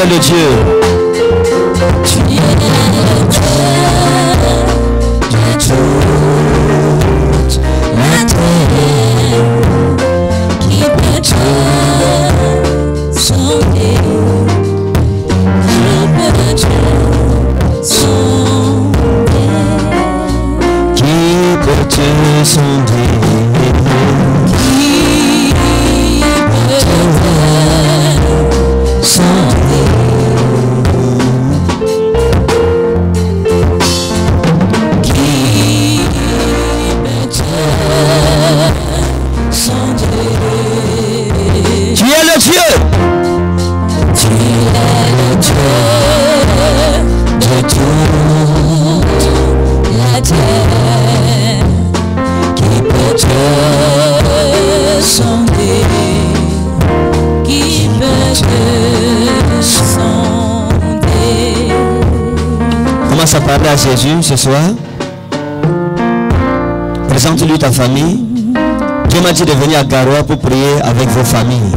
vient de Dieu. Tu es Dieu de toute la terre qui peut sauver. Qui peut sauver. Qui peut te parler à Jésus ce soir. Présente-lui ta famille. Dieu m'a dit de venir à Garoua pour prier avec vos familles.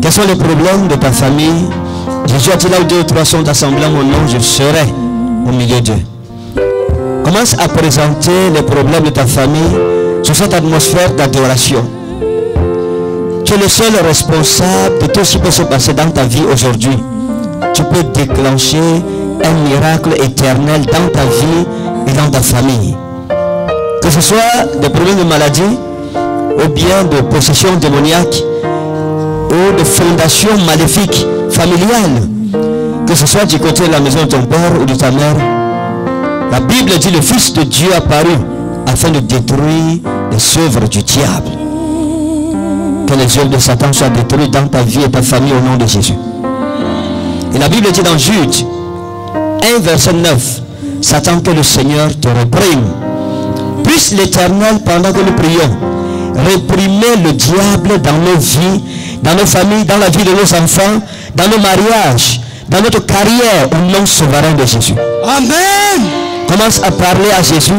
Quels sont les problèmes de ta famille? Jésus a dit là où deux ou trois sont assemblés mon nom, je serai au milieu d'eux. Commence à présenter les problèmes de ta famille sur cette atmosphère d'adoration. Tu es le seul responsable de tout ce qui peut se passer dans ta vie aujourd'hui. Tu peux déclencher un miracle éternel dans ta vie et dans ta famille. Que ce soit des problèmes de maladie ou bien de possession démoniaque ou de fondation maléfique familiale, que ce soit du côté de la maison de ton père ou de ta mère, la Bible dit le Fils de Dieu apparu afin de détruire les œuvres du diable. Que les œuvres de Satan soient détruites dans ta vie et ta famille au nom de Jésus. Et la Bible dit dans Jude 1 verset 9, Satan que le Seigneur te réprime. Puisse l'Éternel pendant que nous prions réprimer le diable dans nos vies, dans nos familles, dans la vie de nos enfants, dans nos mariages, dans notre carrière au nom souverain de Jésus. Amen. Commence à parler à Jésus.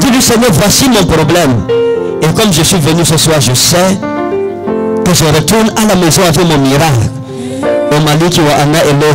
Dis-lui Seigneur, voici mon problème. Et comme je suis venu ce soir, je sais que je retourne à la maison avec mon miracle. Omaliki wa ana elo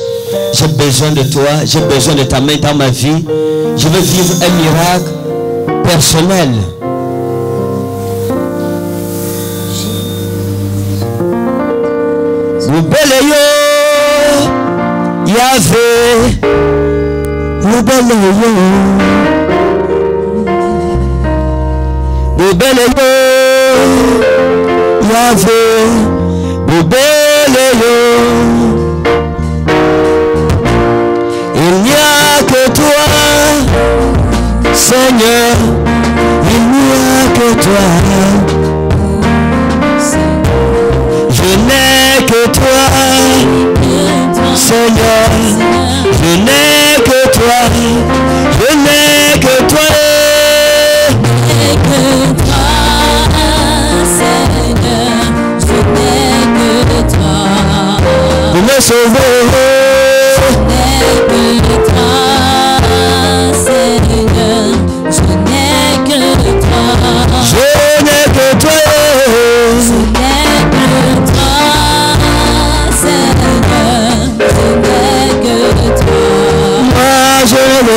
J'ai besoin de toi. J'ai besoin de ta main dans ma vie. Je veux vivre un miracle personnel. Yahvé, Yahvé. Seigneur, il n'y a que toi. Je n'ai que toi, Seigneur, je n'ai que toi, je n'ai que toi. Pour me sauver,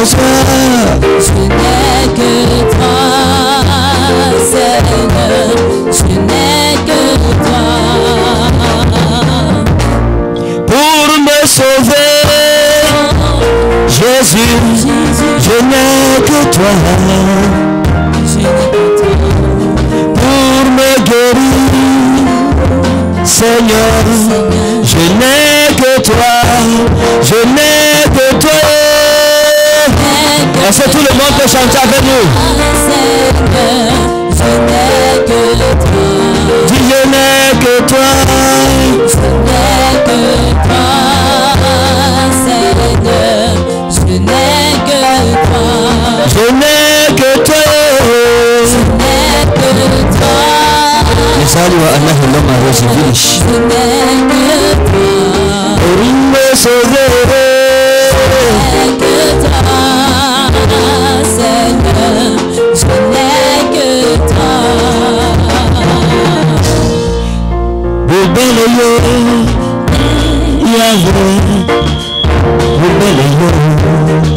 le sois. Je n'ai que toi, Seigneur, je n'ai que toi. pour me sauver. Jésus, Je n'ai que toi, pour me guérir. Seigneur, je n'ai que toi, je n'ai que toi. Est-ce que tout le monde peut chanter avec nous je n'ai que toi, je n'ai que toi. je n'ai que toi, Seigneur, je n'ai que toi, Je n'ai que toi. je n'ai que toi, je n'ai que toi. obele yo yahweh obele yo.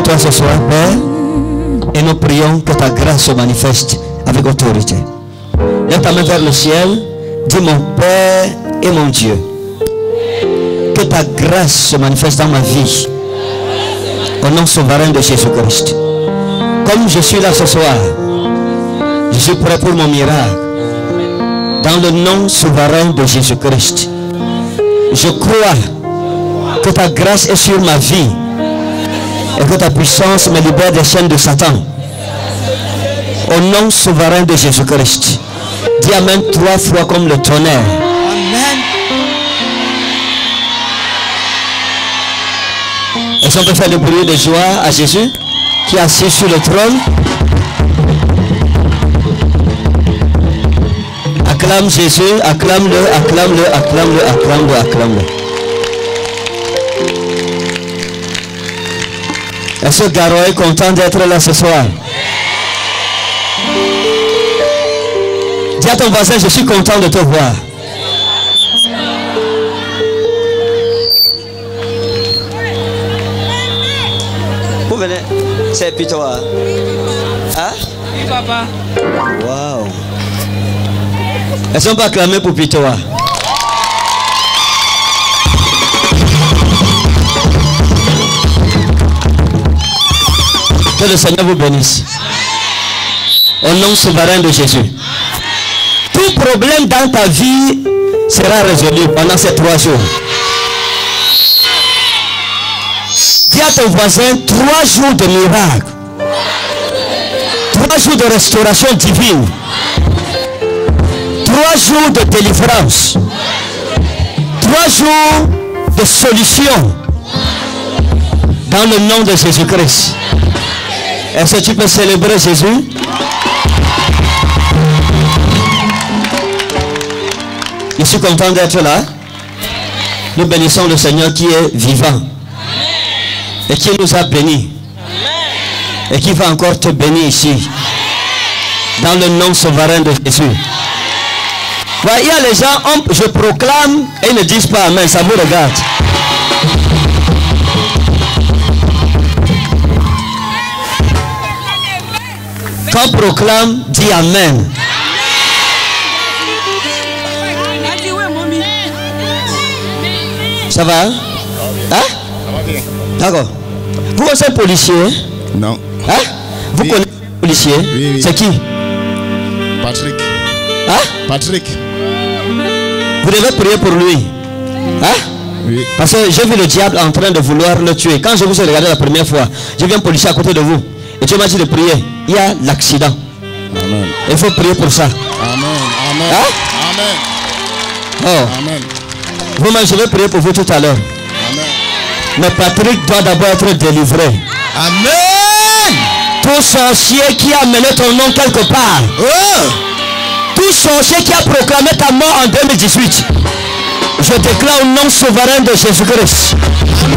Toi ce soir, Père, et nous prions que ta grâce se manifeste avec autorité. Lève ta main vers le ciel, dis mon Père et mon Dieu, que ta grâce se manifeste dans ma vie, au nom souverain de Jésus-Christ. Comme je suis là ce soir, je suis prêt pour mon miracle, dans le nom souverain de Jésus-Christ. Je crois que ta grâce est sur ma vie et que ta puissance me libère des chaînes de Satan. Au nom souverain de Jésus-Christ. Dis Amen trois fois comme le tonnerre. Amen. Est-ce qu'on peut faire le bruit de joie à Jésus qui est assis sur le trône? Acclame Jésus, acclame-le, acclame-le, acclame-le, acclame-le, acclame-le. Est-ce que Garo est content d'être là ce soir Dis à ton voisin, je suis content de te voir. Vous venez, c'est plutôt. Hein? hein? Oui, papa. Waouh. Est-ce qu'on peut acclamer pour Pitoa? Le Seigneur vous bénisse. Au nom souverain de Jésus. Tout problème dans ta vie sera résolu pendant ces trois jours. Dis à ton voisin trois jours de miracle. Trois jours de restauration divine. Trois jours de délivrance. Trois jours de solution. Dans le nom de Jésus-Christ. Est-ce que tu peux célébrer Jésus? Je suis content d'être là. Nous bénissons le Seigneur qui est vivant. Et qui nous a bénis. Et qui va encore te bénir ici. Dans le nom souverain de Jésus. Il y a les gens, je proclame et ils ne disent pas Amen. Ça vous regarde. Quand on proclame, dis Amen. Dit oui, mamie. Ça va hein? Hein? D'accord. Vous êtes un policier hein? Non. Hein? Vous Oui. connaissez un policier? Oui, oui. C'est qui? Patrick. Hein? Patrick. Vous devez prier pour lui. Hein? Oui. Parce que j'ai vu le diable en train de vouloir le tuer. Quand je vous ai regardé la première fois, j'ai vu un policier à côté de vous. Et Dieu m'a dit de prier. Il y a l'accident. Amen. Il faut prier pour ça. Amen. Amen. Hein? Amen. Oh, Amen. vous-même, je vais prier pour vous tout à l'heure. Amen. Mais Patrick doit d'abord être délivré. Amen. Tout sorcier qui a mené ton nom quelque part. Oh. Tout sorcier qui a proclamé ta mort en 2018. Je déclare au nom souverain de Jésus-Christ.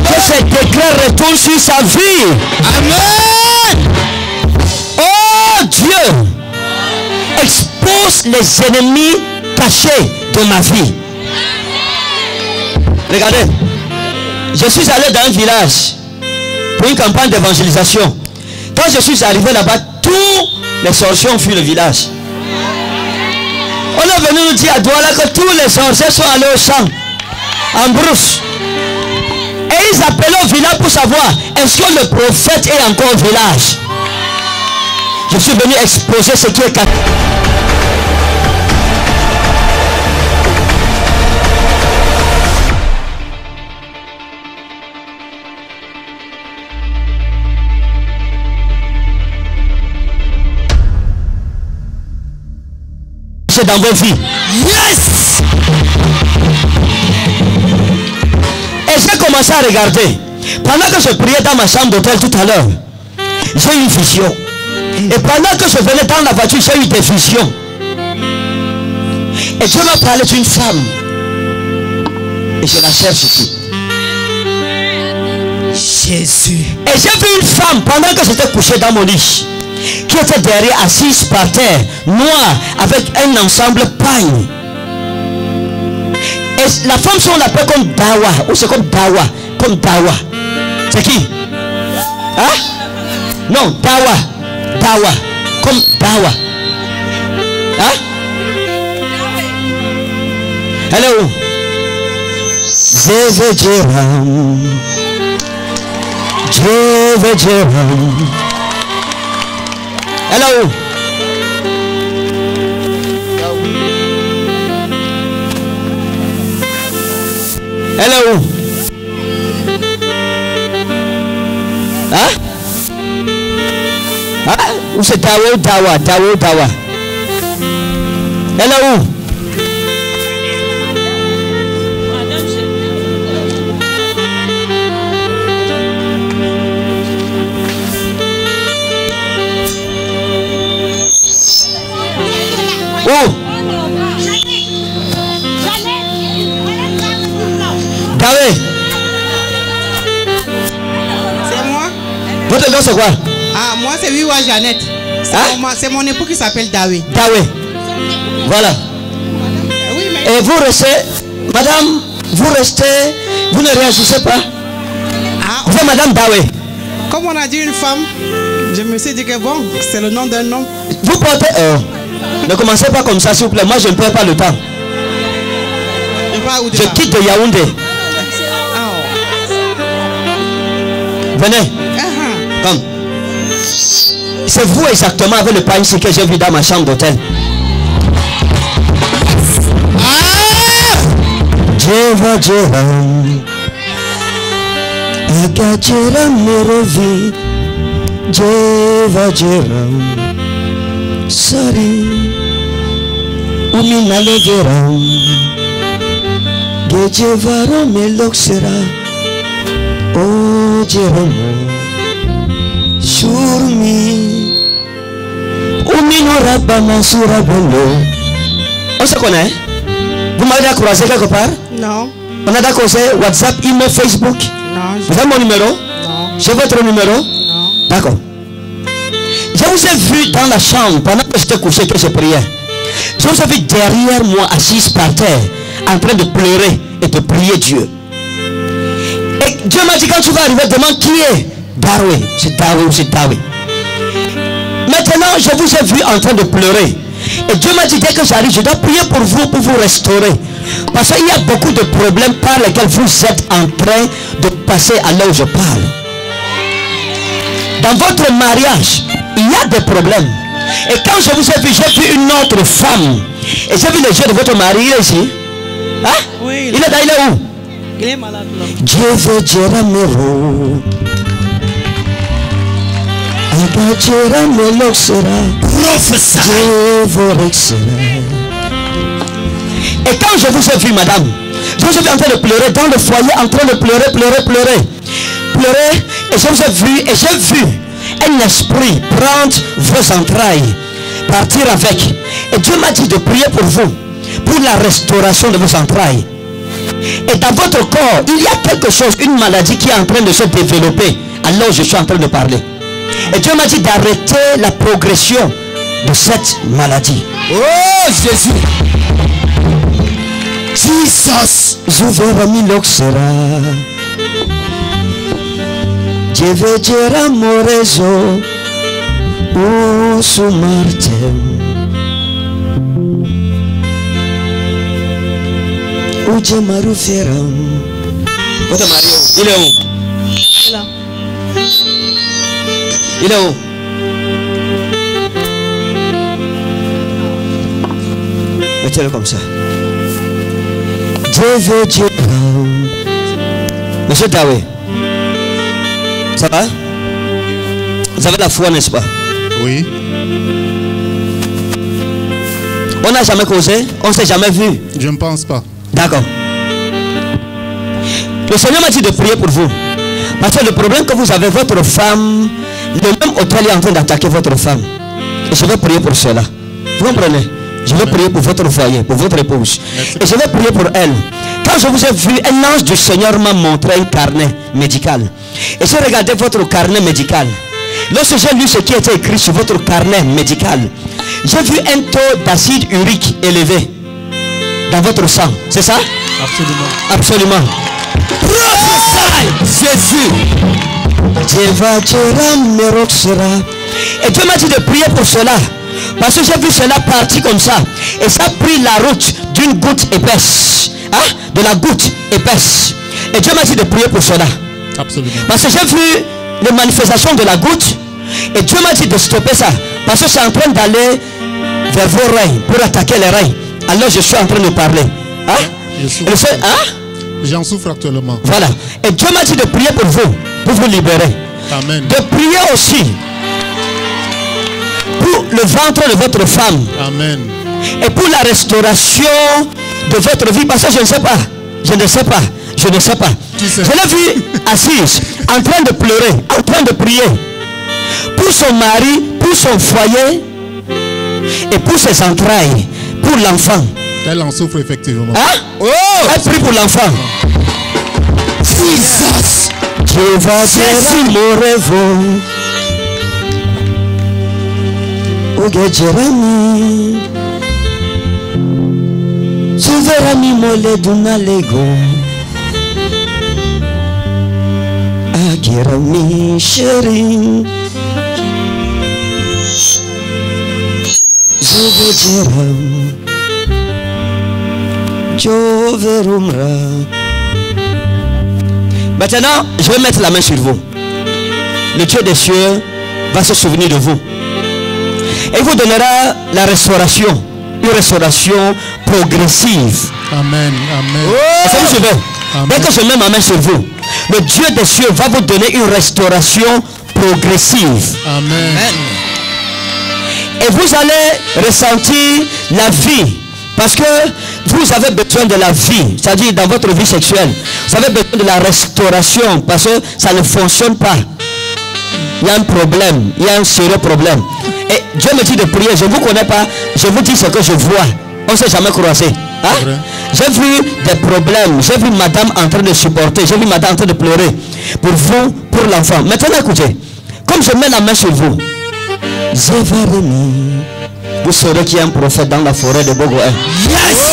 Que ces décrets retournent sur sa vie. Amen. Oh Dieu, expose les ennemis cachés de ma vie. Regardez, je suis allé dans un village pour une campagne d'évangélisation. Quand je suis arrivé là-bas, tous les sorciers ont fui le village. On est venu nous dire à Douala que tous les sorciers sont allés au champ, en brousse. Et ils appelaient au village pour savoir est-ce que le prophète est encore au village? Je suis venu exposer ce qui est caché. C'est dans vos vies. Yes. Commencé à regarder. Pendant que je priais dans ma chambre d'hôtel tout à l'heure, j'ai eu une vision. Et pendant que je venais dans la voiture, j'ai eu des visions. Et Dieu m'a parlé d'une femme. Et je la cherche ici. Jésus. Et j'ai vu une femme pendant que j'étais couché dans mon lit. Qui était derrière, assise par terre, noire, avec un ensemble pagne. La femme, si on l'appelle comme Dawa, ou c'est comme Dawa, comme Dawa. C'est qui Hein Non, Dawa. Dawa. Comme Dawa. Hein Elle est où Zévé Jéram. Jévé Jéram. Elle est où Elle est où Hein Hein Votre nom c'est quoi? Ah, moi c'est Wiwa Jeannette. C'est Hein? mon- C'est mon, époux qui s'appelle Dawe. Dawe Voilà. Oui, mais Et vous restez, madame, vous restez, vous ne réagissez pas. ah, Vous êtes madame Dawé. comme on a dit une femme, je me suis dit que bon, c'est le nom d'un homme. Vous portez. euh, ne commencez pas comme ça, s'il vous plaît. Moi, je ne perds pas le temps. Je quitte de Yaoundé. Ah, Venez, C'est vous exactement avec le pain que j'ai vu dans ma chambre d'hôtel. Jeva Jeva Aga Jera Merovi Jeva Jera Sari Umina Levera Gejevara Meloxera O Jeremo Surabelo On se connaît? Vous m'avez déjà croisé quelque part? Non, On a c'est WhatsApp, email, Facebook? non, je- Vous avez mon numéro? Non, J'ai votre numéro? Non. D'accord. Je vous ai vu dans la chambre pendant que j'étais couché, que je priais. Je vous ai vu derrière moi, assise par terre, en train de pleurer et de prier Dieu. Et Dieu m'a dit, quand tu vas arriver, demande qui est Darwin. C'est Darwin, c'est Darwin. Maintenant, je vous ai vu en train de pleurer. Et Dieu m'a dit, dès que j'arrive, je dois prier pour vous, pour vous restaurer. Parce qu'il y a beaucoup de problèmes par lesquels vous êtes en train de passer à l'heure où je parle. Dans votre mariage, il y a des problèmes. Et quand je vous ai vu, j'ai vu une autre femme. Et j'ai vu le jeu de votre mari, il est ici. Hein? Oui, Il est là, il est où? il est malade là. Dieu veut. Et quand je vous ai vu, madame, je vous ai vu en train de pleurer dans le foyer, en train de pleurer, pleurer, pleurer. Pleurer, et je vous ai vu, et j'ai vu un esprit prendre vos entrailles, partir avec. Et Dieu m'a dit de prier pour vous, pour la restauration de vos entrailles. Et dans votre corps, il y a quelque chose, une maladie qui est en train de se développer. Alors je suis en train de parler. Et Dieu m'a dit d'arrêter la progression de cette maladie. Oh Jésus. Jesus. Jevedjera morezo. O sumartem. Uje maruferam. Votre mari, il est Il est où Mettez-le comme ça. Dieu veut Dieu. Monsieur Tawé, ça va? Vous avez la foi, n'est-ce pas? Oui. On n'a jamais causé, on ne s'est jamais vu. Je ne pense pas. D'accord. Le Seigneur m'a dit de prier pour vous. Parce que le problème que vous avez, votre femme, le même hôtel est en train d'attaquer votre femme. Et je vais prier pour cela. Vous comprenez? Je vais prier pour votre foyer, pour votre épouse. Et je vais prier pour elle. Quand je vous ai vu, un ange du Seigneur m'a montré un carnet médical. Et j'ai regardé votre carnet médical. Lorsque j'ai lu ce qui était écrit sur votre carnet médical, j'ai vu un taux d'acide urique élevé dans votre sang. C'est ça? Absolument. Absolument. Jésus. Et Dieu m'a dit de prier pour cela. Parce que j'ai vu cela partir comme ça. Et ça a pris la route d'une goutte épaisse. Hein? De la goutte épaisse. Et Dieu m'a dit de prier pour cela. Absolument. Parce que j'ai vu les manifestations de la goutte. Et Dieu m'a dit de stopper ça. Parce que c'est en train d'aller vers vos reins pour attaquer les reins. Alors je suis en train de parler. Hein? Je souffre. Et le Seigneur- hein? J'en souffre actuellement. Voilà. Et Dieu m'a dit de prier pour vous, pour vous libérer. Amen. De prier aussi pour le ventre de votre femme Amen. et pour la restauration de votre vie. Parce que je ne sais pas. Je ne sais pas. Je ne sais pas. Je l'ai vue assise, en train de pleurer, en train de prier. Pour son mari, pour son foyer et pour ses entrailles, pour l'enfant. Elle en souffre effectivement. Hein? Oh Elle prie pour l'enfant. Jesus. Jehovah Jẹ́rìmórẹ́fọ́. Oge jẹ̀rẹ̀ mi. Mi mo le duna lego. Agira mi sharing. Zugo Maintenant, je vais mettre la main sur vous. Le Dieu des cieux va se souvenir de vous. Et vous donnera la restauration. Une restauration progressive. Amen. Amen. Est-ce que vous Amen. Dès que je mets ma main sur vous, le Dieu des cieux va vous donner une restauration progressive. Amen. Et vous allez ressentir la vie. Parce que vous avez besoin de la vie. C'est-à-dire dans votre vie sexuelle. Vous avez besoin de la restauration. Parce que ça ne fonctionne pas. Il y a un problème. Il y a un sérieux problème. Et Dieu me dit de prier. Je ne vous connais pas. Je vous dis ce que je vois. On ne s'est jamais croisé. Hein? C'est. J'ai vu des problèmes. J'ai vu madame en train de supporter. J'ai vu madame en train de pleurer. Pour vous, pour l'enfant. Maintenant, écoutez. Comme je mets la main sur vous. Zévaremi. Vous saurez qu'il y a un prophète dans la forêt de Bogoé. Yes!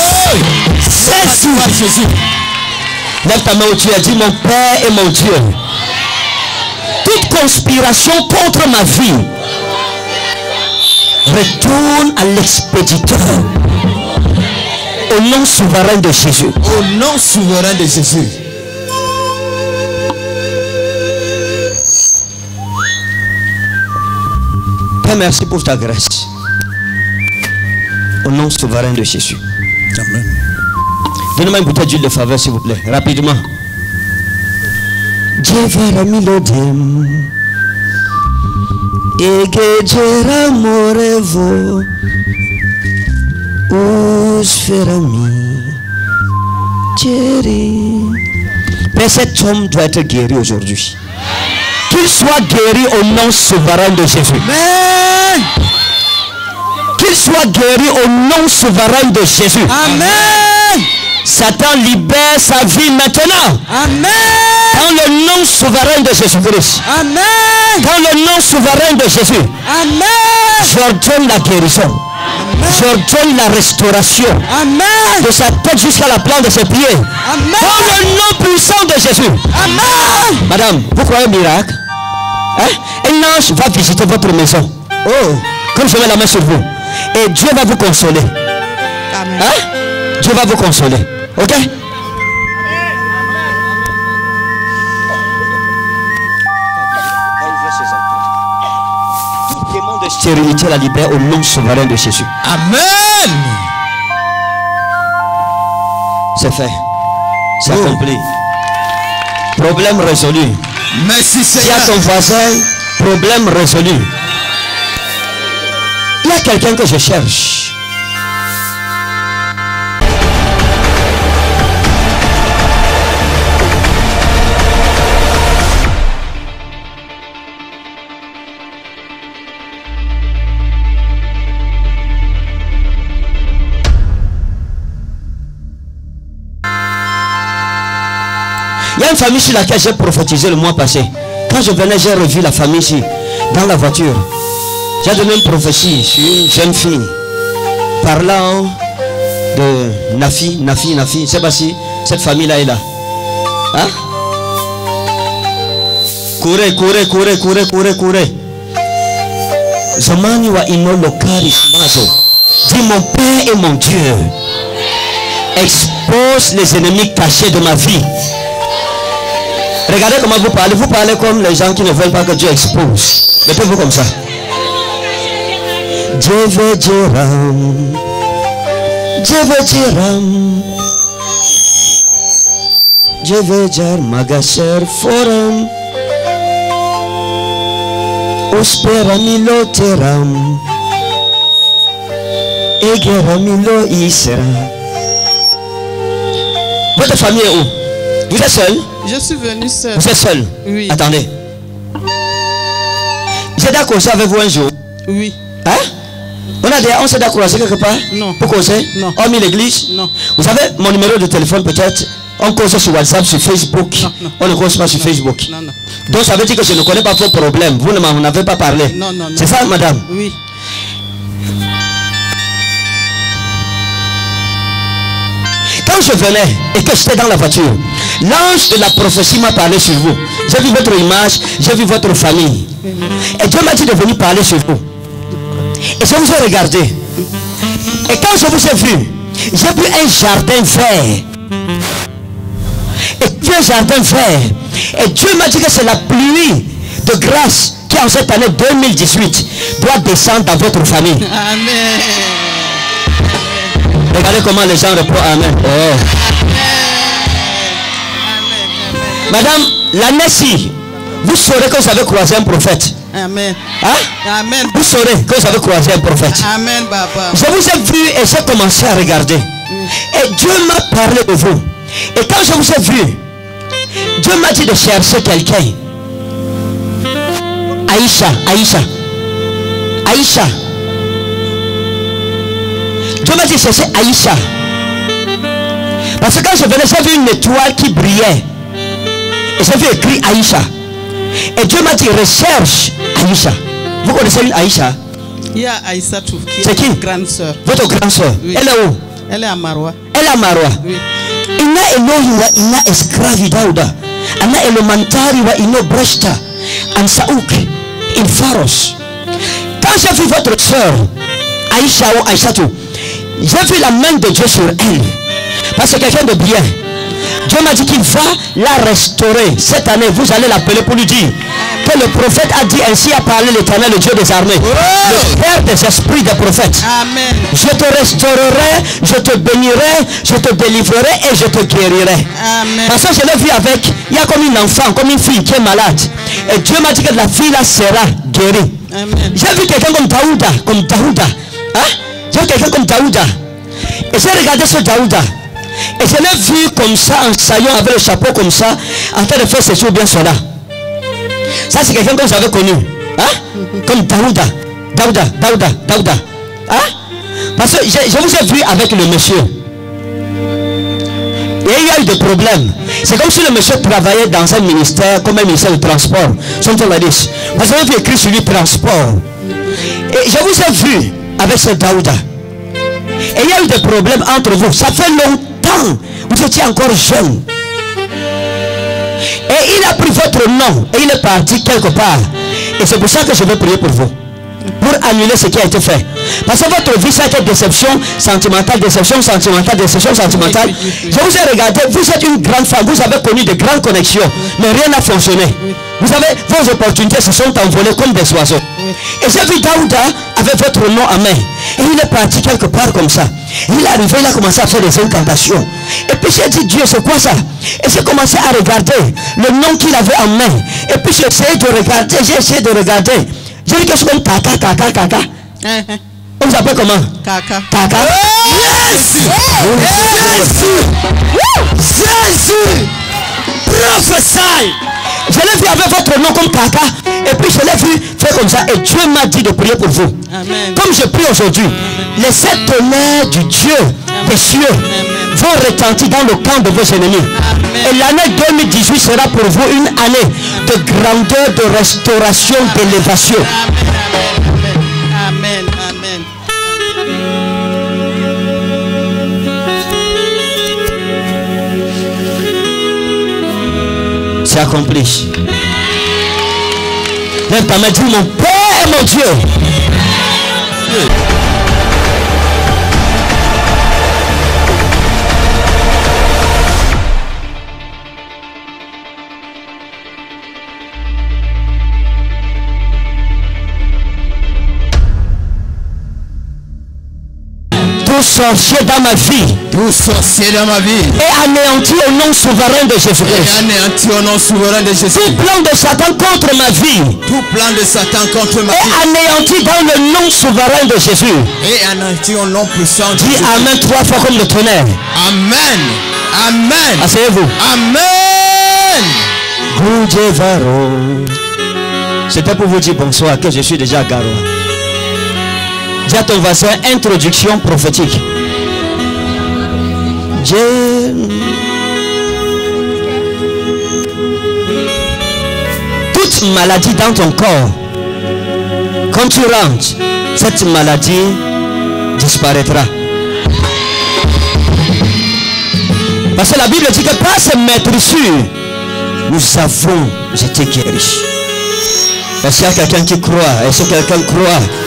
C'est Jésus. Lève ta main où tu es. Dis mon Père et mon Dieu. Toute conspiration contre ma vie retourne à l'expéditeur. Au nom souverain de Jésus. Au nom souverain de Jésus. Père, merci pour ta grâce. Au nom souverain de Jésus. Amen. Donnez-moi une bouteille d'huile de faveur, s'il vous plaît. Rapidement. Jevara milodem. Egejera morevo. Usferami. Jerry. Père, cet homme doit être guéri aujourd'hui. Qu'il soit guéri au nom souverain de Jésus. Amen. Qu'il soit guéri au nom souverain de Jésus. Amen. Satan libère sa vie maintenant. Amen. Dans le nom souverain de Jésus-Christ. Amen. Dans le nom souverain de Jésus. Amen. J'ordonne la guérison. J'ordonne la restauration. Amen. De sa tête jusqu'à la plante de ses pieds. Amen. Dans le nom puissant de Jésus. Amen. Madame, vous croyez au miracle? Hein? Un ange va visiter votre maison. Oh, comme je mets la main sur vous. Et Dieu va vous consoler. Amen. Hein? Dieu va vous consoler. Ok? Tout démon de stérilité la libère au nom souverain de Jésus. Amen. C'est fait. C'est Oh. accompli. Problème résolu. Merci Dis à ton Seigneur. voisin, problème résolu. Il y a quelqu'un que je cherche. Une famille sur laquelle j'ai prophétisé le mois passé. Quand je venais, j'ai revu la famille ici, dans la voiture. J'ai donné une prophétie sur une jeune fille parlant de Nafi, Nafi, Nafi. Sais pas si cette famille-là est là. Hein? Courez, courez, courez, courez, courez, courez. Zamani wa ino lokari mazo. Dis mon Père et mon Dieu. Expose les ennemis cachés de ma vie. Regardez comment vous parlez. Vous parlez comme les gens qui ne veulent pas que Dieu expose. Mettez-vous comme ça. Dieu veut Jéram. Dieu veut Jéram. Dieu veut Jar Magaser Forum. Osperamilo Teram. Egeramilo Isra. Votre famille est où? Vous êtes seul Je suis venue seule. Vous êtes seul Oui. Attendez. J'ai d'accord avec vous un jour. Oui. Hein On, a des, on s'est d'accord quelque part Non. Pour causer Non. Hormis l'église Non. Vous savez, mon numéro de téléphone peut-être, on cause sur WhatsApp, sur Facebook. Non, non. On ne cause pas sur Facebook. Non, non. Donc ça veut dire que je ne connais pas vos problèmes. Vous ne m'en avez pas parlé. Non, non, non. C'est ça, madame Oui. quand je venais et que j'étais dans la voiture, l'ange de la prophétie m'a parlé sur vous. J'ai vu votre image, j'ai vu votre famille. Et Dieu m'a dit de venir parler sur vous. Et je vous ai regardé. Et quand je vous ai vu, j'ai vu un jardin vert. Et puis un jardin vert. Et Dieu m'a dit que c'est la pluie de grâce qui en cette année 2018 doit descendre dans votre famille. Amen. Regardez comment les gens répondent Amen. Oh. Madame, l'année-ci, vous saurez que vous avez croisé un prophète. Amen. Hein? Amen. Vous saurez que vous avez croisé un prophète. Amen, Papa. Je vous ai vu et j'ai commencé à regarder. Et Dieu m'a parlé de vous. Et quand je vous ai vu, Dieu m'a dit de chercher quelqu'un. Aïcha, Aïcha. Aïcha. Dieu m'a dit de chercher Aïcha. Parce que quand je venais, j'ai vu une étoile qui brillait. Et j'ai vu écrit Aïcha. Et Dieu m'a dit recherche Aïcha. Vous connaissez une Aïcha? Il y a Aïssatou qui C'est est qui grande sœur. Votre grande soeur. Oui. Elle est où? Elle est à Marois. Elle est à Marwa. Oui. ina elohiwa ina escravi dauda ana elementariwa ino breshta an saouk in faros quand j'ai vu votre soeur Aïcha ou Aïchatou j'ai vu la main de Dieu sur elle parce que quelqu'un de bien Dieu m'a dit qu'il va la restaurer cette année vous allez l'appeler pour lui dire que le prophète a dit ainsi a parlé l'éternel le Dieu des armées le père des esprits des prophètes Amen. je te restaurerai, je te bénirai, je te délivrerai et je te guérirai. Amen. Parce que je l'ai vu avec, il y a comme une enfant, comme une fille qui est malade. Et Dieu m'a dit que la fille là sera guérie. Amen. J'ai vu quelqu'un comme Daouda, comme Daouda. Hein? J'ai vu quelqu'un comme Daouda. Et j'ai regardé ce Daouda. Et je l'ai vu comme ça, en saillant avec le chapeau comme ça, en train de faire ceci ou bien cela. Ça, c'est quelqu'un que vous avez connu. Hein? Comme Daouda. Daouda, Daouda, Daouda. Hein? Parce que je, vous ai vu avec le monsieur. Et il y a eu des problèmes. C'est comme si le monsieur travaillait dans un ministère, comme un ministère de transport. Something like this. Parce que écrit sur lui transport. Et je vous ai vu avec ce Daouda. Et il y a eu des problèmes entre vous. Ça fait longtemps. Vous étiez encore jeune. Et il a pris votre nom et il est parti quelque part. Et c'est pour ça que je veux prier pour vous. Pour annuler ce qui a été fait. Parce que votre vie, ça a été déception sentimentale, déception sentimentale, déception sentimentale. Je vous ai regardé, vous êtes une grande femme, vous avez connu de grandes connexions, mais rien n'a fonctionné. Vous savez, vos opportunités se sont envolées comme des oiseaux. Et j'ai vu Daouda avec votre nom en main. Et il est parti quelque part comme ça. Il est arrivé, il a commencé à faire des incantations. Et puis j'ai dit, Dieu, c'est quoi ça? Et j'ai commencé à regarder le nom qu'il avait en main. Et puis j'ai essayé de regarder, j'ai essayé de regarder. J'ai vu quelque chose comme Kaka, Kaka, Kaka. Hein, hein. On vous appelle comment Kaka. Kaka. Jésus. Jésus Prophesy Je l'ai vu avec votre nom comme Kaka Et puis je l'ai vu faire comme ça. Et Dieu m'a dit de prier pour vous. Amen. Comme je prie aujourd'hui Les sept tonnerres du Dieu des cieux vont retentir dans le camp de vos ennemis. Et l'année 2018 sera pour vous une année de grandeur, de restauration, d'élévation C'est accompli. Lève ta main, mon Père, mon Dieu. Tout sorcier dans ma vie Tout sorcier dans ma vie est anéanti au nom souverain de Jésus-Christ. anéanti au nom souverain de Jésus. Tout plan de Satan contre ma vie Tout plan de Satan contre ma vie anéanti dans le nom souverain de Jésus. est anéanti au nom puissant de Dis Jésus. Amen trois fois comme le tonnerre. Amen. Amen. Asseyez-vous. Amen. C'était pour vous dire bonsoir que je suis déjà à Garoua. Dis à ton voisin introduction prophétique. Dieu. Toute maladie dans ton corps, quand tu rentres, cette maladie disparaîtra. Parce que la Bible dit que par ces maîtrissures, nous avons été guéris. Est-ce qu'il y a quelqu'un qui croit Est-ce que quelqu'un croit?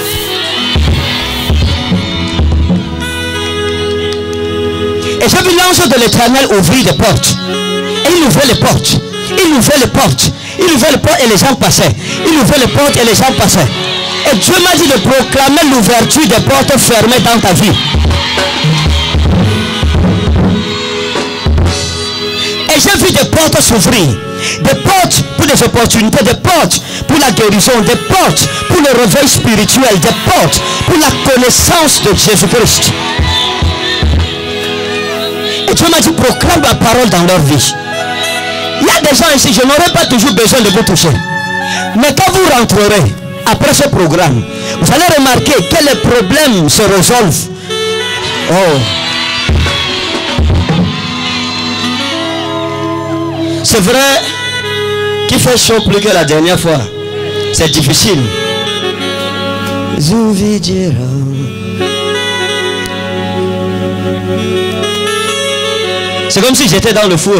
J'ai vu l'ange de l'éternel ouvrir des portes. Et il ouvrait les portes. Il ouvrait les portes. Il ouvrait les portes et les gens passaient. Il ouvrait les portes et les gens passaient. Et Dieu m'a dit de proclamer l'ouverture des portes fermées dans ta vie. Et j'ai vu des portes s'ouvrir. Des portes pour les opportunités, des portes pour la guérison, des portes pour le réveil spirituel, des portes pour la connaissance de Jésus-Christ. Et Dieu m'a dit, proclame la parole dans leur vie. Il y a des gens ici, je n'aurai pas toujours besoin de vous toucher. Mais quand vous rentrerez après ce programme, vous allez remarquer que les problèmes se résolvent. Oh. C'est vrai qu'il fait chaud plus que la dernière fois. C'est difficile. C'est comme si j'étais dans le four.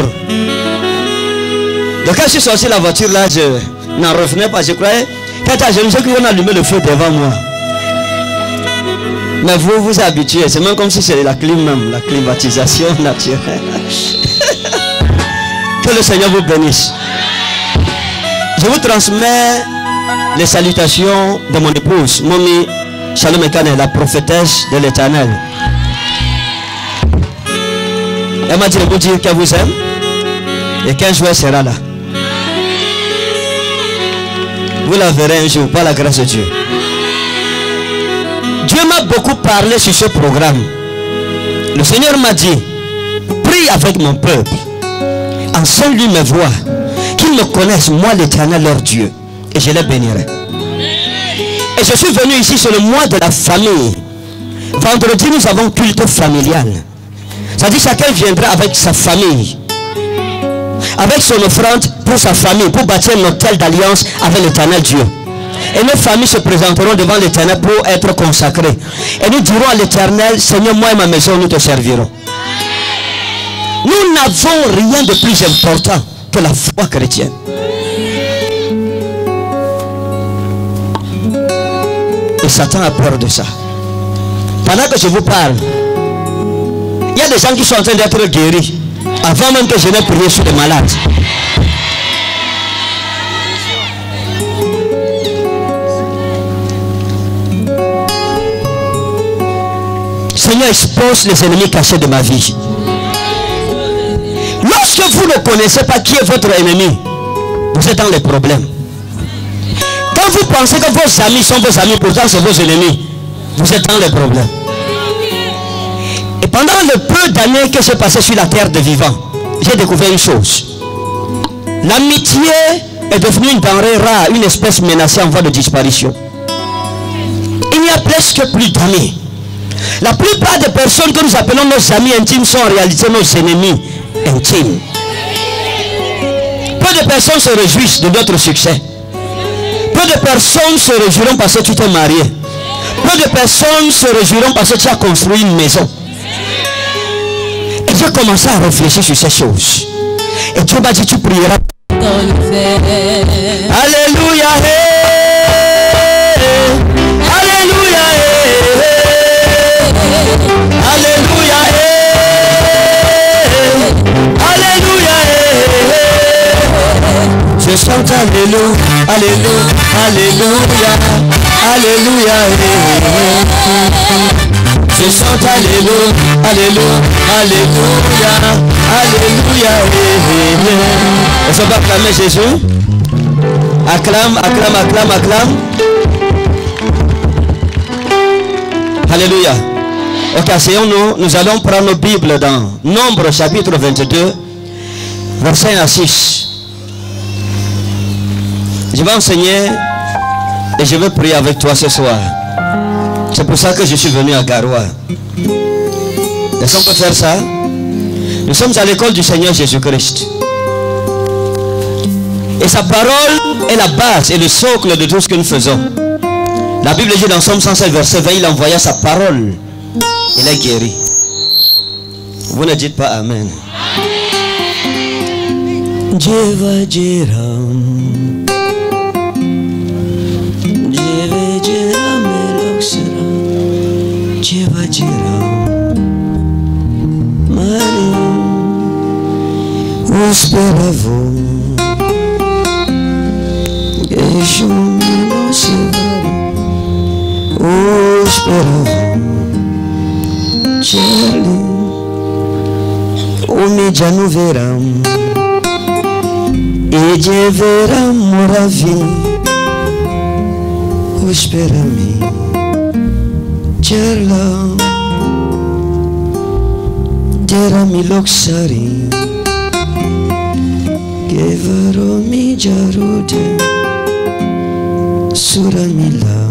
Donc quand je suis sorti de la voiture là, je n'en revenais pas. Je croyais, quand je me suis qu'on allumait le feu devant moi. Mais vous vous habituez. C'est même comme si c'était la clim même, la climatisation naturelle. que le Seigneur vous bénisse. Je vous transmets les salutations de mon épouse, Mommy Shalom Ekane, la prophétesse de l'éternel. Elle m'a dit de vous dire qu'elle vous aime et qu'un jour elle sera là. Vous la verrez un jour par la grâce de Dieu. Dieu m'a beaucoup parlé sur ce programme. Le Seigneur m'a dit, prie avec mon peuple. Enseigne-lui mes voix. Qu'ils me connaissent, moi l'éternel leur Dieu. Et je les bénirai. Et je suis venu ici sur le mois de la famille. Vendredi, nous avons culte familial. C'est-à-dire chacun viendra avec sa famille. Avec son offrande pour sa famille, pour bâtir un hôtel d'alliance avec l'éternel Dieu. Et nos familles se présenteront devant l'éternel pour être consacrées. Et nous dirons à l'éternel, Seigneur, moi et ma maison, nous te servirons. Nous n'avons rien de plus important que la foi chrétienne. Et Satan a peur de ça. Pendant que je vous parle, il y a des gens qui sont en train d'être guéris. Avant même que je n'ai prié sur les malades. Seigneur, expose les ennemis cachés de ma vie. Lorsque vous ne connaissez pas qui est votre ennemi, vous êtes dans les problèmes. Quand vous pensez que vos amis sont vos amis, pourtant c'est vos ennemis, vous êtes dans les problèmes. Et pendant le peu d'années que j'ai passé sur la terre de vivant, j'ai découvert une chose. L'amitié est devenue une denrée rare, une espèce menacée en voie de disparition. Il n'y a presque plus d'amis. La plupart des personnes que nous appelons nos amis intimes sont en réalité nos ennemis intimes. Peu de personnes se réjouissent de notre succès. Peu de personnes se réjouiront parce que tu t'es marié. Peu de personnes se réjouiront parce que tu as construit une maison. Et j'ai commencé à réfléchir sur ces choses. Et Dieu m'a dit, tu prieras. Alléluia. hey. Alléluia. hey. Alléluia. hey. Alléluia. hey. Je chante Alléluia. Alléluia. Alléluia. Alléluia. Je chante Alléluia. Alléluia. Alléluia. Alléluia. Est-ce qu'on va acclamer Jésus? Acclame, acclame, acclame, acclame. Alléluia. Ok, asseyons-nous. Nous allons prendre nos Bibles dans Nombre chapitre 22, verset 1 à 6. Je vais enseigner et je vais prier avec toi ce soir. C'est pour ça que je suis venu à Garoua. Est-ce qu'on peut faire ça? Nous sommes à l'école du Seigneur Jésus-Christ. Et sa parole est la base et le socle de tout ce que nous faisons. La Bible dit dans Somme 107, verset 20, il envoya sa parole. Il est guéri. Vous ne dites pas Amen. Jeva me esperavam Deixam-me não chegar O esperavam o Umídia no verão. E de verão moravi espera-me Charlie, Dera-me logo sarinho mi jarude Suramila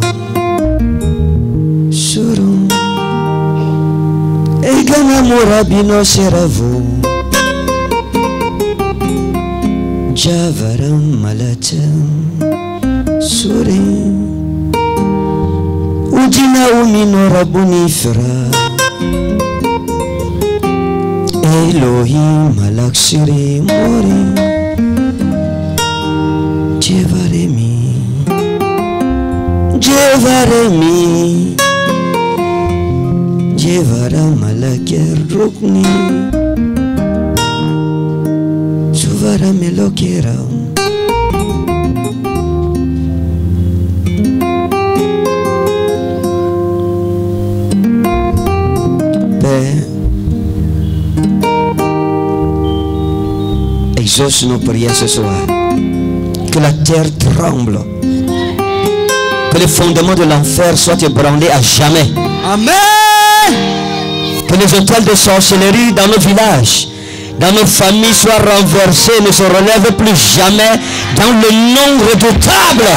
Surum Egana morabino seravu Javaram malatam Suri Ujina umino rabunifra Elohim malaksiri mori Jevaremi Jevaremi Jevara malaker rukni Suvara melokera Père Exauce nos prières ce soir Que la terre tremble. Que les fondements de l'enfer soient ébranlés à jamais. Amen. Que les hôtels de sorcellerie dans nos villages, dans nos familles soient renversés, ne se relèvent plus jamais dans le nom redoutable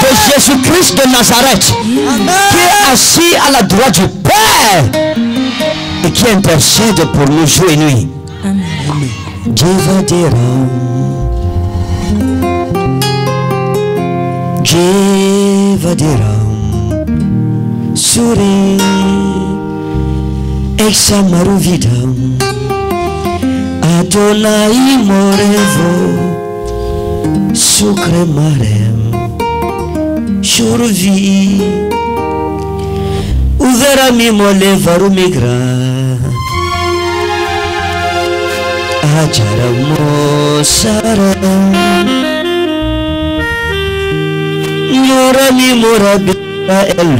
de Jésus-Christ de Nazareth, qui est assis à la droite du Père et qui intercède pour nous jour et nuit. Dieu va dire, Shivadiram Suri Examaruvidam Adonai Morevo Sukremarem Shurvi Uverami Molevaru Migra Ajaram Mosaram. Llora mi moradita el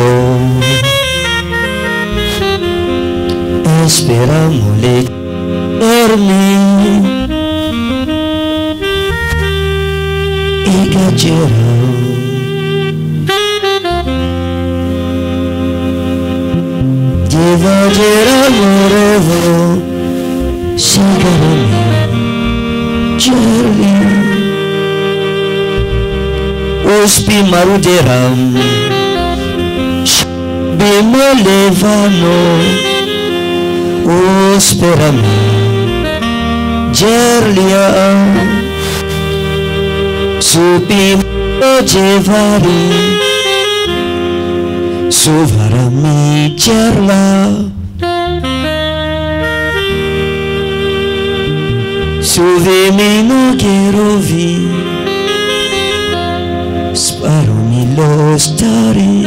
Esperámosle dormir y galleras. Vajera Morevo Sagarama Jeremy uspi maruderam. Bimolevano. Usperam. Jerliam supi ojevari suvarami jerla Silvê, me não quero ouvir lo stari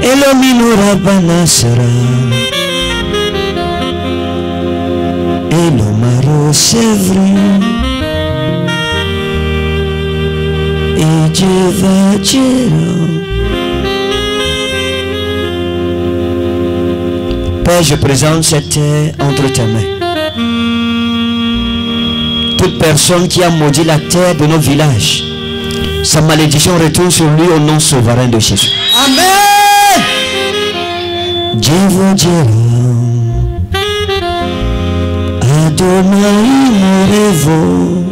Elomino Rabbanasara Elomaro Sevri E Jevajero Père, je présente cette terre entre tes mains. Toute personne qui a maudit la terre de nos villages, sa malédiction retourne sur lui au nom souverain de Jésus. Amen. Dieu vous dira Adonai morevo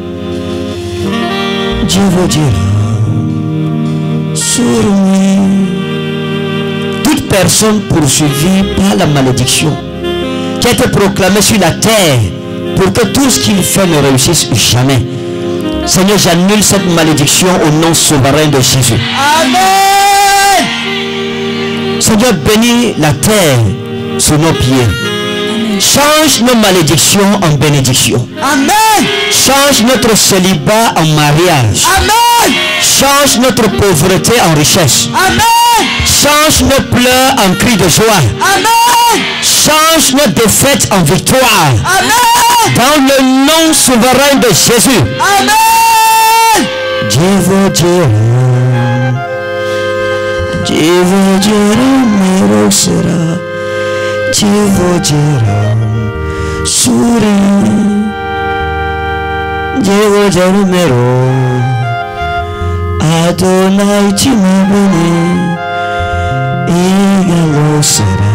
Dieu vous dira sur lui toute personne poursuivie par la malédiction qui a été proclamée sur la terre pour que tout ce qu'il fait ne réussisse jamais Seigneur j'annule cette malédiction au nom souverain de Jésus Amen. Seigneur, bénis la terre sous nos pieds. Change nos malédictions en bénédictions. Amen. Change notre célibat en mariage. Amen. Change notre pauvreté en richesse. Amen. Change nos pleurs en cris de joie. Amen. Change nos défaites en victoire. Amen. Dans le nom souverain de Jésus. Amen. Jehovah Jireh. Jehovah Jireh, mero sera. Jehovah Jireh, suri. Jehovah Jireh, mero. Adonai Timabene. Igalo sera.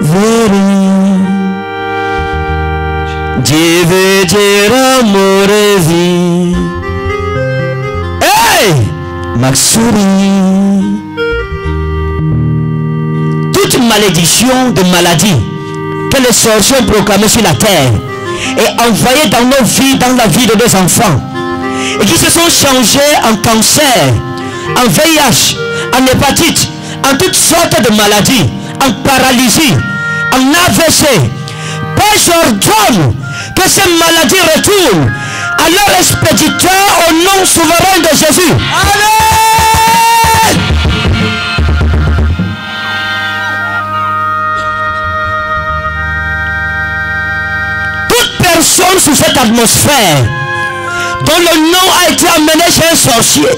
Veri. Jireh, morevi. Hey! Maxouri. Toute malédiction de maladie que les sorciers ont proclamée sur la terre et envoyée dans nos vies, dans la vie de nos enfants, et qui se sont changés en cancer, en VIH, en hépatite, en toutes sortes de maladies, en paralysie, en AVC. Père, j'ordonne que ces maladies retournent à leur expéditeur au nom souverain de Jésus. Amen. Toute personne sous cette atmosphère dont le nom a été amené chez un sorcier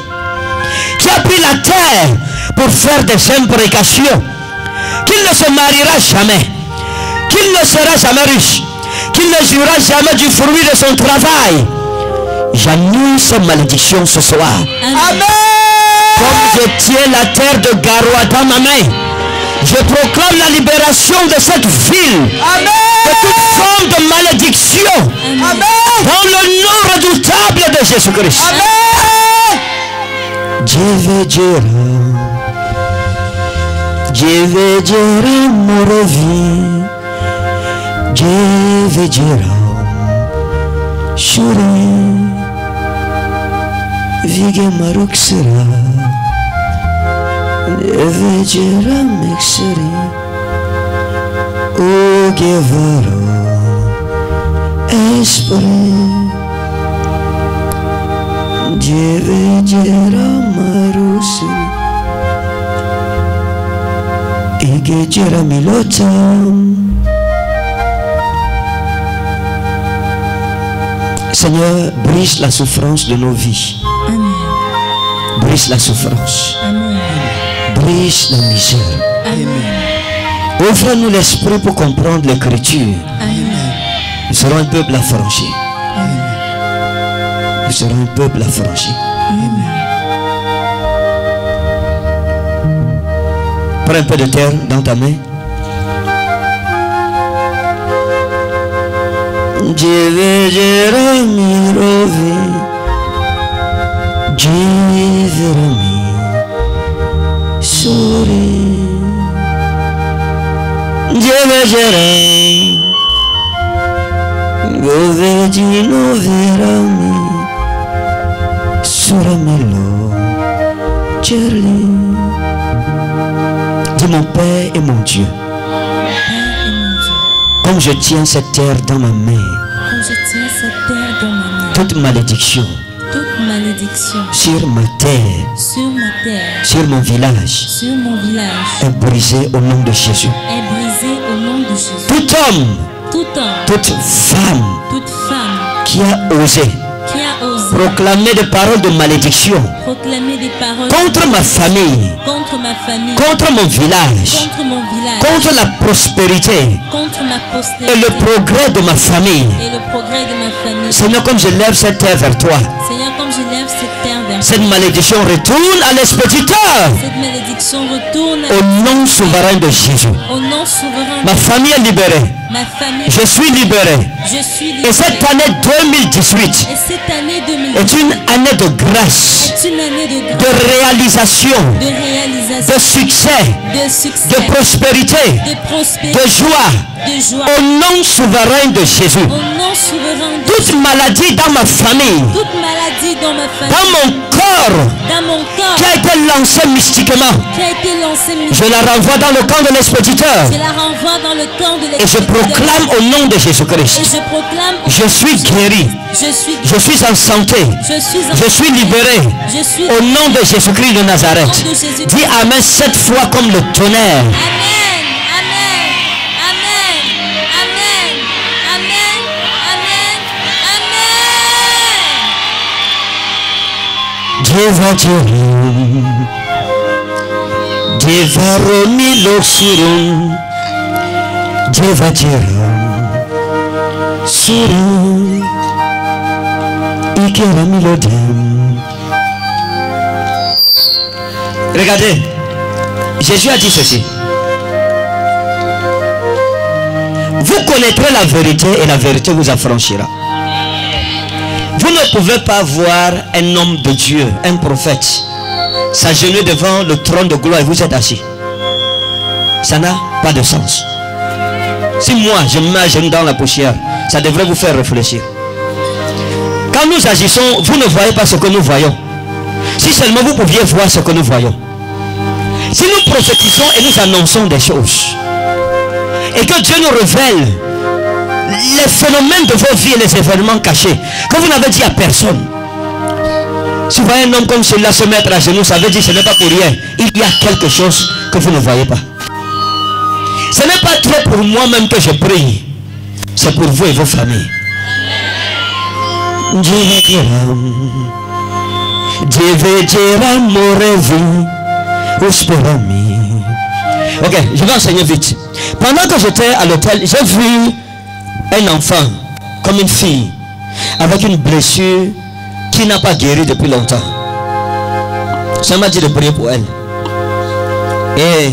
qui a pris la terre pour faire des imprécations, qu'il ne se mariera jamais, qu'il ne sera jamais riche, qu'il ne jouera jamais du fruit de son travail. J'annule ces malédictions ce soir. Amen. Comme je tiens la terre de Garoua dans ma main, je proclame la libération de cette ville de toute forme de malédiction Amen. dans le nom redoutable de Jésus-Christ. Jera Morovi, 제 vigiral Shurem Vige maruksira Nevedira miksiri Ugevaro Espere Nevedira marusiri Igejira milotam Seigneur, brise la souffrance de nos vies. Brise la souffrance. Brise la misère. Ouvre-nous l'esprit pour comprendre l'écriture. Nous serons un peuple affranchi. Nous serons un peuple affranchi. Prends un peu de terre dans ta main. Divergerà mi rovi Diverami Suri de novo di noverami Suramello Cerli De mon père et mon Dieu Comme je tiens cette terre dans ma main. Quand je tiens cette terre dans ma main, Toute malédiction toute malédiction. sur ma terre. Sur ma terre, Sur mon village. Sur mon village, Est brisée au nom de Jésus. Est brisée au nom de Jésus. Tout homme. Tout homme, Toute femme. Toute femme. Qui a osé osé proclamer des paroles de malédiction proclamer des paroles contre ma famille, contre ma famille, contre mon village, contre mon village, contre la prospérité contre ma et le progrès de ma famille. et le progrès de ma famille. Seigneur, comme je lève cette terre vers toi, Seigneur, comme je lève cette terre vers cette malédiction retourne à l'expéditeur cette malédiction retourne au nom souverain de Jésus. au nom souverain. Ma famille est libérée. Ma famille. je suis libéré. Je suis Et cette année 2018 Et cette année 2020 est une année de grâce, est une année de réalisation, de réalisation, de succès, de succès, prospérité, de prospérité, de joie. de joie. Au nom souverain de Jésus. Au nom souverain de Toute maladie dans ma famille, toute maladie dans ma dans famille, mon corps, dans mon corps, qui a été lancée mystiquement, qui a été lancée, je la renvoie dans le camp de l'expéditeur. je la renvoie dans le camp de Et je proclame au nom de Jésus-Christ. je proclame, Je suis guéri. je suis, Je suis en santé. je suis, en- Je suis libéré. je suis. Au nom de Jésus-Christ de Nazareth. De. Dis Amen sept fois comme le tonnerre. Amen, amen. Dieu va dire. Dieu va remis l'oxyron. Dieu va dire. Suru. Ikera milodem. Regardez. Jésus a dit ceci. Vous connaîtrez la vérité et la vérité vous affranchira. Pouvez pas voir un homme de Dieu, un prophète, s'agenouiller devant le trône de gloire et vous êtes assis. Ça n'a pas de sens. Si moi je genoux dans la poussière, ça devrait vous faire réfléchir. Quand nous agissons, vous ne voyez pas ce que nous voyons. Si seulement vous pouviez voir ce que nous voyons. Si nous prophétisons et nous annonçons des choses, et que Dieu nous révèle les phénomènes de vos vies et les événements cachés que vous n'avez dit à personne. Si vous voyez un homme comme celui-là se mettre à genoux, ça veut dire que ce n'est pas pour rien. Il y a quelque chose que vous ne voyez pas. Ce n'est pas trop pour moi-même que je prie. C'est pour vous et vos familles. Ok, je vais enseigner vite. Pendant que j'étais à l'hôtel, j'ai vu un enfant, comme une fille, avec une blessure qui n'a pas guéri depuis longtemps. Ça m'a dit de prier pour elle. Et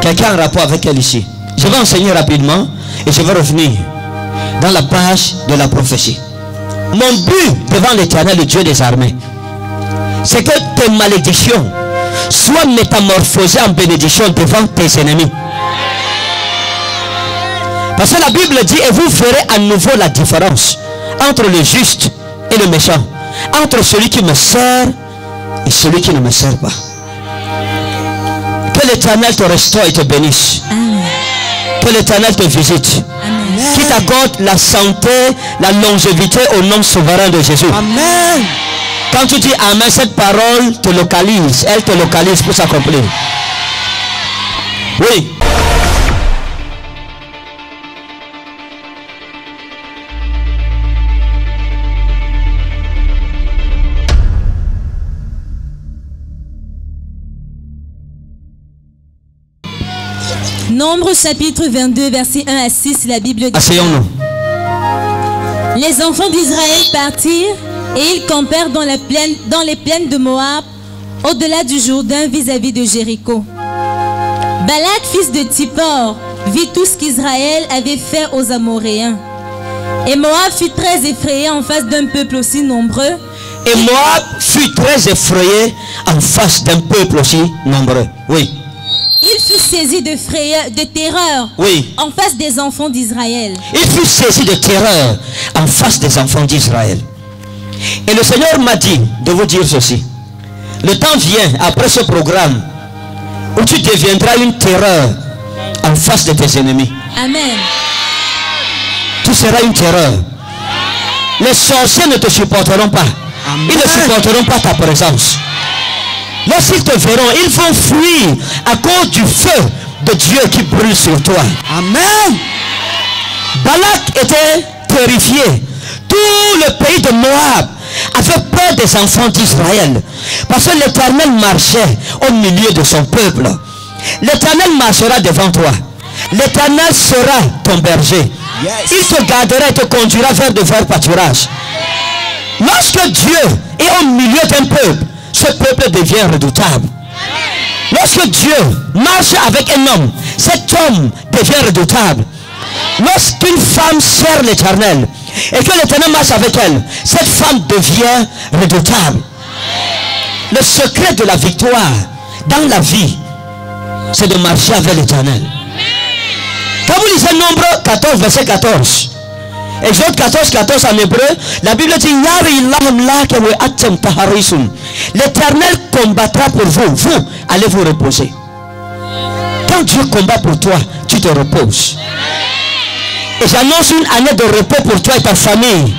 quelqu'un un rapport avec elle ici. Je vais enseigner rapidement et je vais revenir dans la page de la prophétie. Mon but devant l'éternel, le Dieu des armées, c'est que tes malédictions soient métamorphosées en bénédiction devant tes ennemis. Parce que la Bible dit, et vous verrez à nouveau la différence entre le juste et le méchant, entre celui qui me sert et celui qui ne me sert pas. Que l'éternel te restaure et te bénisse. Que l'éternel te visite. Qui t'accorde la santé, la longévité au nom souverain de Jésus. Amen. Quand tu dis Amen, cette parole te localise. Elle te localise pour s'accomplir. Oui. Nombre chapitre 22, verset 1 à 6, la Bible dit Asseyons-nous. Les enfants d'Israël partirent et ils campèrent dans, la plaine, dans les plaines de Moab, au-delà du Jourdain vis-à-vis de Jéricho. Balak, fils de Tippor, vit tout ce qu'Israël avait fait aux Amoréens. Et Moab fut très effrayé en face d'un peuple aussi nombreux. Et Moab fut très effrayé en face d'un peuple aussi nombreux. Oui, saisi de frayeur, de terreur oui. en face des enfants d'Israël. Il fut saisi de terreur en face des enfants d'Israël. Et le Seigneur m'a dit de vous dire ceci. Le temps vient après ce programme où tu deviendras une terreur en face de tes ennemis. Amen. Tu seras une terreur. Les sorciers ne te supporteront pas. Ils ne supporteront pas ta présence. Lorsqu'ils te verront, ils vont fuir à cause du feu de Dieu qui brûle sur toi. Amen. Balak était terrifié. Tout le pays de Moab avait peur des enfants d'Israël. Parce que l'Éternel marchait au milieu de son peuple. L'Éternel marchera devant toi. L'Éternel sera ton berger. Il te gardera et te conduira vers de verts pâturages. Lorsque Dieu est au milieu d'un peuple, ce peuple devient redoutable. Lorsque Dieu marche avec un homme, cet homme devient redoutable. Lorsqu'une femme sert l'éternel et que l'éternel marche avec elle, cette femme devient redoutable. Le secret de la victoire dans la vie, c'est de marcher avec l'éternel. Quand vous lisez Nombre 14, verset 14, Exode 14, 14 en hébreu, la Bible dit L'éternel combattra pour vous. Vous, allez vous reposer. Quand Dieu combat pour toi, tu te reposes. Et j'annonce une année de repos pour toi et ta famille.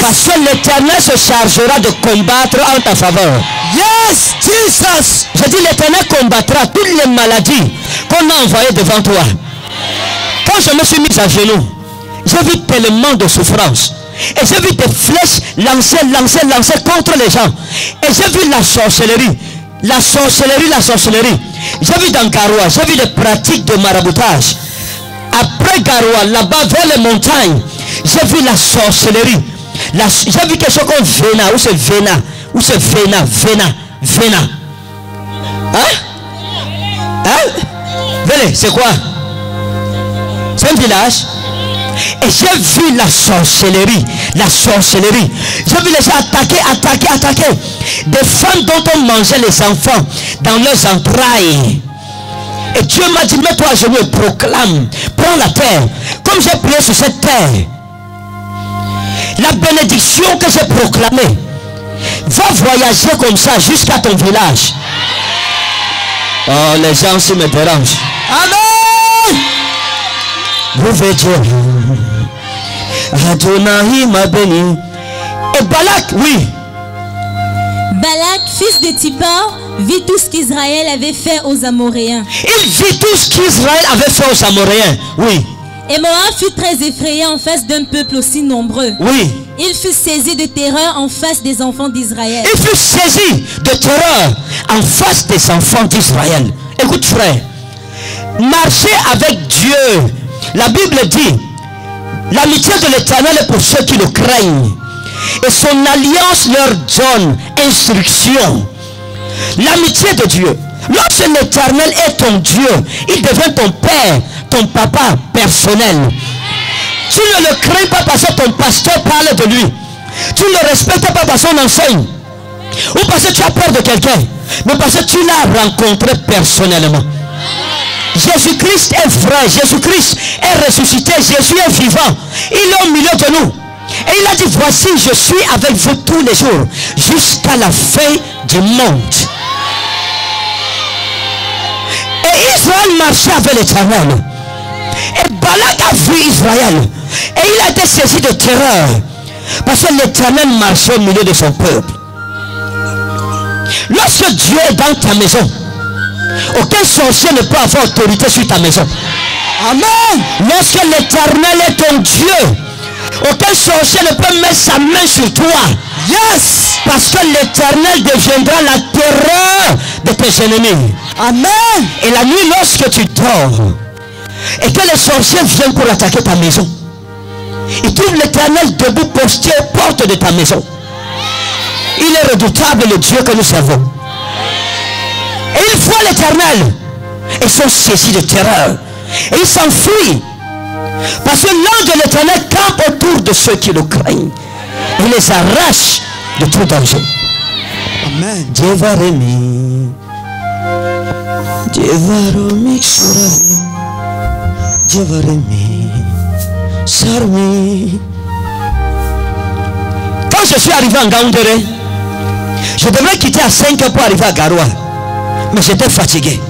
Parce que l'éternel se chargera de combattre en ta faveur. Yes, Jesus. Je dis l'éternel combattra toutes les maladies qu'on a envoyées devant toi. Quand je me suis mis à genoux, j'ai vu tellement de souffrance. Et j'ai vu des flèches lancées, lancées, lancées contre les gens. Et j'ai vu la sorcellerie. La sorcellerie, la sorcellerie. J'ai vu dans Garoua, j'ai vu des pratiques de maraboutage. Après Garoua, là-bas vers les montagnes, j'ai vu la sorcellerie. J'ai vu quelque chose comme Vena, ou c'est Vena, ou c'est Vena, Vena, Vena. Hein? Hein? Venez, c'est quoi? C'est un village. Et j'ai vu la sorcellerie. La sorcellerie. J'ai vu les gens attaquer, attaquer, attaquer. Des femmes dont on mangeait les enfants dans leurs entrailles. Et Dieu m'a dit, mets-toi à genoux et proclame. Prends la terre. Comme j'ai prié sur cette terre. La bénédiction que j'ai proclamée va voyager comme ça jusqu'à ton village. Oh, les gens aussi me dérangent. Amen. Louez Dieu. Adonai m'a béni. Et Balak, oui. Balak, fils de Tippor, vit tout ce qu'Israël avait fait aux Amoréens. Il vit tout ce qu'Israël avait fait aux Amoréens. Oui, Et Moab fut très effrayé en face d'un peuple aussi nombreux. oui. Il fut saisi de terreur en face des enfants d'Israël. Il fut saisi de terreur en face des enfants d'Israël. Écoute frère, marcher avec Dieu, la Bible dit, l'amitié de l'éternel est pour ceux qui le craignent. Et son alliance leur donne instruction. L'amitié de Dieu. Lorsque l'éternel est ton Dieu, il devient ton père, ton papa personnel. Tu ne le crains pas parce que ton pasteur parle de lui. Tu ne le respectes pas parce qu'on enseigne. Ou parce que tu as peur de quelqu'un. Mais parce que tu l'as rencontré personnellement. Jésus-Christ est vrai. Jésus-Christ est ressuscité. Jésus est vivant. Il est au milieu de nous. Et il a dit, voici, je suis avec vous tous les jours. Jusqu'à la fin du monde. Et Israël marchait avec l'éternel. Et Balak a vu Israël. Et il a été saisi de terreur. Parce que l'éternel marchait au milieu de son peuple. Lorsque Dieu est dans ta maison, aucun sorcier ne peut avoir autorité sur ta maison. Amen. Lorsque l'éternel est ton Dieu, aucun sorcier ne peut mettre sa main sur toi. Yes. Parce que l'éternel deviendra la terreur de tes ennemis. Amen. Et la nuit, lorsque tu dors, et que les sorciers viennent pour attaquer ta maison, ils trouvent l'éternel debout posté aux portes de ta maison. Il est redoutable le Dieu que nous servons. Et ils voient l'éternel. Et sont saisis de terreur. Et ils s'enfuient. Parce que l'ange de l'éternel campe autour de ceux qui le craignent. Il les arrache de tout danger. Amen. Dieu va remis. Dieu va remis. Dieu va remis. Sarmi. Quand je suis arrivé en Gaoundéré, je devrais quitter à 5 heures pour arriver à Garoua. Mais j'étais fatigué.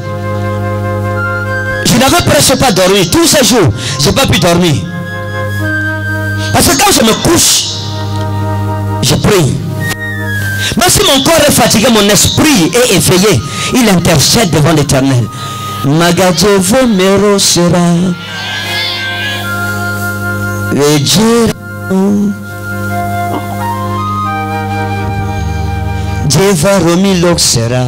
Je n'avais presque pas dormi. Tous ces jours, je n'ai pas pu dormir. Parce que quand je me couche, je prie. Même si mon corps est fatigué, mon esprit est éveillé. Il intercède devant l'éternel. Mero sera. Sera.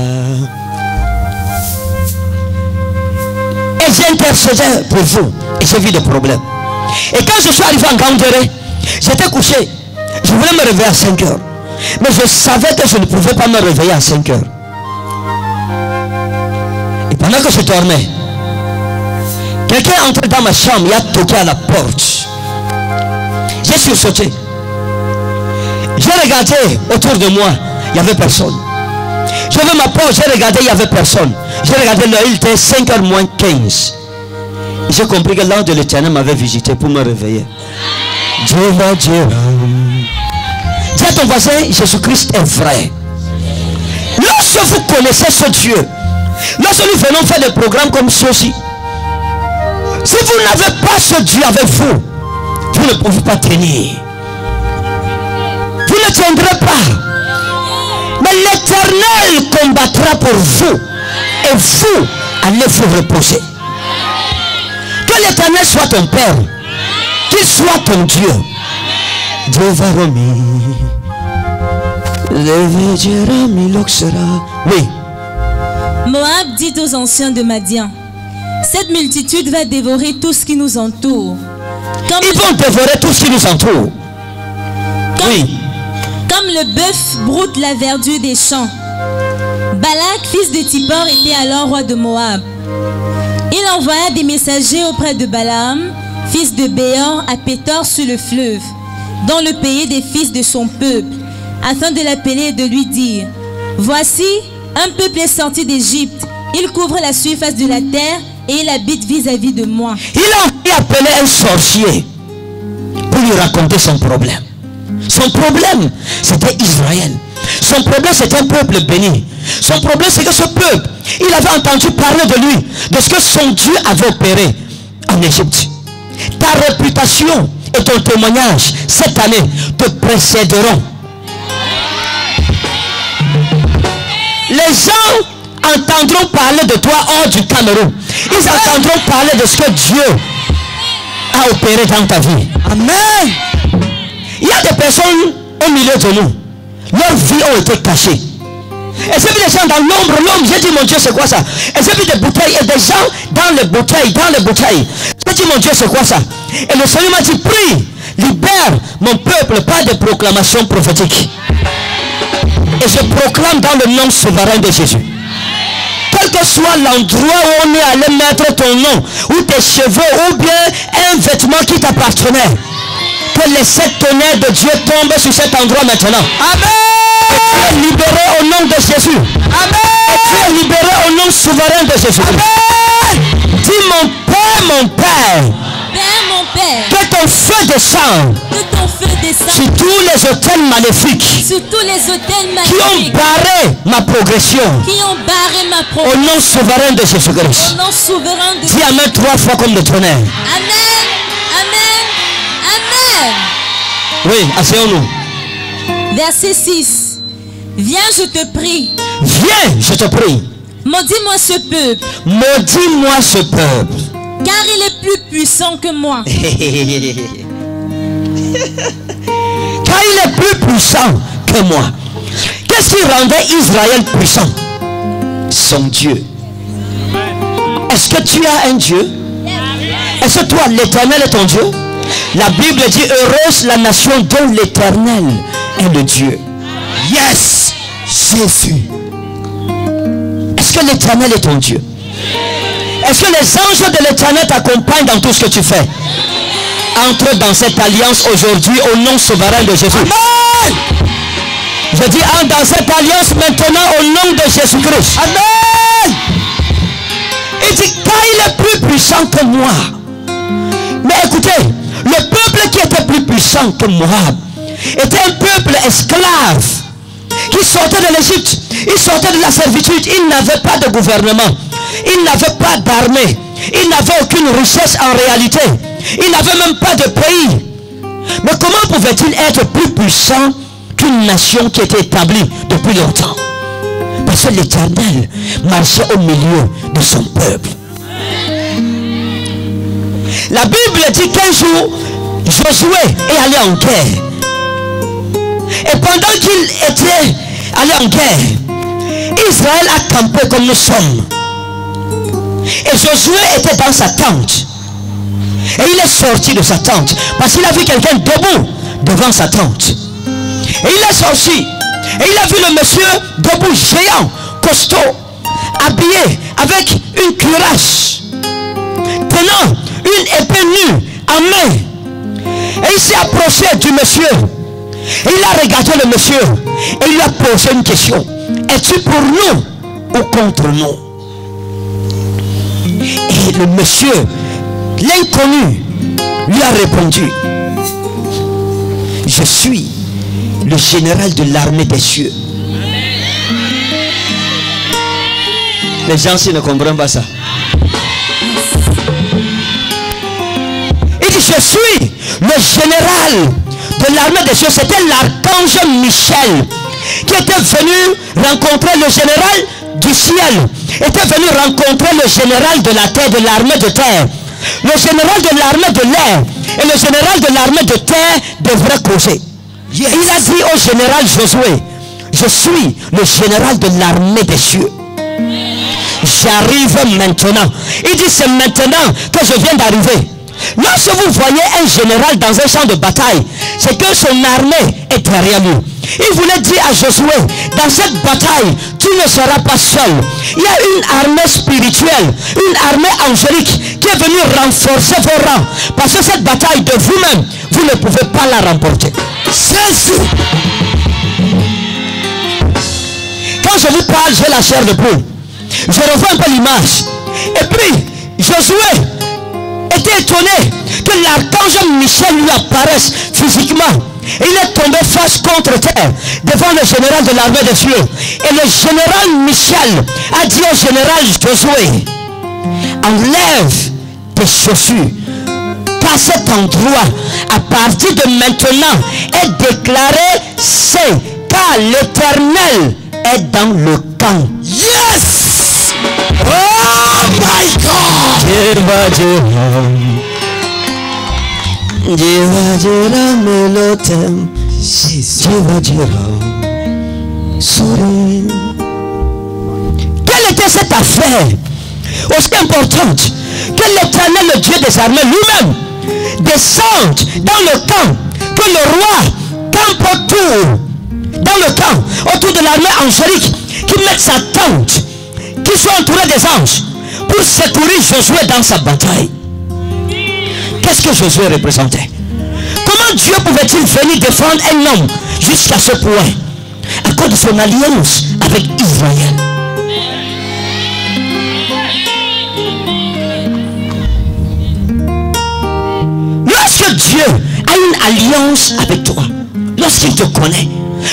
Et j'ai intercédé pour vous. Et j'ai vu des problèmes. Et quand je suis arrivé en Gandéré, j'étais couché. Je voulais me réveiller à 5 heures. Mais je savais que je ne pouvais pas me réveiller à 5 heures. Et pendant que je dormais, Quelqu'un est entré dans ma chambre, il a toqué à la porte. J'ai sursauté. J'ai regardé autour de moi, il n'y avait personne. Je veux ma porte, j'ai regardé, il n'y avait personne. J'ai regardé l'heure, il était 5h moins 15. J'ai compris que l'ange de l'éternel m'avait visité pour me réveiller. Dieu va dire. Dis à ton voisin, Jésus-Christ est vrai. Lorsque vous connaissez ce Dieu, lorsque nous venons faire des programmes comme ceci, si vous n'avez pas ce Dieu avec vous, vous ne pouvez pas tenir. Vous ne tiendrez pas. Mais l'éternel combattra pour vous. Et vous allez vous reposer. Que l'éternel soit ton Père. Qu'il soit ton Dieu. Dieu va remis. Oui. Moab dit aux anciens de Madian, cette multitude va dévorer tout ce qui nous entoure. Comme, Ils vont dévorer tout ce qui nous entoure. Oui. comme le bœuf broute la verdure des champs. Balak, fils de Tippor, était alors roi de Moab. Il envoya des messagers auprès de Balaam, fils de Béor, à Pétor sur le fleuve, dans le pays des fils de son peuple, afin de l'appeler et de lui dire, Voici, un peuple est sorti d'Égypte. Il couvre la surface de la terre et il habite vis-à-vis de moi. Il a appeler un sorcier pour lui raconter son problème. Son problème, c'était Israël. Son problème, c'était un peuple béni. Son problème, c'est que ce peuple, il avait entendu parler de lui, de ce que son Dieu avait opéré en Égypte. Ta réputation et ton témoignage cette année te précéderont. Les gens entendront parler de toi hors du Cameroun. Ils entendront parler de ce que Dieu a opéré dans ta vie. Amen. Il y a des personnes au milieu de nous. Leurs vies ont été cachées. Et j'ai vu des gens dans l'ombre, l'ombre, j'ai dit mon Dieu c'est quoi ça? Et j'ai vu des bouteilles et des gens dans les bouteilles, dans les bouteilles? J'ai dit mon Dieu c'est quoi ça? Et le Seigneur m'a dit prie, libère mon peuple par des proclamations prophétiques. Et je proclame dans le nom souverain de Jésus. Quel que soit l'endroit où on est allé mettre ton nom, ou tes cheveux, ou bien un vêtement qui t'appartenait, que les sept tonnerres de Dieu tombent sur cet endroit maintenant. Et tu es libéré au nom de Jésus. Et tu es libéré au nom souverain de Jésus. Dis mon Père, mon Père, Père, mon Père, que ton feu descende que ton feu descende sur tous les hôtels maléfiques sur tous les hôtels qui ont barré ma progression qui ont barré ma au progression. nom souverain de Jésus-Christ. Au nom souverain de Dis Amen trois fois comme le tonnerre. Amen. Amen. Oui, asseyons-nous. Verset 6. Viens, je te prie. Viens, je te prie. Maudis-moi ce peuple, Maudis-moi ce peuple. car il est plus puissant que moi. Car il est plus puissant que moi. Qu'est-ce qui rendait Israël puissant? Son Dieu. Est-ce que tu as un Dieu? Est-ce que toi, l'éternel est ton Dieu? La Bible dit heureuse la nation dont l'éternel est le Dieu. Yes Jésus. Est-ce que l'éternel est ton Dieu? Est-ce que les anges de l'éternel t'accompagnent dans tout ce que tu fais? Entre dans cette alliance aujourd'hui au nom souverain de Jésus. Je dis entre dans cette alliance maintenant au nom de Jésus-Christ. Amen. Il dit car il est plus puissant que moi. Mais écoutez, le peuple qui était plus puissant que Moab était un peuple esclave qui sortait de l'Égypte. Il sortait de la servitude. Il n'avait pas de gouvernement. Il n'avait pas d'armée. Il n'avait aucune richesse en réalité. Il n'avait même pas de pays. Mais comment pouvait-il être plus puissant qu'une nation qui était établie depuis longtemps? Parce que l'Éternel marchait au milieu de son peuple. La Bible dit qu'un jour, Josué est allé en guerre. Et pendant qu'il était allé en guerre, Israël a campé comme nous sommes. Et Josué était dans sa tente. Et il est sorti de sa tente parce qu'il a vu quelqu'un debout devant sa tente. Et il est sorti. Et il a vu le monsieur debout, géant, costaud, habillé avec une cuirasse, tenant une épée nue en main. Et il s'est approché du monsieur. Il a regardé le monsieur. Et il lui a posé une question. Es-tu pour nous ou contre nous? Et le monsieur, l'inconnu, lui a répondu. Je suis le général de l'armée des cieux. Les gens s'ils ne comprennent pas ça. Je suis le général de l'armée des cieux. C'était l'archange Michel qui était venu rencontrer le général du ciel. Était venu rencontrer le général de la terre, de l'armée de terre. Le général de l'armée de l'air et le général de l'armée de terre devraient causer. Il a dit au général Josué, je suis le général de l'armée des cieux. J'arrive maintenant. Il dit, c'est maintenant que je viens d'arriver. Lorsque vous voyez un général dans un champ de bataille, c'est que son armée est derrière lui. Il voulait dire à Josué, dans cette bataille, tu ne seras pas seul. Il y a une armée spirituelle, une armée angélique qui est venue renforcer vos rangs. Parce que cette bataille de vous-même, vous ne pouvez pas la remporter. Celle-ci. Quand je vous parle, j'ai la chair de poule. Je revois un peu l'image. Et puis, Josué était étonné que l'archange Michel lui apparaisse physiquement. Il est tombé face contre terre devant le général de l'armée des cieux. Et le général Michel a dit au général Josué, enlève tes chaussures. Par cet endroit, à partir de maintenant, est déclaré saint, car l'éternel est dans le camp. Yes! Oh Quelle était cette affaire aussi importante que l'éternel, le Dieu des armées lui-même, descende dans le camp, que le roi campe autour, dans le camp, autour de l'armée angélique, qui mette sa tente, qui soit entouré des anges, pour secourir Josué dans sa bataille. Qu'est-ce que Josué représentait? Comment Dieu pouvait-il venir défendre un homme jusqu'à ce point? À cause de son alliance avec Israël. Lorsque Dieu a une alliance avec toi, lorsqu'il te connaît,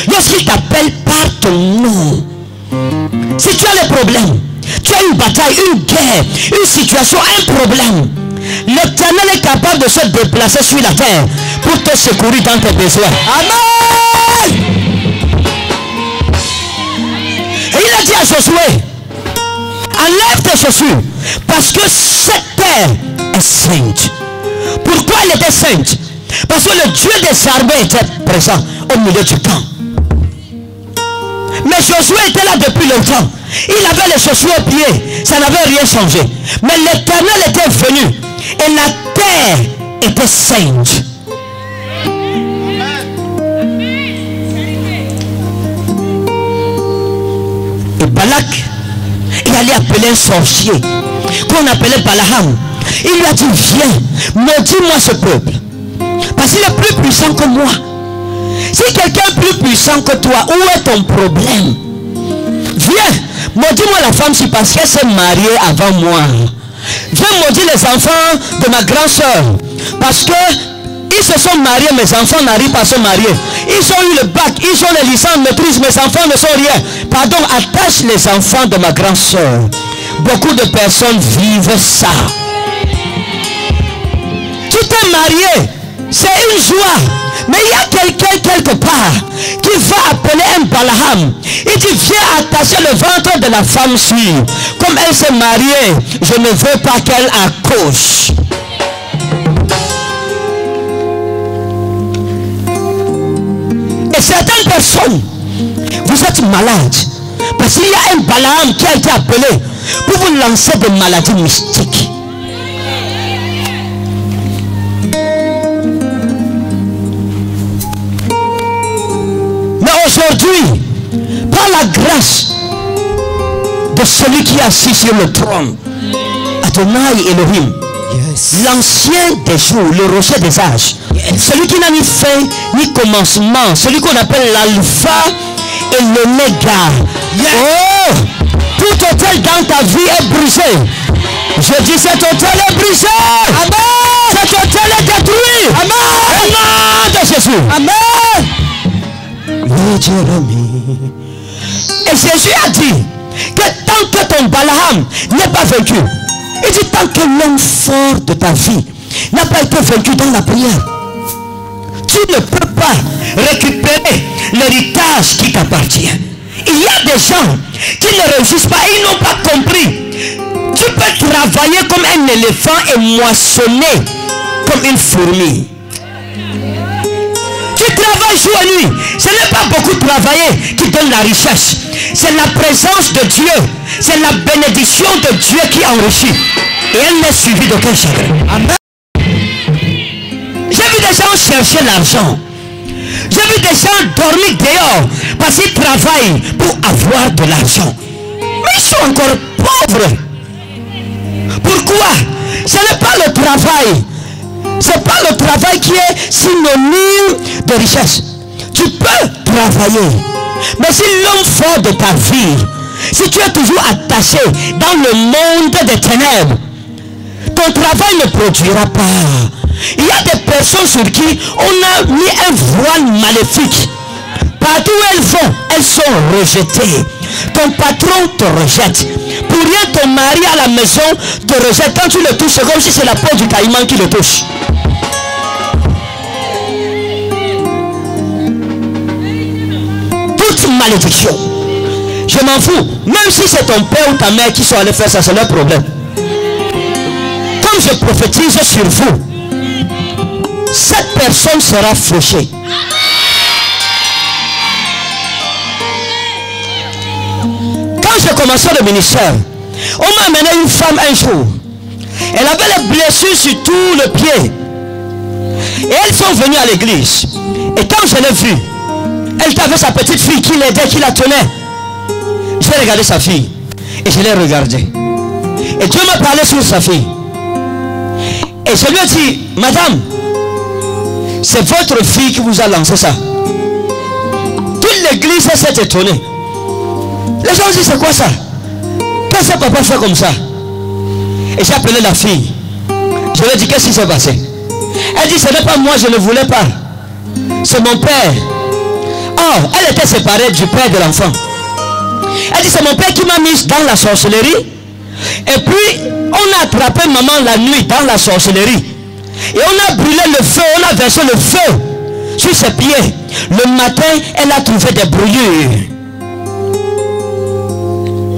lorsqu'il t'appelle par ton nom, si tu as des problèmes, tu as une bataille, une guerre, une situation, un problème, l'éternel est capable de se déplacer sur la terre pour te secourir dans tes besoins. Amen. Et il a dit à Josué, enlève tes chaussures parce que cette terre est sainte. Pourquoi elle était sainte? Parce que le Dieu des armées était présent au milieu du camp. Mais Josué était là depuis longtemps. Il avait les chaussures aux pieds. Ça n'avait rien changé. Mais l'éternel était venu. Et la terre était sainte. Et Balak, il allait appeler un sorcier qu'on appelait Balaham. Il lui a dit, viens, maudis-moi ce peuple. Parce qu'il est plus puissant que moi. Si quelqu'un est plus puissant que toi, où est ton problème? Viens, maudis-moi la femme si parce qu'elle s'est mariée avant moi. Viens maudire les enfants de ma grande soeur. Parce que ils se sont mariés, mes enfants n'arrivent pas à se marier. Ils ont eu le bac, ils ont les licences maîtrise, mes enfants ne sont rien. Pardon, attache les enfants de ma grande soeur. Beaucoup de personnes vivent ça. Tu t'es marié, c'est une joie. Mais il y a quelqu'un quelque part qui va appeler un Balaham. Il dit, viens attacher le ventre de la femme sur. Comme elle s'est mariée, je ne veux pas qu'elle accouche. Et certaines personnes, vous êtes malades. Parce qu'il y a un Balaam qui a été appelé pour vous lancer des maladies mystiques. Aujourd'hui, par la grâce de celui qui est assis sur le trône, Adonai Elohim, Yes. L'ancien des jours, le rocher des âges. Celui qui n'a ni fin ni commencement. Celui qu'on appelle l'alpha et l'oméga. Oh! Tout hôtel dans ta vie est brisé. Je dis cet hôtel est brisé. Amen. Cet hôtel est détruit. Amen. Au nom de Jésus. Amen. Et Jésus a dit que tant que ton Balaam n'est pas vaincu, il dit tant que l'homme fort de ta vie n'a pas été vaincu dans la prière, tu ne peux pas récupérer l'héritage qui t'appartient. Il y a des gens qui ne réussissent pas, ils n'ont pas compris. Tu peux travailler comme un éléphant et moissonner comme une fourmi. Tu travailles jour et. Ce n'est pas beaucoup travailler qui donne la richesse. C'est la présence de Dieu. C'est la bénédiction de Dieu qui enrichit. Et elle n'est suivie d'aucun chagrin. Amen. J'ai vu des gens chercher l'argent. J'ai vu des gens dormir dehors parce qu'ils travaillent pour avoir de l'argent. Mais ils sont encore pauvres. Pourquoi? Ce n'est pas le travail. Ce n'est pas le travail qui est synonyme de richesse. Tu peux travailler. Mais si l'homme fort de ta vie, si tu es toujours attaché dans le monde des ténèbres, ton travail ne produira pas. Il y a des personnes sur qui on a mis un voile maléfique. Partout où elles vont, elles sont rejetées. Ton patron te rejette. Pour rien, ton mari à la maison te rejette. Quand tu le touches, c'est comme si c'est la peau du caïman qui le touche. Toute malédiction. Je m'en fous. Même si c'est ton père ou ta mère qui sont allés faire ça, c'est leur problème. Comme je prophétise sur vous, cette personne sera fauchée. J'ai commencé le ministère, on m'a amené une femme un jour. Elle avait les blessures sur tout le pied. Et elles sont venues à l'église. Et quand je l'ai vue, elle avait sa petite fille qui l'aidait, qui la tenait. J'ai regardé sa fille. Et je l'ai regardée. Et Dieu m'a parlé sur sa fille. Et je lui ai dit, Madame, c'est votre fille qui vous a lancé ça. Toute l'église s'est étonnée. Les gens disent, c'est quoi ça? Qu'est-ce que papa fait comme ça? Et j'ai appelé la fille. Je lui ai dit, qu'est-ce qui s'est passé? Elle dit, ce n'est pas moi, je ne voulais pas. C'est mon père. Oh, elle était séparée du père de l'enfant. Elle dit, c'est mon père qui m'a mise dans la sorcellerie. Et puis, on a attrapé maman la nuit dans la sorcellerie. Et on a brûlé le feu, on a versé le feu sur ses pieds. Le matin, elle a trouvé des brûlures.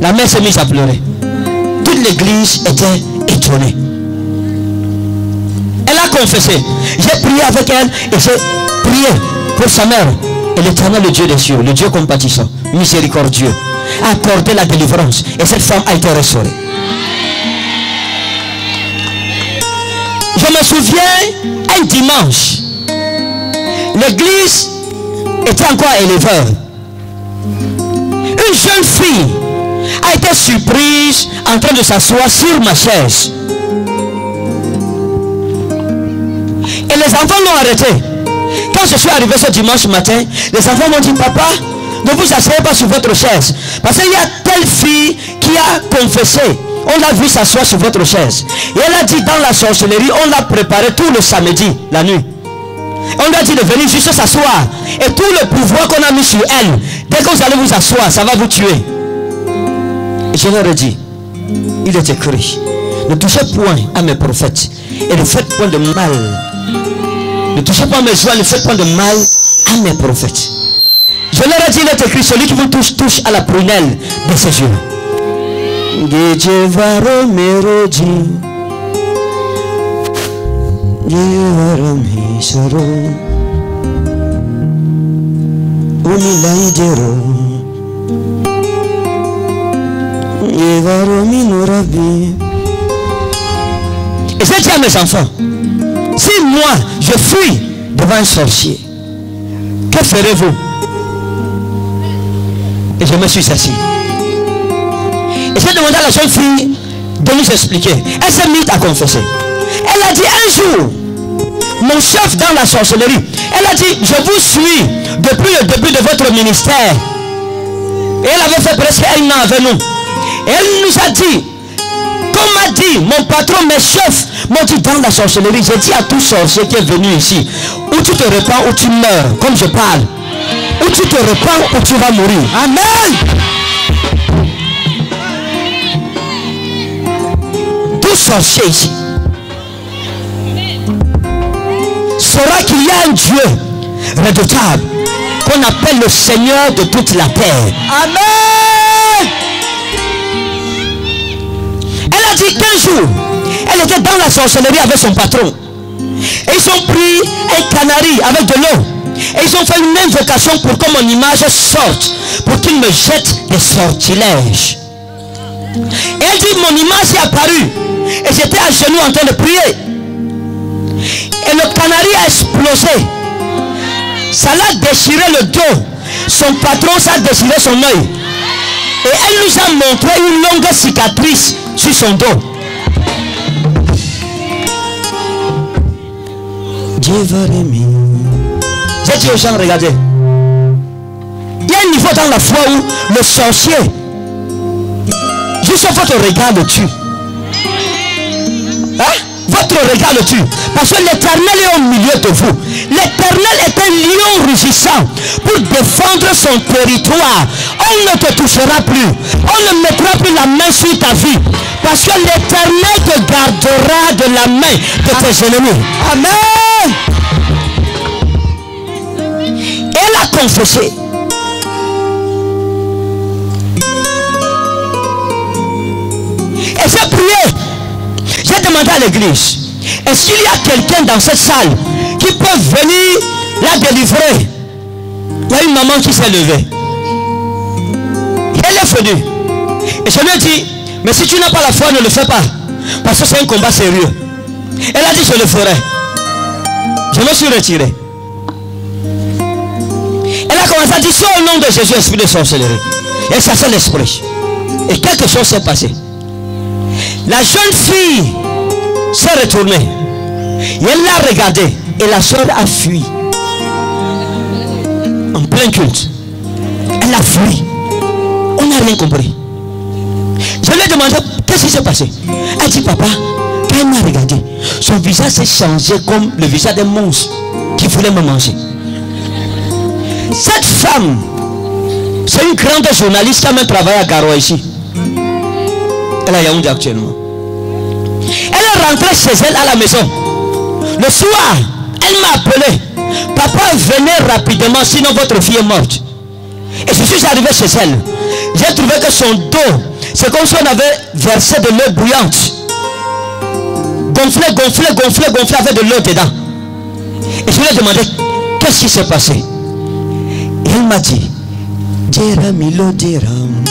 La mère s'est mise à pleurer. Toute l'église était étonnée. Elle a confessé. J'ai prié avec elle et j'ai prié pour sa mère. Et l'éternel, le Dieu des cieux, le Dieu compatissant, miséricordieux, a accordé la délivrance. Et cette femme a été restaurée. Je me souviens, un dimanche, l'église était encore éleveur. Une jeune fille a été surprise en train de s'asseoir sur ma chaise. Et les enfants l'ont arrêté. Quand je suis arrivé ce dimanche matin, les enfants m'ont dit, papa, ne vous asseyez pas sur votre chaise. Parce qu'il y a telle fille qui a confessé. On l'a vu s'asseoir sur votre chaise. Et elle a dit dans la sorcellerie, on l'a préparé tout le samedi, la nuit. On a dit de venir juste s'asseoir. Et tout le pouvoir qu'on a mis sur elle, dès que vous allez vous asseoir, ça va vous tuer. Je leur ai dit, il est écrit, ne touchez point à mes prophètes et ne faites point de mal. Ne touchez pas à mes joies, ne faites point de mal à mes prophètes. Je leur ai dit, il est écrit, celui qui vous touche, touche à la prunelle de ses yeux. Et j'ai dit à mes enfants Si moi je fuis devant un sorcier Que ferez-vous? Et je me suis assis et j'ai demandé à la jeune fille de nous expliquer. Elle s'est mise à confesser. Elle a dit un jour, mon chef dans la sorcellerie, elle a dit, je vous suis depuis le début de votre ministère. Et elle avait fait presque un an avec nous. Elle nous a dit, comme m'a dit mon patron, mes chefs m'ont dit dans la sorcellerie, j'ai dit à tout sorcier qui est venu ici, ou tu te répands ou tu meurs, comme je parle. Ou tu te répands ou tu vas mourir. Amen. Tout sorcier ici saura qu'il y a un Dieu redoutable qu'on appelle le Seigneur de toute la terre. Amen. Elle a dit qu'un jour, elle était dans la sorcellerie avec son patron. Et ils ont pris un canari avec de l'eau. Et ils ont fait une invocation pour que mon image sorte. Pour qu'il me jette des sortilèges. Et elle dit, mon image est apparue. Et j'étais à genoux en train de prier. Et le canari a explosé. Ça l'a déchiré le dos. Son patron, ça a déchiré son œil. Et elle nous a montré une longue cicatrice sur son dos. J'ai dit aux gens, regardez. Il y a un niveau dans la foi où le sorcier, juste votre regard le tue. Hein? Votre regard le tue. Parce que l'éternel est au milieu de vous. L'éternel est un lion rugissant pour défendre son territoire. On ne te touchera plus. On ne mettra plus la main sur ta vie. Parce que l'éternel te gardera de la main de tes ennemis. Amen. Elle a confessé. Et j'ai prié. J'ai demandé à l'église, est-ce qu'il y a quelqu'un dans cette salle qui peut venir la délivrer? Il y a une maman qui s'est levée. Elle est venue. Et je lui ai dit, mais si tu n'as pas la foi, ne le fais pas. Parce que c'est un combat sérieux. Elle a dit, je le ferai. Je me suis retiré. Elle a commencé à dire, Sois au nom de Jésus, esprit de sorcellerie. Et ça c'est l'esprit. Et quelque chose s'est passé. La jeune fille s'est retournée. Et elle l'a regardé. Et la soeur a fui. En plein culte. Elle a fui. On n'a rien compris. Je lui ai demandé qu'est-ce qui s'est passé? Elle dit papa, quand elle m'a regardé, son visage s'est changé comme le visage d'un monstre qui voulait me manger. Cette femme, c'est une grande journaliste qui a même travaillé à Garoua ici. Elle à Yaoundé actuellement. Elle est rentrée chez elle à la maison. Le soir, elle m'a appelé. Papa, venez rapidement, sinon votre fille est morte. Et je suis arrivé chez elle. J'ai trouvé que son dos, c'est comme si on avait versé de l'eau bouillante. Gonflé, gonflé, gonflé, gonflé avec de l'eau dedans. Et je lui ai demandé, qu'est-ce qui s'est passé? Et elle m'a dit, Jeramilo Jeram.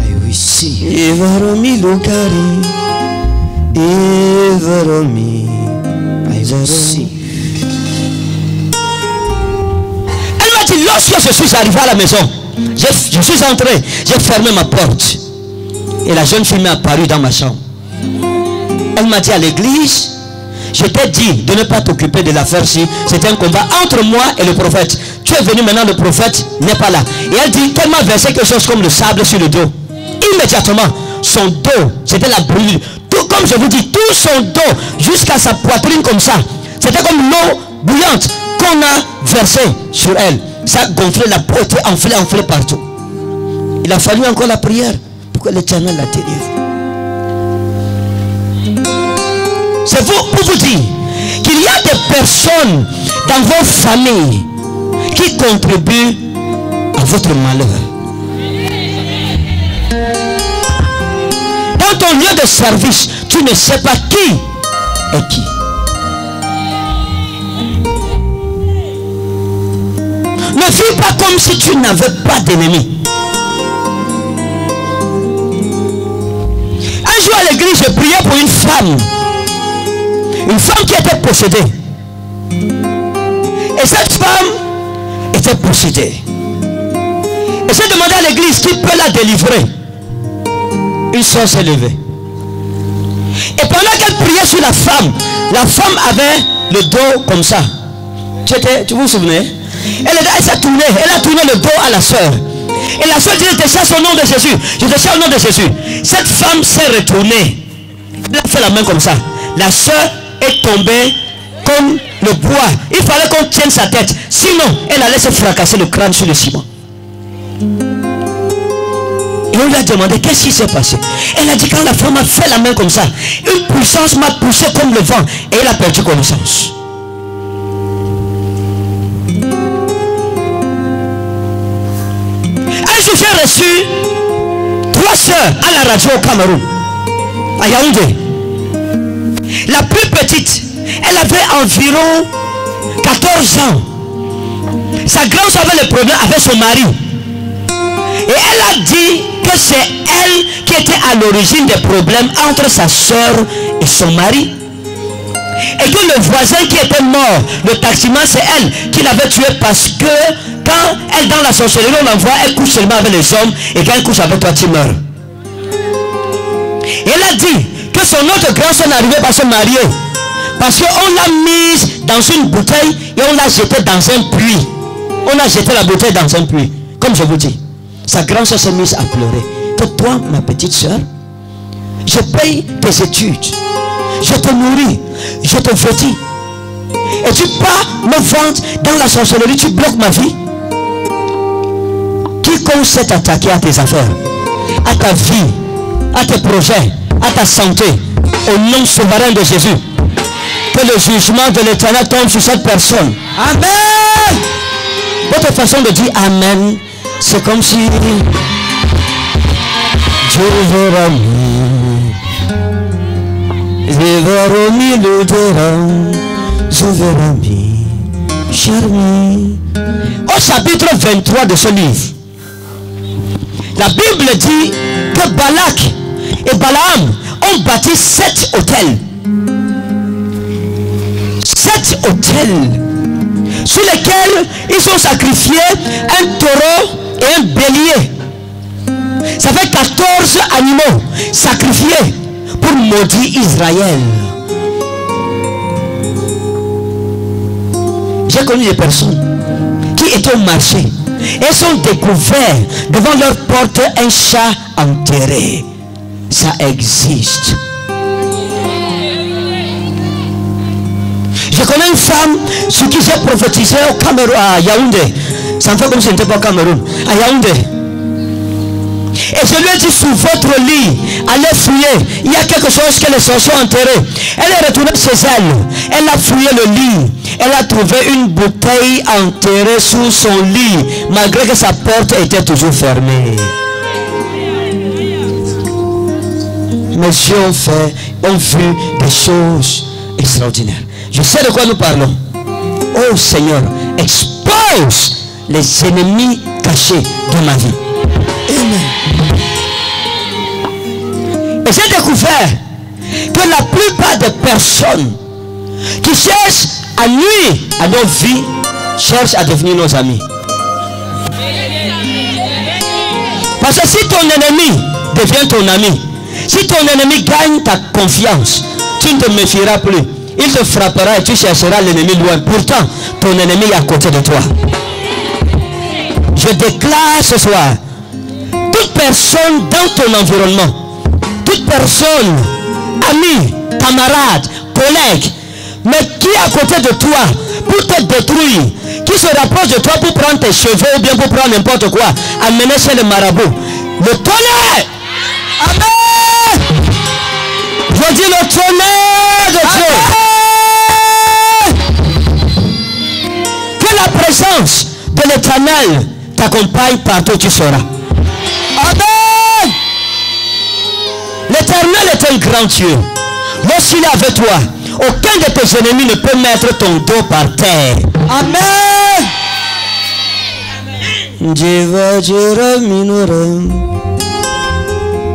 I will see. Ivaromi Lukari. Ivaromi. I will see. Elle m'a dit, lorsque je suis arrivé à la maison, je, suis entré, j'ai fermé ma porte. Et la jeune fille m'est apparue dans ma chambre. Elle m'a dit à l'église, je t'ai dit de ne pas t'occuper de l'affaire-ci. C'était un combat entre moi et le prophète. Tu es venu maintenant, le prophète n'est pas là. Et elle dit qu'elle m'a versé quelque chose comme le sable sur le dos. Immédiatement, son dos, c'était la brûlure. Tout comme je vous dis, tout son dos, jusqu'à sa poitrine comme ça. C'était comme l'eau bouillante qu'on a versée sur elle. Ça a gonflé la peau, était enflée, enflée partout. Il a fallu encore la prière pour que l'éternel la délivre. C'est pour vous dire qu'il y a des personnes dans vos familles qui contribuent à votre malheur. Dans ton lieu de service, tu ne sais pas qui est qui. Ne vis pas comme si tu n'avais pas d'ennemis. Un jour à l'église, je priais pour une femme. Une femme qui était possédée. Et cette femme était possédée. Et j'ai demandé à l'église qui peut la délivrer. Une soeur s'est levée. Et pendant qu'elle priait sur la femme. La femme avait le dos comme ça. Tu, étais, tu vous souvenez? Elle, elle s'est tournée. Elle a tourné le dos à la soeur. Et la soeur dit, je te chasse au nom de Jésus. Je te chasse au nom de Jésus. Cette femme s'est retournée. Elle a fait la main comme ça. La soeur est tombée comme le bois. Il fallait qu'on tienne sa tête. Sinon, elle allait se fracasser le crâne sur le ciment. Et on lui a demandé qu'est-ce qui s'est passé? Elle a dit quand la femme a fait la main comme ça, une puissance m'a poussé comme le vent et elle a perdu connaissance. Reçu trois sœurs à la radio au Cameroun, à Yaoundé. La plus petite, elle avait environ 14 ans. Sa grande soeur avait le problème avec son mari. Et elle a dit que c'est elle qui était à l'origine des problèmes entre sa soeur et son mari. Et que le voisin qui était mort, le taximan, c'est elle qui l'avait tué parce que quand elle dans la sorcellerie, on l'envoie, elle couche seulement avec les hommes et quand elle couche avec toi, tu meurs. Et elle a dit que son autre grand-soeur n'arrivait pas à se marier parce qu'on l'a mise dans une bouteille et on l'a jetée dans un puits. On a jeté la bouteille dans un puits, comme je vous dis. Sa grand-soeur s'est mise à pleurer. Que toi, ma petite soeur, je paye tes études. Je te nourris. Je te vêtis. Et tu pars me vendre dans la sorcellerie. Tu bloques ma vie. Quiconque s'est attaqué à tes affaires, à ta vie, à tes projets, à ta santé, au nom souverain de Jésus, que le jugement de l'éternel tombe sur cette personne. Amen. Votre façon de dire Amen, c'est comme si Dieu Charmé. Au chapitre 23 de ce livre, la Bible dit que Balak et Balaam ont bâti sept hôtels. Sept hôtels sur lesquels ils ont sacrifié un taureau et un bélier. Ça fait 14 animaux sacrifiés pour Israël. J'ai connu des personnes qui étaient au marché et sont découverts devant leur porte un chat enterré. Ça existe. Je connais une femme sur qui j'ai prophétisé au Cameroun, à Yaoundé. Ça me fait comme si je n'étais pas au Cameroun. À Yaoundé. Et je lui ai dit sur votre lit, allez fouiller. Il y a quelque chose que les sorciers ont enterré. Elle est retournée chez elle. Elle a fouillé le lit. Elle a trouvé une bouteille enterrée sous son lit, malgré que sa porte était toujours fermée. Mes yeux ont fait, ont vu des choses extraordinaires. Je sais de quoi nous parlons. Oh Seigneur, expose les ennemis cachés de ma vie. Et j'ai découvert que la plupart des personnes qui cherchent à nuire à nos vies cherchent à devenir nos amis. Parce que si ton ennemi devient ton ami, si ton ennemi gagne ta confiance, tu ne te méfieras plus. Il te frappera et tu chercheras l'ennemi loin. Pourtant, ton ennemi est à côté de toi. Je déclare ce soir, toute personne dans ton environnement, toute personne, ami, camarade, collègue, mais qui à côté de toi pour te détruire, qui se rapproche de toi pour prendre tes cheveux ou bien pour prendre n'importe quoi, amener chez le marabout. Le tonnerre Amen Je dis le tonnerre de Dieu Que la présence de l'éternel t'accompagne partout où tu seras. Amen L'éternel est un grand Dieu. Lorsqu'il est avec toi, aucun de tes ennemis ne peut mettre ton dos par terre. Amen.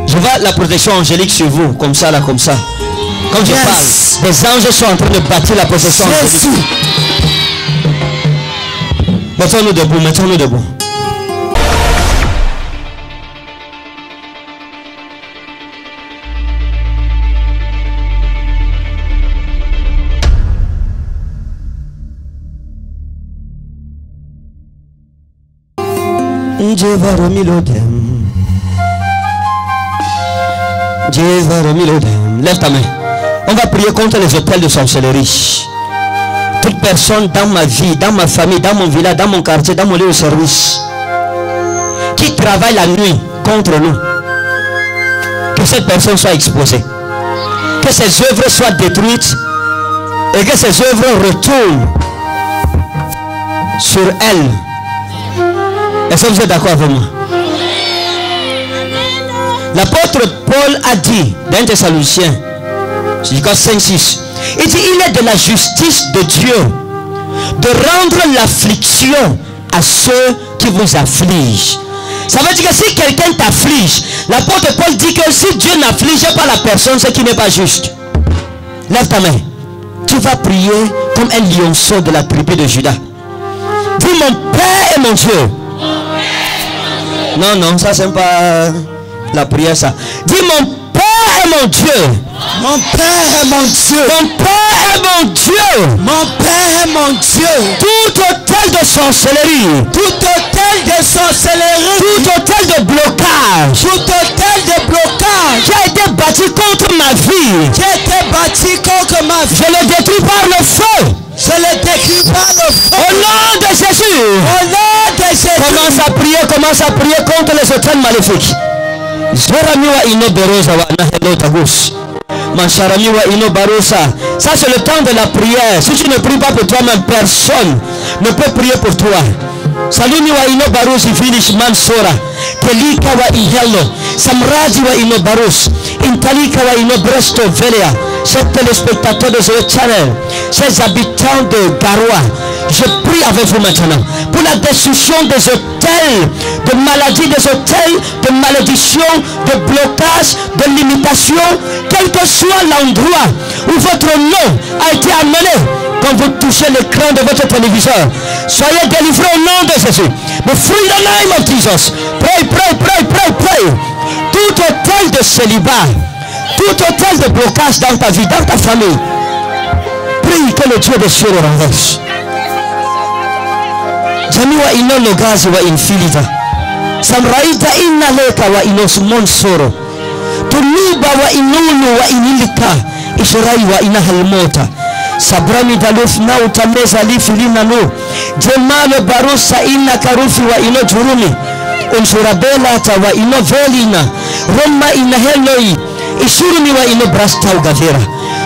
Je vois la protection angélique sur vous, comme ça, là, comme ça. Comme je Yes. parle, les anges sont en train de bâtir la protection angélique. Mettons-nous debout, mettons-nous debout. Jevaromilodem. Jevaromilodem. Lève ta main. On va prier contre les hôtels de sorcellerie. Toute personne dans ma vie, dans ma famille, dans mon village, dans mon quartier, dans mon lieu de service, qui travaille la nuit contre nous, que cette personne soit exposée. Que ses œuvres soient détruites et que ses œuvres retournent sur elle. Est-ce que vous êtes d'accord avec moi? L'apôtre Paul a dit dans Thessaloniciens, c'est 5, 6, il dit, il est de la justice de Dieu de rendre l'affliction à ceux qui vous affligent. Ça veut dire que si quelqu'un t'afflige, l'apôtre Paul dit que si Dieu n'afflige pas la personne, ce qui n'est pas juste. Lève ta main. Tu vas prier comme un lionceau de la tribu de Judas. Dis mon Père et mon Dieu. Non, non, ça c'est pas la prière ça. Dis mon Père et mon Dieu. Mon Père est mon Dieu. Mon Père est mon Dieu. Mon Père est mon Dieu. Tout hôtel de sorcellerie. Tout hôtel de sorcellerie. Tout hôtel de blocage. Tout hôtel de blocage. Qui a été bâti contre ma vie. Qui a été bâti contre ma vie. Je le détruis par le feu. Je le décris par le feu. Au nom de Jésus. Au nom de Jésus. Commence à prier, commence à prier contre les hôtels maléfiques. Zoramiwa ino berosa wa nahelo tagus. Mansharamiwa ino barosa. Ça c'est le temps de la prière. Si tu ne pries pas pour toi-même, personne ne peut prier pour toi. Saluni wa ino barus finish mansora. Telika wa ihelo. Samraji wa ino barus. Intalika wa ino bresto velea. Chers téléspectateurs de ce channel, chers habitants de Garoua, je prie avec vous maintenant pour la destruction des hôtels de maladies, des hôtels de malédiction, de blocage, de limitation, quel que soit l'endroit où votre nom a été amené quand vous touchez l'écran de votre téléviseur. Soyez délivrés au nom de Jésus. The free the name of Jesus. Pray, pray, pray, pray, pray. Tout hôtel de célibat, tout hôtel de blocage dans ta vie, dans ta famille, prie que le Dieu des cieux le renverse. Jamiwa inolo ino logazi wa infilita samraita inna leka wa inosumon soro tuliba wa inunu wa inilika. Ishirai wa inahalmota. Sabrami daluf na utameza lifi linanu. Jemalo barusa inna karufi wa ino jurumi. Unsurabelata wa ino velina. Roma ina heloi. Ishurumi wa ino brasta ugavera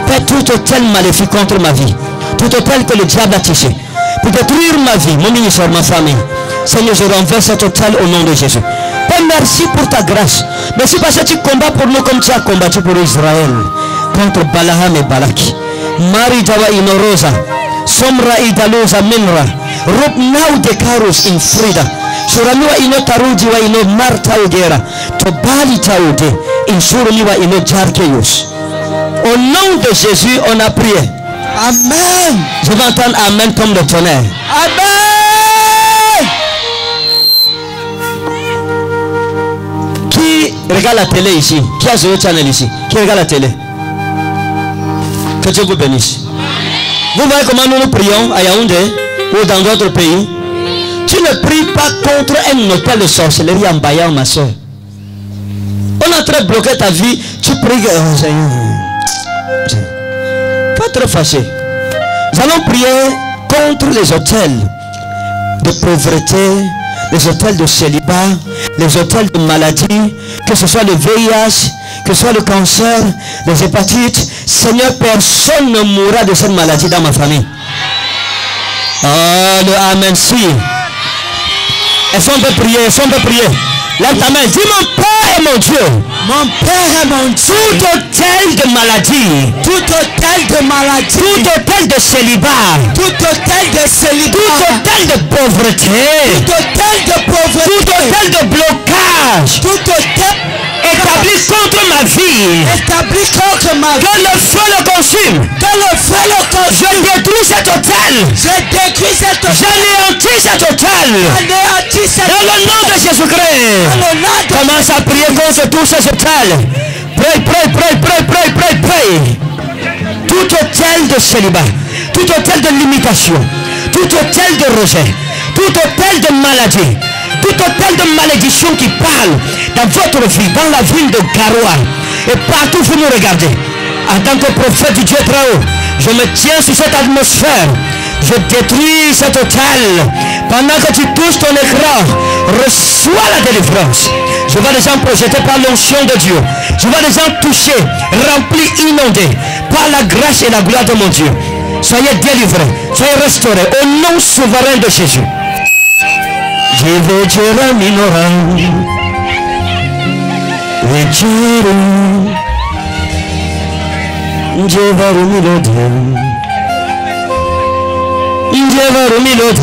Fais tout hôtel maléfique contre ma vie tout hôtel que le diable a tissé pour détruire ma vie, mon ministère, ma famille. Seigneur, je renverse cet hôtel au nom de Jésus. Père, merci pour ta grâce. Merci parce que tu combats pour nous comme tu as combattu pour Israël. Contre Balaham et Balak. Mari Jawa Inorosa. Somra Idalosa Minra. Rupnau de Karus in Frida. Suramiwa ino taruji wa ino Marta Ugera. Tobali Taude. In Suramiwa ino Jarkeus. Au nom de Jésus, on a prié. Amen. Je vais entendre Amen comme le tonnerre. Amen. Qui regarde la télé ici? Qui a Zoé Channel ici? Qui regarde la télé? Que Dieu vous bénisse. Vous voyez comment nous nous prions à Yaoundé ou dans d'autres pays? Tu ne pries pas contre un hôtel de sorcellerie en baillant, ma soeur. On a très bloqué ta vie. Tu pries que... Oh, Seigneur. Pas trop fâché. Nous allons prier contre les hôtels de pauvreté, les hôtels de célibat, les hôtels de maladie, que ce soit le VIH, que ce soit le cancer, les hépatites. Seigneur, personne ne mourra de cette maladie dans ma famille. Oh, le Amen, si. Est-ce qu'on peut prier? Est-ce qu'on peut prier? Lève ta main. Dis mon Père et mon Dieu. Mon Père est mon Dieu. Tout hôtel de maladie. Tout hôtel de maladie. Tout hôtel de célibat. Tout hôtel de célibat. Tout hôtel de pauvreté. Tout hôtel de Tout pauvreté. hôtel de blocage. Tout hôtel Établi contre ma vie. établi contre ma vie. Que le feu le consume. Que le feu le Je consume. détruis cet hôtel. Je détruis cet hôtel. J'anéantis cet hôtel. Anéantis cet Dans le nom de Jésus-Christ. Commence à prier contre tous ces hôtels. Pray, pray, pray, pray, pray, pray, pray. Tout hôtel de célibat, tout hôtel de limitation, tout hôtel de rejet, tout hôtel de maladie, tout hôtel de malédiction qui parle dans votre vie, dans la ville de Garoua, et partout vous nous regardez, en tant que prophète du Dieu très haut, je me tiens sur cette atmosphère. Je détruis cet hôtel. Pendant que tu touches ton écran, reçois la délivrance. Je vois les gens projetés par l'onction de Dieu. Je vois les gens touchés, remplis, inondés par la grâce et la gloire de mon Dieu. Soyez délivrés, soyez restaurés au nom souverain de Jésus. 예배처럼 이노라 외치로 이제 바로 믿어도 이제 바로 믿어도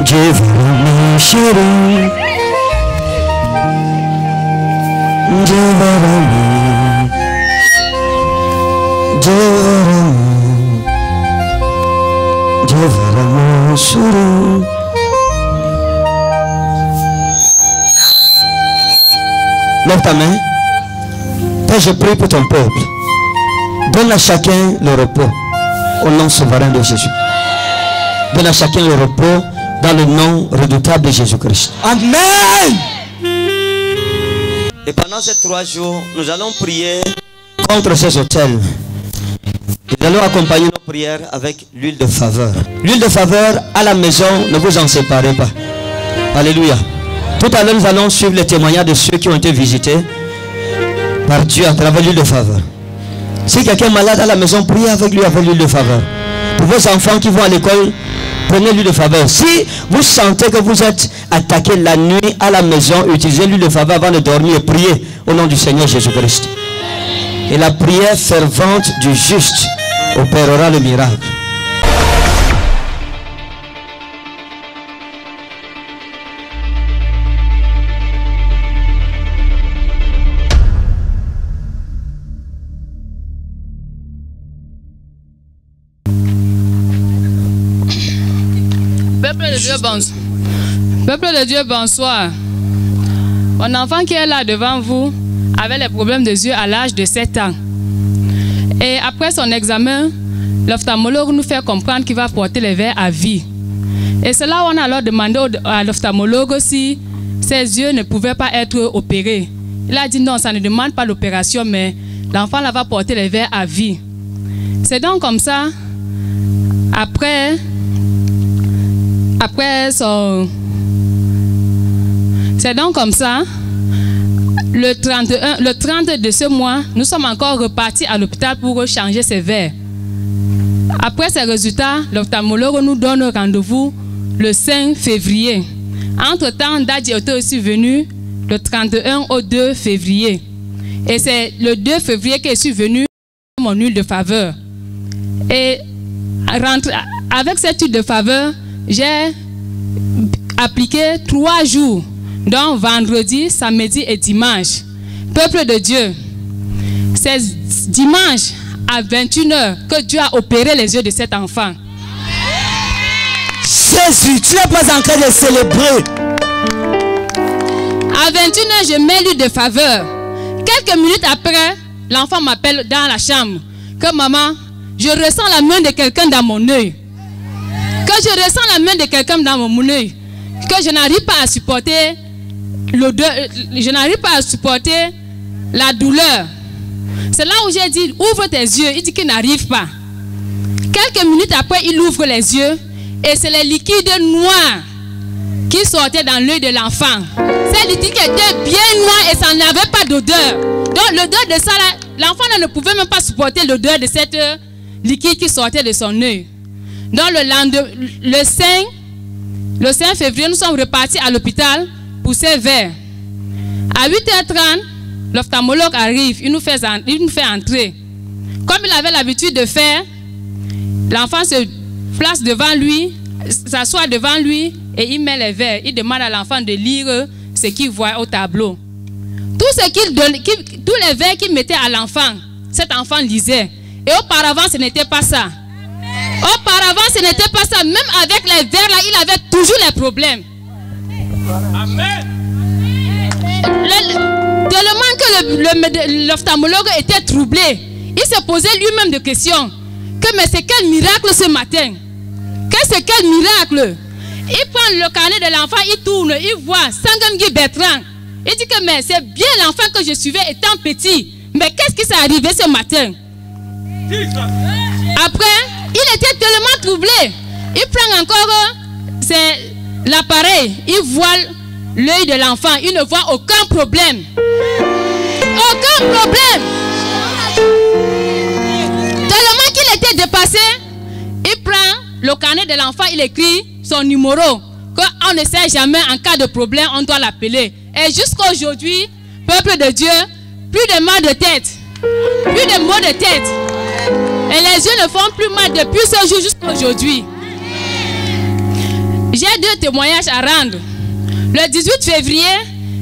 이제 바로 믿으시로 이제 바로 믿 이제 바로 믿 저사람 옷으로 Lève ta main. Père, je prie pour ton peuple. Donne à chacun le repos au nom souverain de Jésus. Donne à chacun le repos dans le nom redoutable de Jésus-Christ. Amen. Et pendant ces trois jours, nous allons prier contre ces hôtels. Nous allons accompagner nos prières avec l'huile de faveur. L'huile de faveur à la maison, ne vous en séparez pas. Alléluia. Tout à l'heure, nous allons suivre les témoignages de ceux qui ont été visités par Dieu à travers l'huile de faveur. Si quelqu'un est malade à la maison, priez avec lui avec l'huile de faveur. Pour vos enfants qui vont à l'école, prenez l'huile de faveur. Si vous sentez que vous êtes attaqué la nuit à la maison, utilisez l'huile de faveur avant de dormir et priez au nom du Seigneur Jésus-Christ. Et la prière fervente du juste opérera le miracle. Bonsoir. Mon enfant qui est là devant vous avait les problèmes de yeux à l'âge de 7 ans. Et après son examen, l'ophtalmologue nous fait comprendre qu'il va porter les verres à vie. Et c'est là où on a alors demandé à l'ophtalmologue si ses yeux ne pouvaient pas être opérés. Il a dit non, ça ne demande pas l'opération, mais l'enfant va porter les verres à vie. C'est donc comme ça, après après son... C'est donc comme ça, le 31, le 30 de ce mois, nous sommes encore repartis à l'hôpital pour changer ses verres. Après ces résultats, l'ophtalmologue nous donne rendez-vous le 5 février. Entre-temps, Daddy était aussi venu le 31 au 2 février. Et c'est le 2 février que je suis venu mon huile de faveur. Et avec cette huile de faveur, j'ai appliqué trois jours, donc vendredi, samedi et dimanche. Peuple de Dieu, c'est dimanche à 21h que Dieu a opéré les yeux de cet enfant. Jésus, tu n'es pas en train de célébrer. À 21h, je mets l'huile de faveur. Quelques minutes après, l'enfant m'appelle dans la chambre que maman, je ressens la main de quelqu'un dans mon œil. Que je ressens la main de quelqu'un dans mon œil. Que je n'arrive pas à supporter je n'arrive pas à supporter la douleur. C'est là où j'ai dit, ouvre tes yeux. Il dit qu'il n'arrive pas. Quelques minutes après, il ouvre les yeux et c'est les liquides noirs qui sortaient dans l'œil de l'enfant. Ces liquides étaient bien noirs et ça n'avait pas d'odeur. Donc l'odeur de ça, l'enfant ne pouvait même pas supporter l'odeur de cette euh, liquide qui sortait de son œil. Donc le le 5, le 5 février, nous sommes repartis à l'hôpital ces verres. À 8h30, l'ophtalmologue arrive, il nous, fait, il nous fait entrer. Comme il avait l'habitude de faire, l'enfant se place devant lui, s'assoit devant lui et il met les verres. Il demande à l'enfant de lire ce qu'il voit au tableau. Tout ce qu'il qu'il- tous les vers qu'il mettait à l'enfant, cet enfant lisait. Et auparavant, ce n'était pas ça. Auparavant, ce n'était pas ça. Même avec les vers là, il avait toujours les problèmes. Le- tellement que l'ophtalmologue était troublé. Il se posait lui-même des questions. Que mais c'est quel miracle ce matin? Que c'est quel miracle? Il prend le carnet de l'enfant, il tourne, il voit Sangamgi Bertrand. Il dit que mais c'est bien l'enfant que je suivais étant petit. Mais qu'est-ce qui s'est arrivé ce matin? Après, il était tellement troublé. Il prend encore euh, c'est l'appareil, il voit l'œil de l'enfant, il ne voit aucun problème. Aucun problème. Tellement qu'il était dépassé, il prend le carnet de l'enfant, il écrit son numéro. Qu'on ne sait jamais, en cas de problème, on doit l'appeler. Et jusqu'à aujourd'hui, peuple de Dieu, plus de mal de tête, plus de maux de tête. Et les yeux ne font plus mal depuis ce jour jusqu'à aujourd'hui. J'ai deux témoignages à rendre. Le 18 février,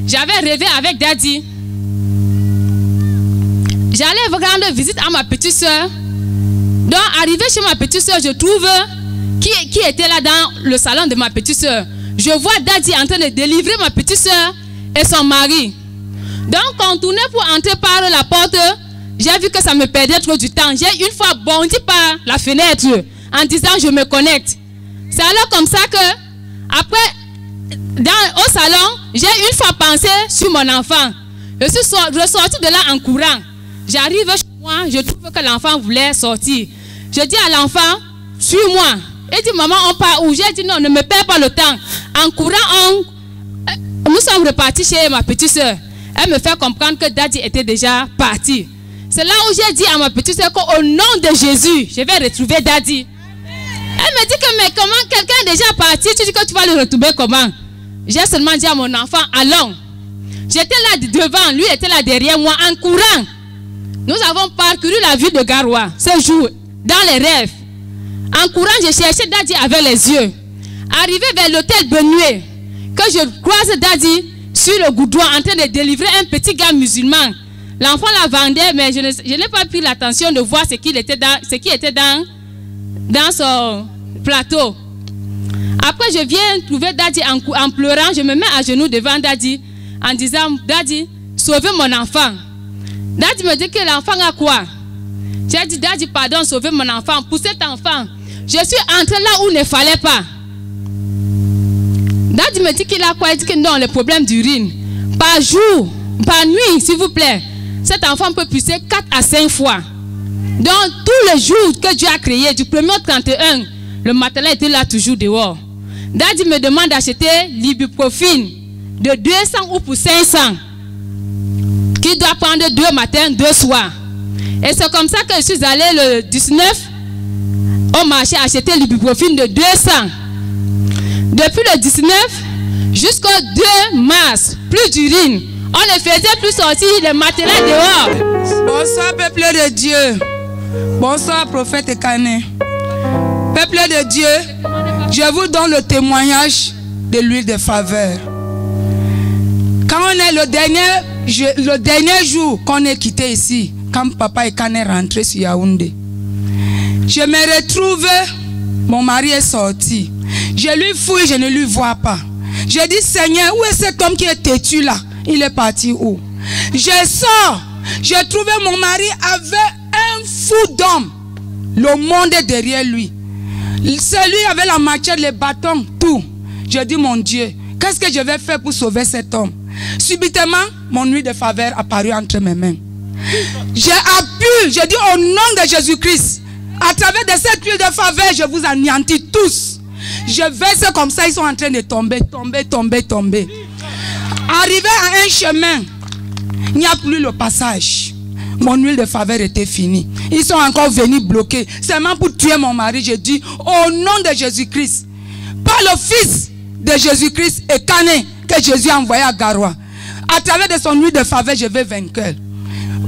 j'avais rêvé avec Daddy. J'allais rendre visite à ma petite soeur. Donc, arrivé chez ma petite soeur, je trouve qui, était là dans le salon de ma petite soeur. Je vois Daddy en train de délivrer ma petite soeur et son mari. Donc, quand on tournait pour entrer par la porte, j'ai vu que ça me perdait trop du temps. J'ai une fois bondi par la fenêtre en disant je me connecte. C'est alors comme ça que, après, au salon, j'ai une fois pensé sur mon enfant. Je suis ressorti de là en courant. J'arrive chez moi, je trouve que l'enfant voulait sortir. Je dis à l'enfant, suis-moi. Il dit, maman, on part où? J'ai dit, non, ne me perds pas le temps. En courant, on, nous sommes repartis chez ma petite soeur. Elle me fait comprendre que Daddy était déjà parti. C'est là où j'ai dit à ma petite soeur qu'au nom de Jésus, je vais retrouver Daddy. Elle me dit que, mais comment quelqu'un est déjà parti Tu dis que tu vas le retrouver comment? J'ai seulement dit à mon enfant, allons. J'étais là devant, lui était là derrière moi en courant. Nous avons parcouru la ville de Garoua ce jour, dans les rêves. En courant, je cherchais Daddy avec les yeux. Arrivé vers l'hôtel Benué, que je croise Daddy sur le goudron en train de délivrer un petit gars musulman. L'enfant la vendait, mais je n'ai pas pris l'attention de voir ce, qu'il était dans, ce qui était dans, dans son plateau. Après, je viens trouver Daddy en, pleurant. Je me mets à genoux devant Daddy en disant Daddy, sauvez mon enfant. Daddy me dit que l'enfant a quoi? J'ai dit Daddy, pardon, sauvez mon enfant. Pour cet enfant, je suis entré là où il ne fallait pas. Daddy me dit qu'il a quoi? Il dit que non, le problème d'urine. Par jour, par nuit, s'il vous plaît, cet enfant peut pisser 4 à 5 fois. Donc, tous les jours que Dieu a créé, du 1er au 31, le matelas était là toujours dehors. Daddy me demande d'acheter l'ibuprofine de 200 ou pour 500. Qui doit prendre deux matins, deux soirs. Et c'est comme ça que je suis allé le 19 au marché acheter l'ibuprofine de 200. Depuis le 19 jusqu'au 2 mars, plus d'urine. On ne faisait plus sortir les matelas dehors. Bonsoir, peuple de Dieu. Bonsoir, prophète Canet. Peuple de Dieu, je vous donne le témoignage de l'huile de faveur. Quand on est le dernier, le dernier jour qu'on est quitté ici, quand papa et Canet rentré sur Yaoundé, je me retrouve, mon mari est sorti. Je lui fouille, je ne lui vois pas. Je dis, Seigneur, où est cet homme qui est têtu là? Il est parti où? Je sors. J'ai trouvé mon mari avec un fou d'homme. Le monde est derrière lui. Celui avait la machette, les bâtons, tout. Je dis, mon Dieu, qu'est-ce que je vais faire pour sauver cet homme? Subitement, mon nuit de faveur apparut entre mes mains. J'ai appuyé, j'ai dit au nom de Jésus-Christ, à travers de cette huile de faveur, je vous anéantis tous. Je verse comme ça, ils sont en train de tomber, tomber, tomber, tomber. Arrivé à un chemin, il n'y a plus le passage. Mon huile de faveur était finie. Ils sont encore venus bloquer. Seulement pour tuer mon mari, je dis au nom de Jésus-Christ, par le Fils de Jésus-Christ et Cané que Jésus a envoyé à Garoua. À travers de son huile de faveur, je vais vaincre.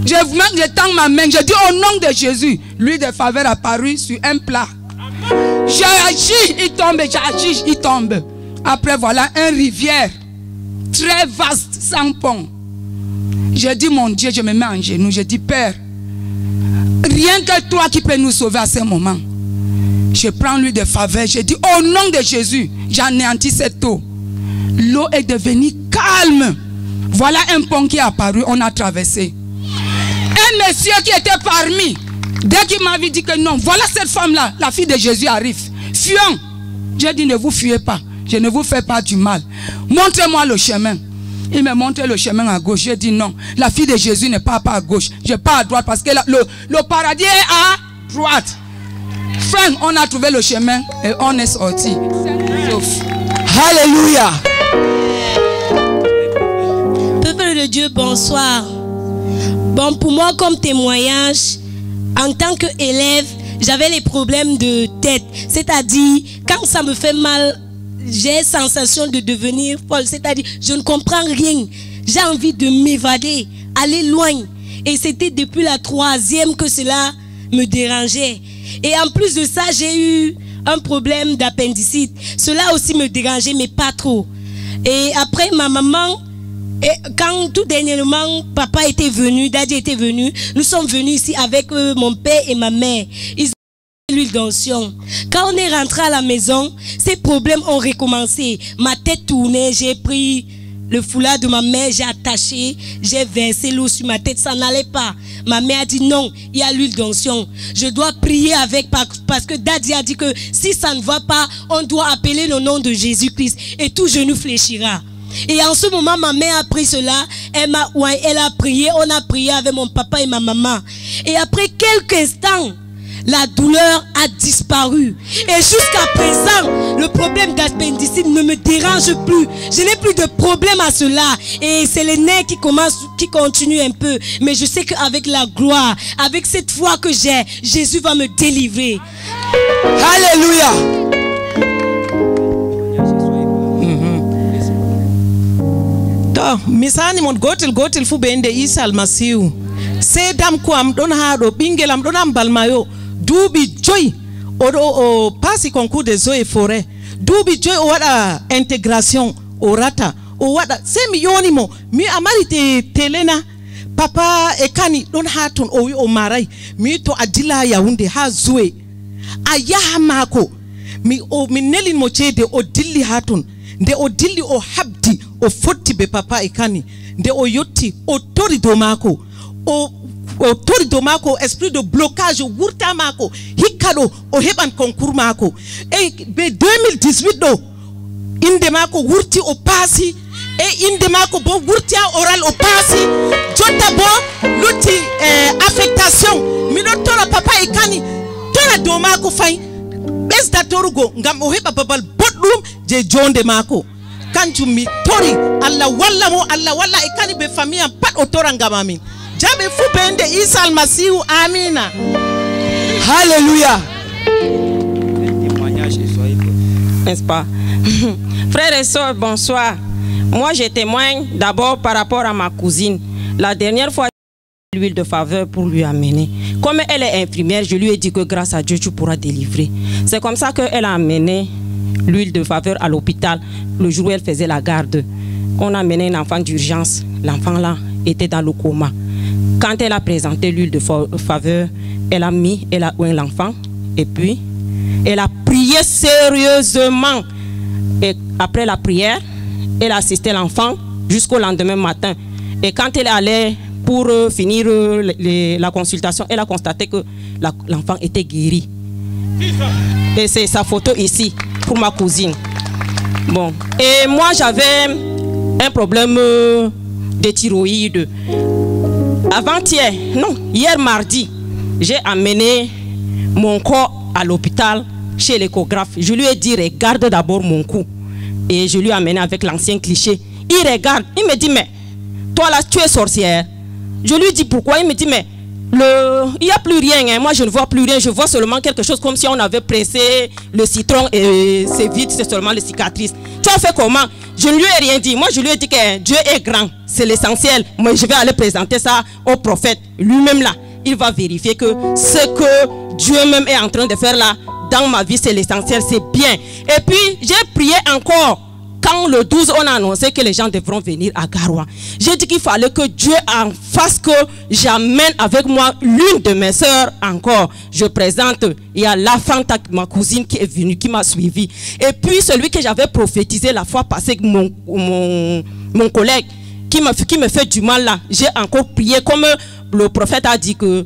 Je, tends ma main, je dis au nom de Jésus, l'huile de faveur apparue sur un plat. J'agis, il tombe, j'agis, il tombe. Après, voilà un rivière très vaste, sans pont. Je dis, mon Dieu, je me mets en genoux. Je dis, Père, rien que toi qui peux nous sauver à ce moment. Je prends lui de faveur. Je dis, au nom de Jésus, j'anéantis cette eau. L'eau est devenue calme. Voilà un pont qui est apparu, on a traversé. Un monsieur qui était parmi, dès qu'il m'avait dit que non, voilà cette femme-là, la fille de Jésus arrive. Fuyons. J'ai dit, ne vous fuyez pas. Je ne vous fais pas du mal. Montrez-moi le chemin. Il me montre le chemin à gauche. J'ai dit non. La fille de Jésus ne part pas à gauche. Je pars à droite parce que la- le, le paradis est à droite. Frère, on a trouvé le chemin et on est sorti. Alléluia. Peuple de Dieu, bonsoir. Bon, pour moi, comme témoignage, en tant qu'élève, j'avais les problèmes de tête. C'est-à-dire, quand ça me fait mal, j'ai sensation de devenir folle. C'est-à-dire, je ne comprends rien. J'ai envie de m'évader, aller loin. Et c'était depuis la troisième que cela me dérangeait. Et en plus de ça, j'ai eu un problème d'appendicite. Cela aussi me dérangeait, mais pas trop. Et après, ma maman, quand tout dernièrement, papa était venu, daddy était venu, nous sommes venus ici avec euh, mon père et ma mère. L'huile d'onction. Quand on est rentré à la maison, ces problèmes ont recommencé. Ma tête tournait, j'ai pris le foulard de ma mère, j'ai attaché, j'ai versé l'eau sur ma tête, ça n'allait pas. Ma mère a dit non, il y a l'huile d'onction. Je dois prier avec par- parce que Daddy a dit que si ça ne va pas, on doit appeler le nom de Jésus-Christ et tout genou fléchira. Et en ce moment, ma mère a pris cela, elle, ouais, elle a prié, on a prié avec mon papa et ma maman. Et après quelques instants, la douleur a disparu. Et jusqu'à présent, le problème d'appendicite ne me dérange plus. Je n'ai plus de problème à cela. Et c'est les nerfs qui commencent, qui continuent un peu. Mais je sais qu'avec la gloire, avec cette foi que j'ai, Jésus va me délivrer. Alléluia. to misani mon gotel gotel fu ɓe inde isa almasihu seedamko am ɗon ha ɗo ɓingel am ɗon am balmayo duuɓi joyi oɗo o paasi concours des eaux et forêt duuɓi joyi o waɗa intégration o rata o waɗa sey mi yonimo mi a mari te telena. Papa e kani ɗon ha ton o wi o maray mi to a dilla ha yawunde ha zuwe a yaha maako mi o mi nelinmo ceede o dilli ha ton nde o dilli o habdi o fotti be papa e kani nde o yotti o tori dow maako o o tori dow maako esprit de blocage wurta maako hikka ɗo o concours maako e be 2018 ɗo inde maako wurti o paasi e inde maako bo wurti oral o paasi jotta bo lutti eh, affectation. Miɗon tora papa e kani tora dow maako fay ɓesda torugo ngam o heɓa babal boɗɗum je jonde maako kanjum mi tori allah walla mo allah walla e kani ɓe famille am pat o jaɓe fuu be nde isa almasihu amina Alléluia. n'est-ce pas? Frères et sœurs, bonsoir. Moi, je témoigne d'abord par rapport à ma cousine. La dernière fois, j'ai l'huile de faveur pour lui amener. Comme elle est infirmière, je lui ai dit que grâce à Dieu, tu pourras délivrer. C'est comme ça qu'elle a amené l'huile de faveur à l'hôpital le jour où elle faisait la garde. On a amené un enfant d'urgence. L'enfant là était dans le coma. Quand elle a présenté l'huile de fa- faveur, elle a mis, elle a oint l'enfant et puis elle a prié sérieusement. Et après la prière, elle a assisté l'enfant jusqu'au lendemain matin. Et quand elle allait pour euh, finir euh, la consultation, elle a constaté que l'enfant était guéri. Et c'est sa photo ici pour ma cousine. Bon. Et moi, j'avais un problème euh, de thyroïde. Avant-hier, non, hier mardi, j'ai amené mon corps à l'hôpital chez l'échographe. Je lui ai dit, regarde d'abord mon cou. Et je lui ai amené avec l'ancien cliché. Il regarde, il me dit, mais toi là, tu es sorcière. Je lui dis pourquoi, il me dit, mais le, il n'y a plus rien, hein. moi je ne vois plus rien, je vois seulement quelque chose comme si on avait pressé le citron et c'est vide, c'est seulement les cicatrices. Tu as fait comment? Je ne lui ai rien dit, moi je lui ai dit que Dieu est grand, c'est l'essentiel. Moi je vais aller présenter ça au prophète, lui-même là, il va vérifier que ce que Dieu même est en train de faire là, dans ma vie c'est l'essentiel, c'est bien. Et puis j'ai prié encore quand le 12, on a annoncé que les gens devront venir à Garoua. J'ai dit qu'il fallait que Dieu en fasse que j'amène avec moi l'une de mes sœurs encore. Je présente, il y a la Fanta, ma cousine qui est venue, qui m'a suivi. Et puis celui que j'avais prophétisé la fois passée, mon, mon, mon collègue, qui me, qui me fait du mal là, j'ai encore prié comme le prophète a dit que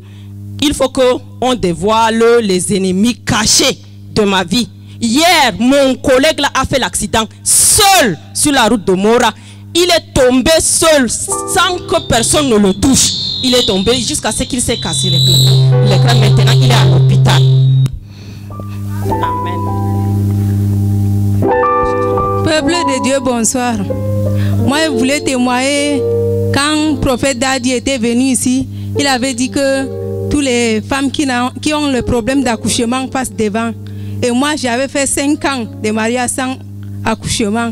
il faut que on dévoile les ennemis cachés de ma vie. Hier, mon collègue là a fait l'accident seul sur la route de Mora. Il est tombé seul sans que personne ne le touche. Il est tombé jusqu'à ce qu'il s'est cassé l'écran. L'écran maintenant, il est à l'hôpital. Amen. Peuple de Dieu, bonsoir. Moi, je voulais témoigner quand le prophète Dadi était venu ici. Il avait dit que toutes les femmes qui, qui ont le problème d'accouchement passent devant. Et moi, j'avais fait 5 ans de mariage sans accouchement.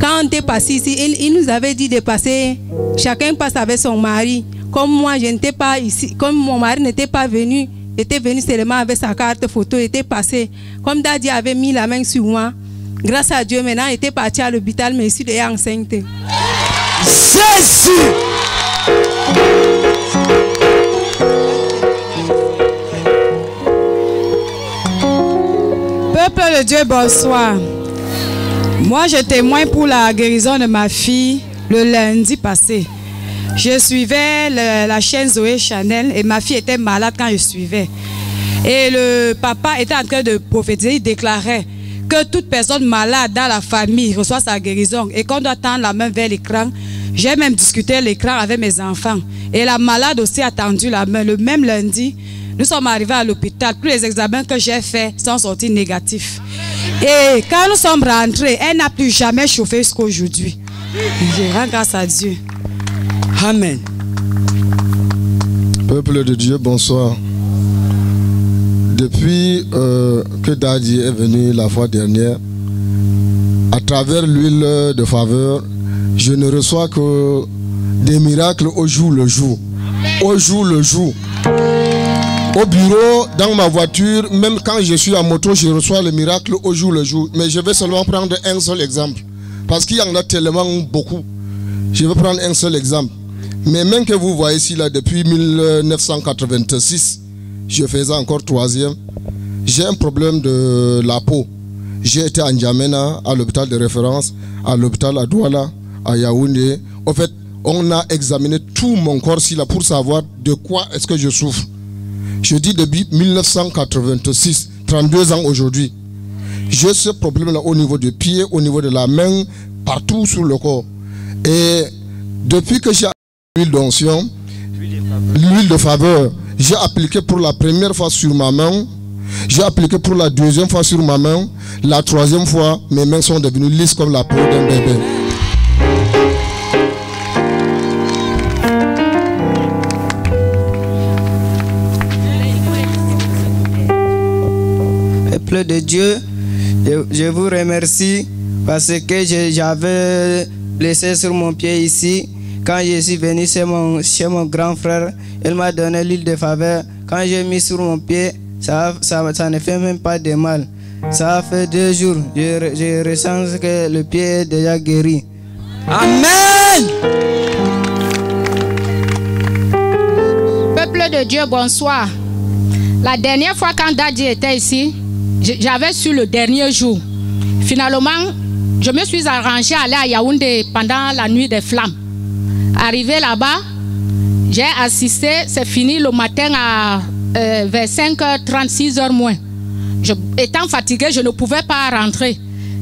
Quand on était passé ici, il, il nous avait dit de passer, chacun passe avec son mari. Comme moi, je n'étais pas ici, comme mon mari n'était pas venu, était venu seulement avec sa carte photo, il était passé. Comme Dadi avait mis la main sur moi, grâce à Dieu, maintenant, il était parti à l'hôpital, mais je suis déjà enceinte. Jésus. Peuple de Dieu, bonsoir. Moi, je témoigne pour la guérison de ma fille le lundi passé. Je suivais la chaîne Zoé Chanel et ma fille était malade quand je suivais. Et le papa était en train de prophétiser, il déclarait que toute personne malade dans la famille reçoit sa guérison et qu'on doit tendre la main vers l'écran. J'ai même discuté l'écran avec mes enfants. Et la malade aussi a tendu la main. Le même lundi, nous sommes arrivés à l'hôpital. Tous les examens que j'ai faits sont sortis négatifs. Et quand nous sommes rentrés, elle n'a plus jamais chauffé jusqu'à aujourd'hui. Je rends grâce à Dieu. Amen. Peuple de Dieu, bonsoir. Depuis euh, que Daddy est venu la fois dernière, à travers l'huile de faveur, je ne reçois que des miracles au jour le jour. Au jour le jour. Au bureau, dans ma voiture, même quand je suis en moto, je reçois le miracle au jour le jour. Mais je vais seulement prendre un seul exemple. Parce qu'il y en a tellement beaucoup. Je vais prendre un seul exemple. Mais même que vous voyez ici, là, depuis 1986, je faisais encore troisième. J'ai un problème de la peau. J'ai été à N'Djamena, à l'hôpital de référence, à l'hôpital à Douala, à Yaoundé. En fait, on a examiné tout mon corps ici, là, pour savoir de quoi est-ce que je souffre. Je dis depuis 1986, 32 ans aujourd'hui. J'ai ce problème-là au niveau du pied, au niveau de la main, partout sur le corps. Et depuis que j'ai l'huile d'onction, l'huile de faveur, j'ai appliqué pour la première fois sur ma main, j'ai appliqué pour la deuxième fois sur ma main, la troisième fois, mes mains sont devenues lisses comme la peau d'un bébé. Peuple de Dieu, je, vous remercie parce que j'avais blessé sur mon pied ici. Quand je suis venu chez mon, mon grand frère, il m'a donné l'huile de faveur. Quand j'ai mis sur mon pied, ça, ça, ça ne fait même pas de mal. Ça fait deux jours. Je, je ressens que le pied est déjà guéri. Amen. Peuple de Dieu, bonsoir. La dernière fois quand Daddy était ici, j'avais su le dernier jour. Finalement, je me suis arrangé à aller à Yaoundé pendant la nuit des flammes. Arrivé là-bas, j'ai assisté, c'est fini le matin à euh, vers 5h30, 6h moins. Étant fatigué, je ne pouvais pas rentrer.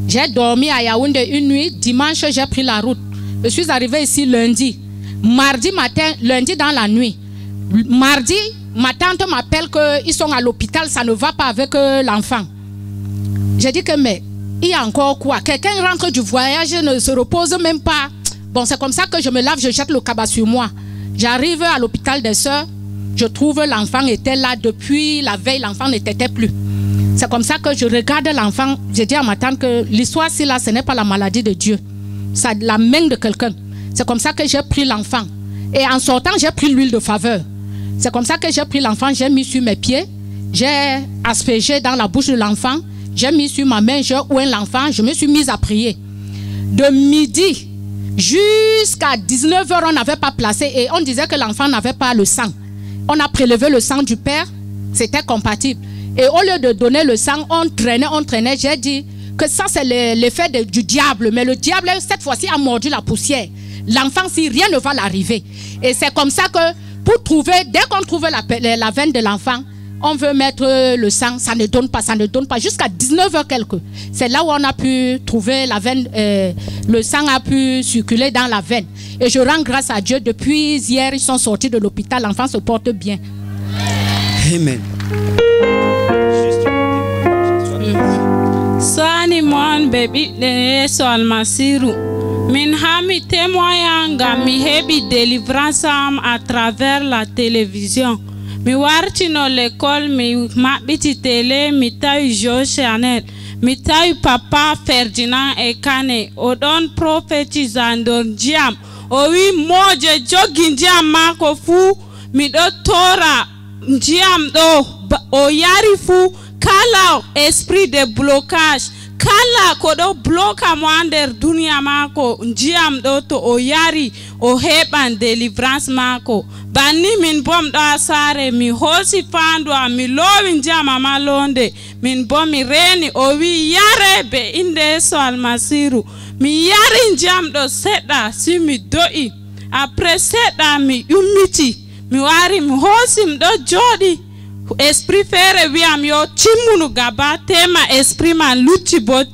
J'ai dormi à Yaoundé une nuit. Dimanche, j'ai pris la route. Je suis arrivé ici lundi. Mardi matin, lundi dans la nuit. Mardi, ma tante m'appelle qu'ils sont à l'hôpital, ça ne va pas avec euh, l'enfant. J'ai dit que, mais il y a encore quoi? Quelqu'un rentre du voyage, ne se repose même pas. Bon, c'est comme ça que je me lave, je jette le cabas sur moi. J'arrive à l'hôpital des sœurs, je trouve l'enfant était là depuis la veille, l'enfant n'était plus. C'est comme ça que je regarde l'enfant. J'ai dit à ma tante que l'histoire, c'est là, ce n'est pas la maladie de Dieu. C'est la main de quelqu'un. C'est comme ça que j'ai pris l'enfant. Et en sortant, j'ai pris l'huile de faveur. C'est comme ça que j'ai pris l'enfant, j'ai mis sur mes pieds, j'ai aspergé dans la bouche de l'enfant, j'ai mis sur ma main, j'ai oué l'enfant, je me suis mise à prier. De midi jusqu'à 19h, on n'avait pas placé et on disait que l'enfant n'avait pas le sang. On a prélevé le sang du père, c'était compatible. Et au lieu de donner le sang, on traînait, on traînait. J'ai dit que ça, c'est le- l'effet du diable. Mais le diable, cette fois-ci, a mordu la poussière. L'enfant, si rien ne va l'arriver. Et c'est comme ça que, pour trouver, dès qu'on trouve la, veine de l'enfant, on veut mettre le sang, ça ne donne pas, ça ne donne pas. Jusqu'à 19h quelques. C'est là où on a pu trouver la veine, euh, le sang a pu circuler dans la veine. Et je rends grâce à Dieu, depuis hier, ils sont sortis de l'hôpital, l'enfant se porte bien. Amen. Mon ɓe ɓiɓɓe yeeso almasiru min ha mi heɓi délivrance à travers la télévision. Mi wartino l'école mi maɓɓiti télé mi tawi jo chanel mi tawi papa ferdinand e kane oɗon prophétisa nder ndiyam o wi moje joggi ndiyam maako fuu tora ndiyam kala esprit de blocage kala ko ɗo bloka mo ha nder duniya maako ndiyam ɗo to o yari o heɓan délivrance maako. Banni min bo mi ɗo mi hoosi faandu am mi loowi ndiyam ama londe min bo mi reeni o wi yare be inde yeeso almasiru mi yari ndiyam ɗo seɗɗa si mi do'i. Après seɗɗa mi ƴummiti mi wari mi hoosi mi jooɗi esprit feere wiyam yo timmunu gaba tema esprit man lucci bo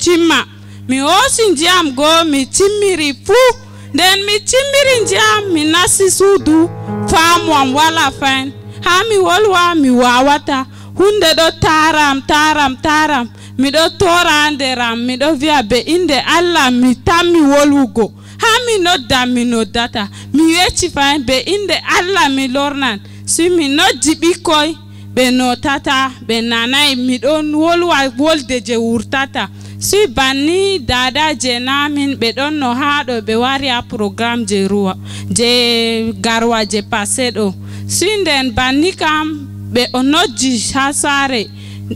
mi hoosi ndiyam goo mi timmiri fuu nden mi timmiri ndiyam mi nasti suudu faamu am wala fayin ha mi wolwa mi wawata hunde ɗo taram taram taram. Miɗo tora ha nder am miɗo wiya be inde allah mi tammi wolwugo ha mi nodda mi noddata mi wecci fayin be inde allah mi lornan. Si mi noddi ɓikkoy ɓe notata ɓe nanayi miɗon wolwa wolde je wurtata si banni dada je namin ɓe ɗon no haɗo ɓe wari ha programme je ruwa je garwa je passé ɗo si nden banni kam ɓe o nojji ha saare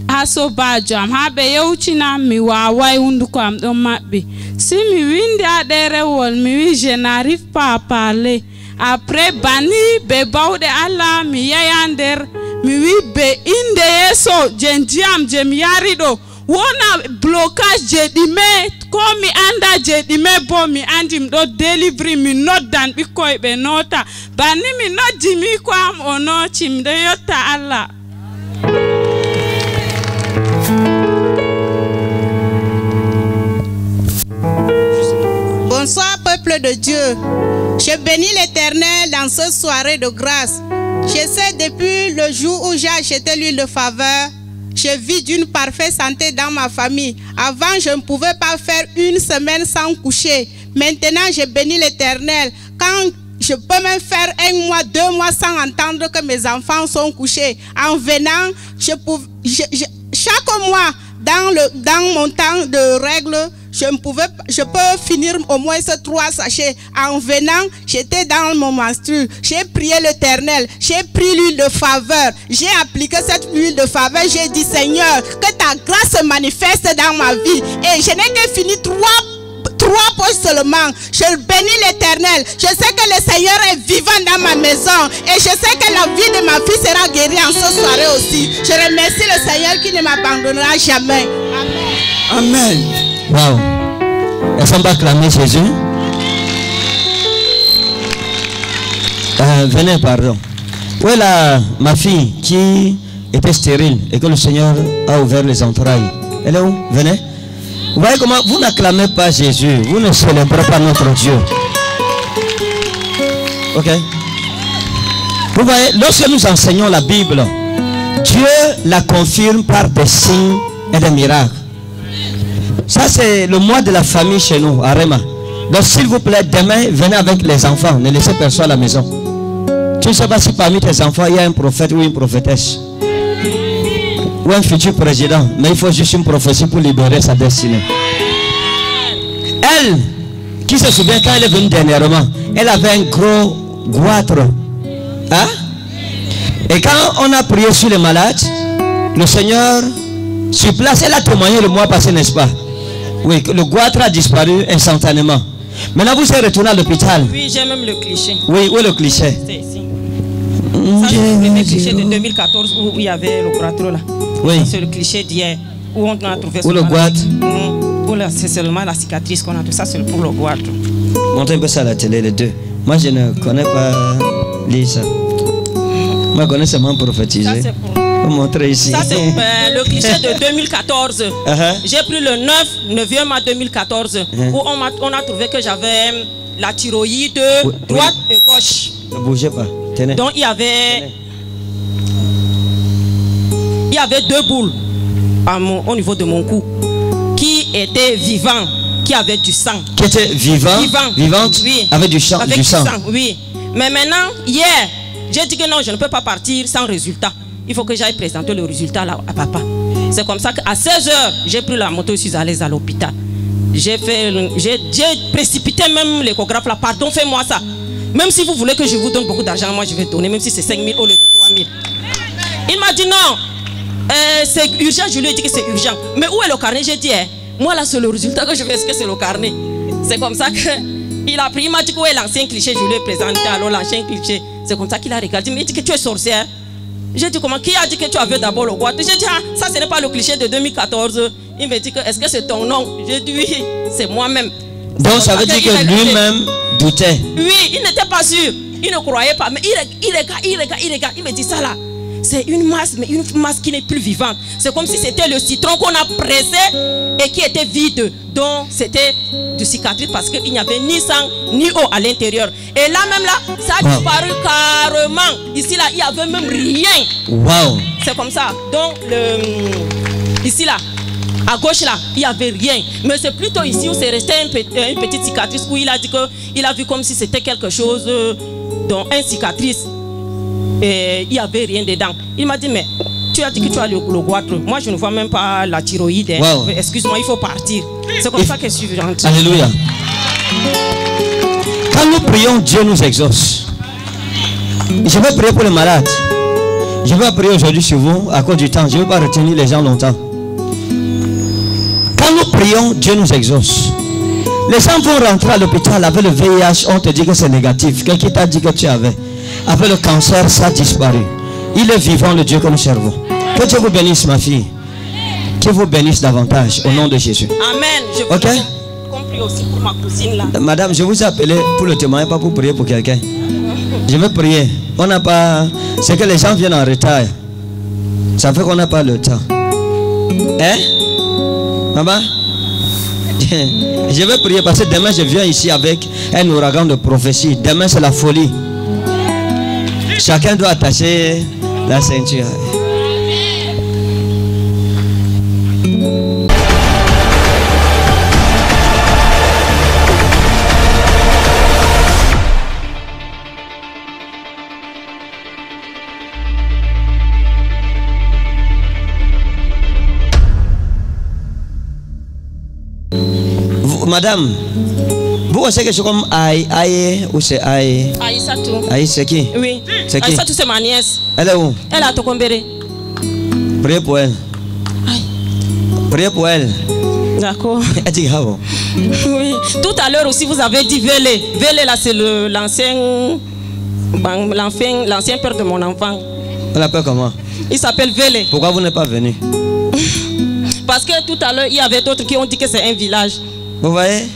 ha sobajo am ha ɓe yewtinam mi wawai hunduko am ɗon maɓɓi si mi windi ha ɗerewol mi wi je n'arrive pas parler après banni ɓe bawɗe allah mi yaya nder mi wi be inde yeeso je ndiyam je mi yari ɗo wona blocage je ɗime ko mi anda je ɗime bo mi andi miɗo délivre mi noddan ɓikkoy ɓe nota. Banni mi noddi miko am o noti miɗo yotta allah. Bonsoir peuple de Dieu. Je bénis l'Éternel dans cette soirée de grâce. Je sais depuis le jour où j'ai acheté l'huile de faveur, je vis d'une parfaite santé dans ma famille. Avant, je ne pouvais pas faire une semaine sans coucher. Maintenant, je bénis l'Éternel. Quand je peux même faire un mois, deux mois sans entendre que mes enfants sont couchés. En venant, je pouv- je- je- chaque mois, dans, dans mon temps de règle, je, peux finir au moins ces trois sachets. En venant, j'étais dans mon menstru. J'ai prié l'éternel. J'ai pris l'huile de faveur. J'ai appliqué cette huile de faveur. J'ai dit, Seigneur, que ta grâce se manifeste dans ma vie. Et je n'ai que fini trois trois poches seulement. Je bénis l'éternel. Je sais que le Seigneur est vivant dans ma maison. Et je sais que la vie de ma fille sera guérie en ce soirée aussi. Je remercie le Seigneur qui ne m'abandonnera jamais. Amen. Waouh. Est-ce qu'on va acclamer Jésus Euh, Venez, pardon. Où est la, ma fille qui était stérile et que le Seigneur a ouvert les entrailles Elle est où? Venez. Vous voyez comment vous n'acclamez pas Jésus, vous ne célébrez pas notre Dieu. Ok Vous voyez, lorsque nous enseignons la Bible, Dieu la confirme par des signes et des miracles. Ça, c'est le mois de la famille chez nous, à Rema. Donc, s'il vous plaît, demain, venez avec les enfants. Ne laissez personne à la maison. Tu ne sais pas si parmi tes enfants, il y a un prophète ou une prophétesse. Ou un futur président. Mais il faut juste une prophétie pour libérer sa destinée. Elle, qui se souvient quand elle est venue dernièrement, elle avait un gros goitre. Hein? Et quand on a prié sur les malades, le Seigneur, sur place, elle a témoigné le mois passé, n'est-ce pas? Oui, le goitre a disparu instantanément. Maintenant, vous êtes retourné à l'hôpital. Oui, j'ai même le cliché. Oui, où est le cliché? C'est ici. Ça, c'est le premier cliché de 2014 où il y avait le goitre là. Oui. Ça, C'est le cliché d'hier où on a trouvé Où le goitre? là, c'est seulement la cicatrice qu'on a trouvé. Ça, c'est pour le goitre. Montrez un peu ça à la télé, les deux. Moi, je ne connais pas lire ça. Moi, je connais seulement Ça, prophétiser. c'est pour Faut montrer ici. Ça, c'est euh, le cliché de 2014. Uh-huh. J'ai pris le 9, 9e mars 2014, Uh-huh. où on, a trouvé que j'avais euh, la thyroïde Oui, droite et gauche. Ne bougez pas. Tenez. Donc, il y avait. Il y avait deux boules à mon- au niveau de mon cou qui étaient vivants, qui avaient du sang. Qui était vivant, Vivant. vivante, Oui. avec du sang. Avec du sang. oui. Mais maintenant, hier, j'ai dit que non, je ne peux pas partir sans résultat. Il faut que j'aille présenter le résultat là, à papa. C'est comme ça qu'à 16h, j'ai pris la moto je suis allée à l'hôpital. J'ai précipité même l'échographe là. Pardon, fais-moi ça. Même si vous voulez que je vous donne beaucoup d'argent, moi je vais donner, même si c'est 5 000 au lieu de 3 000. Il m'a dit non, euh, c'est urgent. Je lui ai dit que c'est urgent. Mais où est le carnet? J'ai dit, eh, moi là, c'est le résultat que je veux. Est-ce c'est le carnet? C'est comme ça que il a pris. Il m'a dit où est l'ancien cliché Je lui ai présenté. Alors, l'ancien cliché, c'est comme ça qu'il a regardé. Il dit que tu es sorcière. J'ai dit comment Qui a dit que tu avais d'abord le boîte J'ai dit, ah, ça, ce n'est pas le cliché de 2014. Il me dit que est-ce que c'est ton nom? J'ai dit, oui, c'est moi-même. Donc ça veut dire que lui-même doutait. Oui, il n'était pas sûr. Il ne croyait pas. Mais il, il regarde, il regarde, il regarde. Il me dit ça là. C'est une masse, mais une masse qui n'est plus vivante. C'est comme si c'était le citron qu'on a pressé et qui était vide. Donc c'était de cicatrice parce qu'il n'y avait ni sang ni eau à l'intérieur. Et là même là, ça a Wow. disparu carrément. Ici là, il n'y avait même rien. Waouh. C'est comme ça. Donc, le, ici là, à gauche là, il n'y avait rien. Mais c'est plutôt ici où c'est resté une, euh, une petite cicatrice où il a dit que il a vu comme si c'était quelque chose euh, dans une cicatrice. Et il n'y avait rien dedans. Il m'a dit, mais tu as dit que tu as le, le goitre. Moi, je ne vois même pas la thyroïde. hein. Wow. Excuse-moi, il faut partir. C'est comme ça que je suis rentrée. Alléluia. Quand nous prions, Dieu nous exauce. Je vais prier pour les malades. Je vais prier aujourd'hui sur vous à cause du temps. Je ne vais pas retenir les gens longtemps. Quand nous prions, Dieu nous exauce. Les gens vont rentrer à l'hôpital avec le VIH, on te dit que c'est négatif. Quelqu'un t'a dit que tu avais. Avec le cancer, ça a disparu. Il est vivant, le Dieu nous servons. Que Dieu vous bénisse, ma fille. Que vous bénisse davantage au nom de Jésus. Amen. Je vous Ok? compris aussi pour ma cousine là. Madame, je vous ai appelé pour le témoin, pas pour prier pour quelqu'un. Je vais prier. On n'a pas. C'est que les gens viennent en retard. Ça fait qu'on n'a pas le temps. Hein? Maman? Je vais prier parce que demain je viens ici avec un ouragan de prophétie. Demain c'est la folie. Chacun doit attacher la ceinture. Madame, vous que c'est comme aïe, aïe ou c'est aïe? Aïe, c'est qui? Oui. C'est qui? Aïssatou, c'est ma nièce. Elle est où? Elle a Tokombere. Priez pour elle. Priez pour elle. D'accord. Elle dit ah bon. Oui. Tout à l'heure aussi, vous avez dit Vélé. Vélé, là, c'est l'ancien l'ancien père de mon enfant. On l'appelle comment? Il s'appelle Vélé. Pourquoi vous n'êtes pas venu? Parce que tout à l'heure, il y avait d'autres qui ont dit que c'est un village. Vous voyez?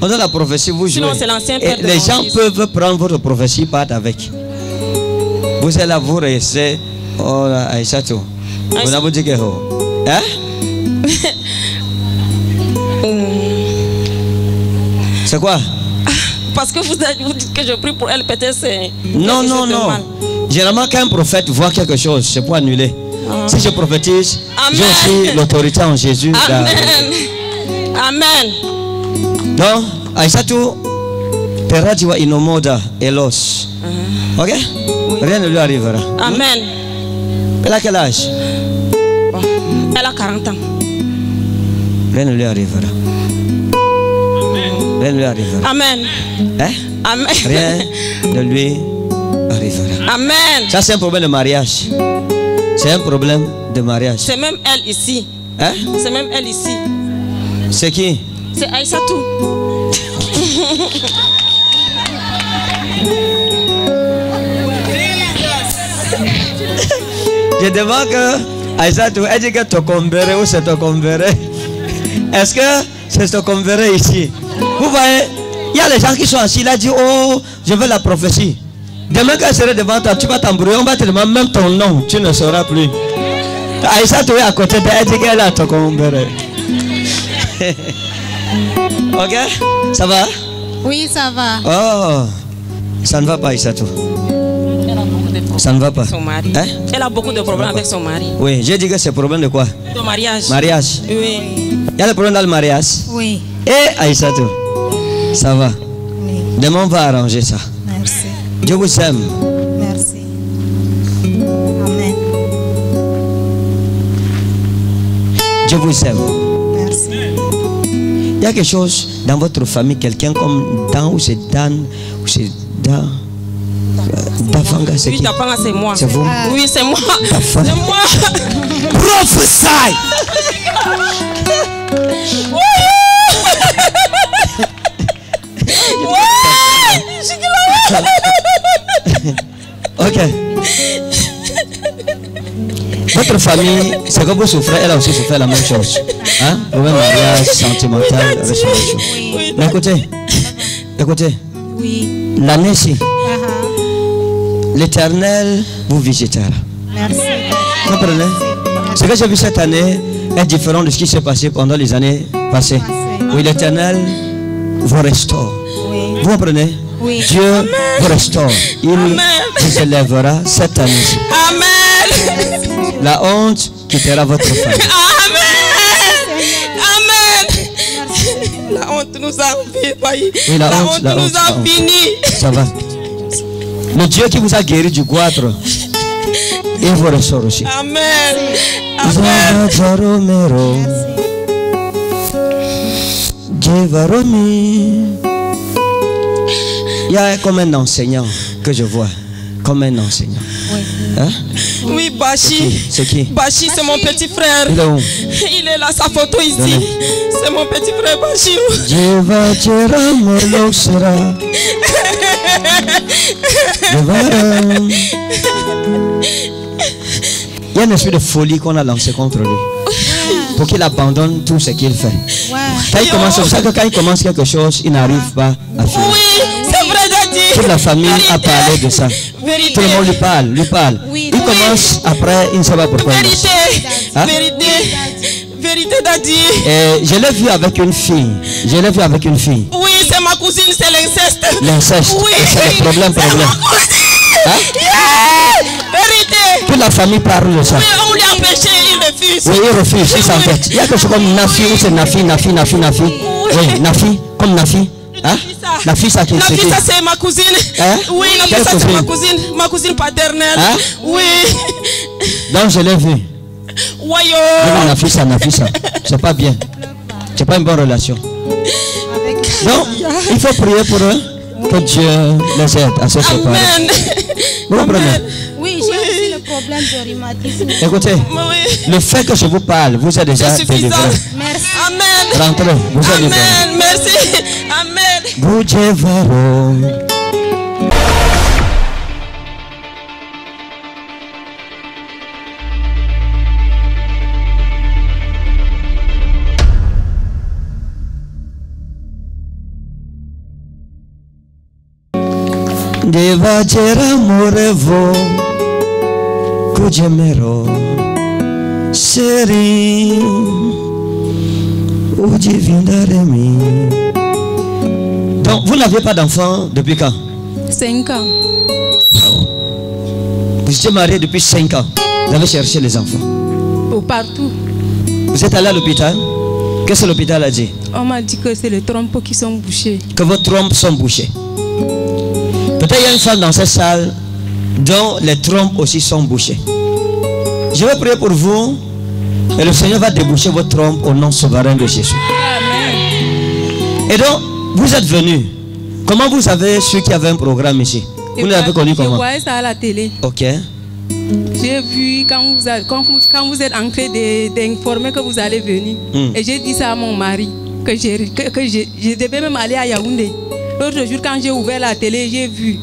On a la prophétie, vous jouez. Sinon, c'est Les gens peuvent prendre votre prophétie, partent avec. Vous êtes là, vous restez. Oh là, Aïssatou. Vous n'avez dit que. oh. Hein? C'est quoi? Parce que vous, dites que je prie pour elle, peut-être c'est. Non, non, non. Généralement, quand un prophète voit quelque chose, c'est pour annuler. Si je prophétise, j'ai aussi l'autorité en Jésus. d'a- Amen. Amen. Donc, Aïssatou, Peradiwa Inomoda Elos. Ok Rien ne lui arrivera. Amen. Elle a quel âge? Elle a 40 ans. Rien ne lui arrivera. Rien ne lui arrivera. Amen. Hein? Amen. Rien ne lui arrivera. Amen. Ça, c'est un problème de mariage. C'est un problème de mariage. C'est même elle ici. Hein? C'est même elle ici. C'est qui? C'est Aïssatou. Je demande que Aïssatou, elle dit que Tokombere ou c'est Tokombere. Est-ce que c'est Tokombere ici? Vous voyez, il y a les gens qui sont assis là, disent Oh, je veux la prophétie. Demain, quand je serai devant toi, tu vas t'embrouiller, on va te demander même ton nom, tu ne sauras plus. Aïssa, tu es à côté d'elle, elle dit qu'elle combeurre. Ok Ça va? Oui, ça va. Oh, ça ne va pas, Aïssa, tout. Ça ne va pas. Son mari. Hein? Elle a beaucoup de problèmes avec son mari. Oui, j'ai dit que c'est problème de quoi? De mariage. Mariage. Oui. Il y a le problème dans le mariage? Oui. Eh, Aïssa, tout. Ça va. Demain, on va arranger ça. Merci. Dieu vous aime. Merci. Amen. Dieu vous aime. Il y a quelque chose dans votre famille, quelqu'un comme Dan ou c'est Dan ou c'est Dan. Dafanga, c'est Oui, qui? Dapanga, c'est moi. C'est vous? Oui, c'est moi. Dafanga. C'est moi. Prophesy Ok. Votre famille, c'est que vous souffrez, elle a aussi souffert la même chose. Hein? Problème mariage, sentimental, résurrection. Mais écoutez, écoutez, Oui. l'année-ci, l'éternel vous visitera. Merci. Comprenez? Ce que j'ai vu cette année est différent de ce qui s'est passé pendant les années passées. Oui, l'éternel vous restaure. Vous comprenez? Oui. Dieu vous restaure. Il vous élèvera cette année-ci. Amen. La honte quittera votre famille. Nous a envahi. Oui, la honte, la nous honte, la a honte. fini. Ça va. Le Dieu qui vous a guéri du goitre, il vous restaure aussi. Amen. Amen. Jevaromi. Il y a comme un enseignant que je vois. Comme un enseignant. Hein? Oui, Bachi. C'est qui? Bachi, c'est mon petit frère. Il est où? Il est là, sa photo ici. C'est mon petit frère Bachi. Jeva Jera Molo Sera. Jevara. Il y a un esprit de folie qu'on a lancé contre lui. Pour qu'il abandonne tout ce qu'il fait. Quand il commence, ça que quand il commence quelque chose, il n'arrive pas à finir. Oui, c'est vrai, Daddy. Toute la famille a parlé de ça. Vérité. Tout le monde lui parle, lui parle. Oui. Commence après, il ne sait pas pourquoi. Vérité. Hein? Vérité. Vérité, Daddy. Et je l'ai vu avec une fille. Je l'ai vu avec une fille. Oui, c'est ma cousine, c'est l'inceste. L'inceste. Oui. Et C'est le problème, problème. Hein? Yeah. Vérité. Toute la famille parle de ça. Oui, on lui a empêché, il refuse. Oui, il refuse, il s'entête. Il y a quelque chose comme Nafi ou c'est Nafi, Nafi, Nafi, Nafi. Oui, Nafi, comme Nafi. Hein? Nafi, ça qui c'est ma cousine. Hein? Oui, Quelle Nafisa, c'est ma cousine ma cousine paternelle. Hein? Oui. Donc je l'ai vu. Wayo. Même Nafi, ça, Nafi, ça. C'est pas bien. C'est pas une bonne relation. Donc, il faut prier pour eux. Que Dieu les aide à se séparer. Amen. Vous comprenez? Oui, j'ai aussi le problème de rhumatisme. Écoutez, le fait que je vous parle, vous êtes déjà délivré. Merci. Amen. Rentrez, vous êtes. Amen. Merci. Budjevarou. Devajera morevo Kujemero Serim O divindare mim Donc vous n'aviez pas d'enfant depuis quand? 5 ans. Vous étiez marié depuis 5 ans. Vous avez cherché les enfants. Oh, partout. Vous êtes allé à l'hôpital? Qu'est-ce que l'hôpital a dit? On m'a dit que c'est les trompes qui sont bouchés. Que vos trompes sont bouchées. Peut-être il y a une femme dans cette salle dont les trompes aussi sont bouchées. Je vais prier pour vous et le Seigneur va déboucher vos trompes au nom souverain de Jésus. Et donc, vous êtes venus. Comment vous avez su qu'il y avait un programme ici? Vous Et l'avez moi, connu Je comment? voyais ça à la télé. Ok. J'ai vu quand vous, a- quand, vous- quand vous êtes en train d'informer que vous allez venir. Hmm. Et j'ai dit ça à mon mari, que, que, que je devais même aller à Yaoundé. L'autre jour, quand j'ai ouvert la télé, j'ai vu.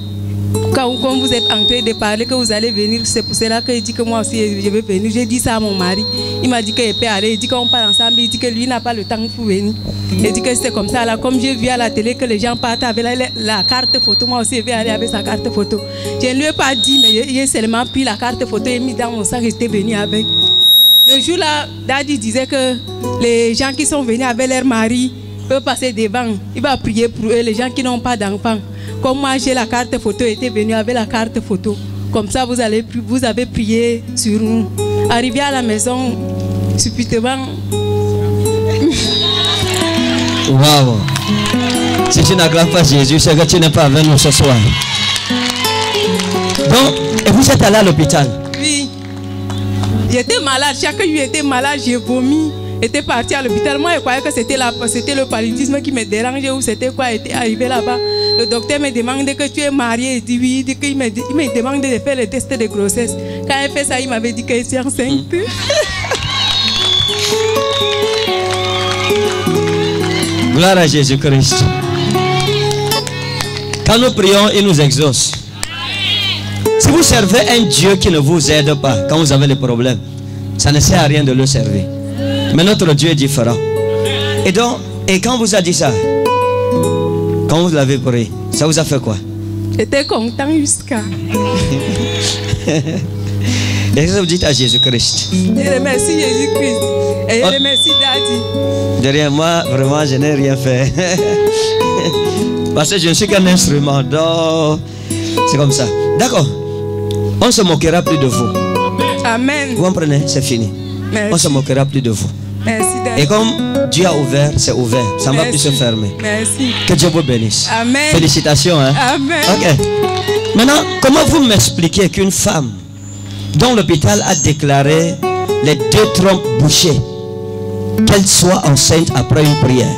Quand, vous êtes en train de parler que vous allez venir, c'est pour cela que je dis que moi aussi je vais venir. J'ai dit ça à mon mari. Il m'a dit qu'il peut aller. Il dit qu'on part ensemble. Il dit que lui n'a pas le temps pour venir. Il dit que c'est comme ça. Là, comme j'ai vu à la télé que les gens partent avec la, carte photo, moi aussi je vais aller avec sa carte photo. Je ne lui ai pas dit, mais j'ai seulement pris la carte photo et mis dans mon sac j'étais venu avec. Le jour-là, Daddy disait que les gens qui sont venus avec leur mari peuvent passer devant. Il va prier pour eux, les gens qui n'ont pas d'enfants. Comme moi, j'ai la carte photo, était venu avec la carte photo. Comme ça, vous, allez, vous avez prié sur nous. Arrivé à la maison, subitement, Waouh. Si tu n'acclames pas Jésus, c'est que tu n'es pas avec nous ce soir. Donc, et vous êtes allé à l'hôpital? oui, j'étais malade. Chaque jour, j'étais malade, j'ai vomi. J'étais parti à l'hôpital. Moi, je croyais que c'était le paludisme qui me dérangeait ou c'était quoi. J'étais arrivé là-bas. Le docteur me demandait que tu es marié. Il dit oui. Il, qu'il me, il me demandait de faire le test de grossesse. Quand il fait ça, il m'avait dit que je suis enceinte. Gloire à Jésus-Christ. Quand nous prions, il nous exauce. Si vous servez un Dieu qui ne vous aide pas quand vous avez des problèmes, ça ne sert à rien de le servir. Mais notre Dieu est différent. Et donc, et quand vous a dit ça, quand vous l'avez prié, ça vous a fait quoi? J'étais content jusqu'à. Et qu'est-ce que vous dites à Jésus-Christ? Je remercie Jésus-Christ. Et je remercie Daddy. Derrière moi, vraiment, je n'ai rien fait. Parce que je ne suis qu'un instrument. Donc, c'est comme ça. D'accord. On se moquera plus de vous. Amen. Vous comprenez? C'est fini. Merci. On se moquera plus de vous. Et comme Dieu a ouvert, c'est ouvert. Ça ne va plus se fermer. Merci. Que Dieu vous bénisse. Amen. Félicitations. Hein? Amen. Ok. Maintenant, comment vous m'expliquez qu'une femme dont l'hôpital a déclaré les deux trompes bouchées, qu'elle soit enceinte après une prière?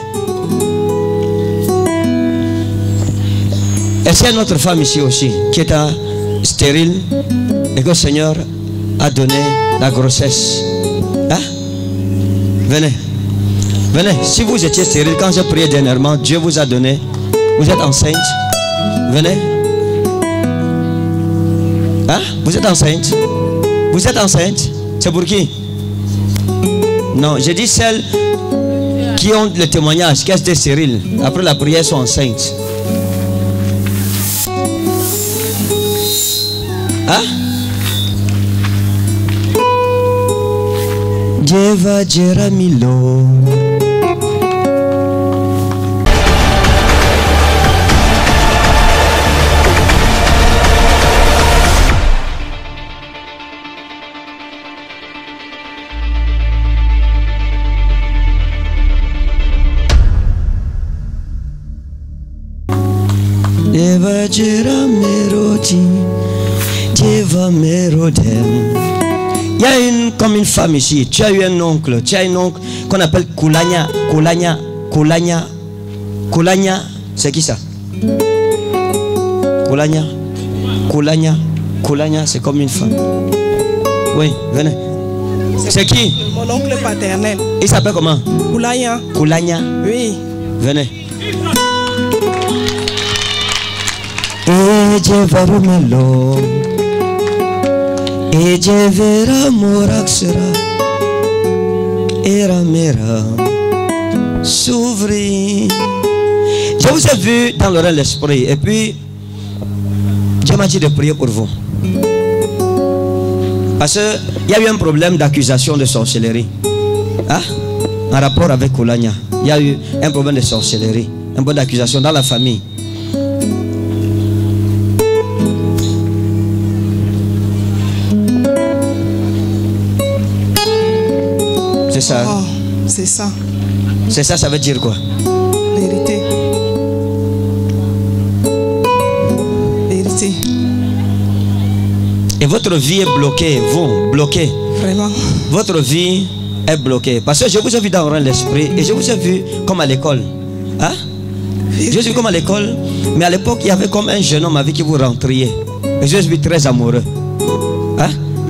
Est-ce qu'il y a une autre femme ici aussi qui est stérile et que le Seigneur a donné la grossesse Hein? Venez. Venez. Si vous étiez stérile, quand j'ai prié dernièrement, Dieu vous a donné. Vous êtes enceinte. Venez. Hein? Vous êtes enceinte Vous êtes enceinte C'est pour qui? Non, j'ai dit celles qui ont le témoignage qu'elles étaient stériles. Après la prière, sont enceintes. Hein? Il y a une, comme une femme ici. Tu as eu un oncle. Tu as un oncle qu'on appelle Koulania. Koulania. Koulania. Koulania. C'est qui ça? Koulania. Koulania. Koulania, c'est comme une femme. Oui, venez. C'est qui? Mon oncle paternel. Il s'appelle comment? Koulaya. Koulania. Oui. Venez. Je vous ai vu dans le réel esprit. Et puis, Dieu m'a de prier pour vous. Parce qu'il y a eu un problème d'accusation de sorcellerie. Hein? En rapport avec Koulania. Il y a eu un problème de sorcellerie. Un problème d'accusation dans la famille. C'est ça. Oh, c'est ça. C'est ça, ça veut dire quoi? Vérité. Vérité. Et votre vie est bloquée, vous, bloquée? Vraiment. Votre vie est bloquée. Parce que je vous ai vu dans l'esprit et je vous ai vu comme à l'école. Hein? Je vu comme à l'école. Mais à l'époque, il y avait comme un jeune homme avec qui vous rentriez. Et je vu très amoureux.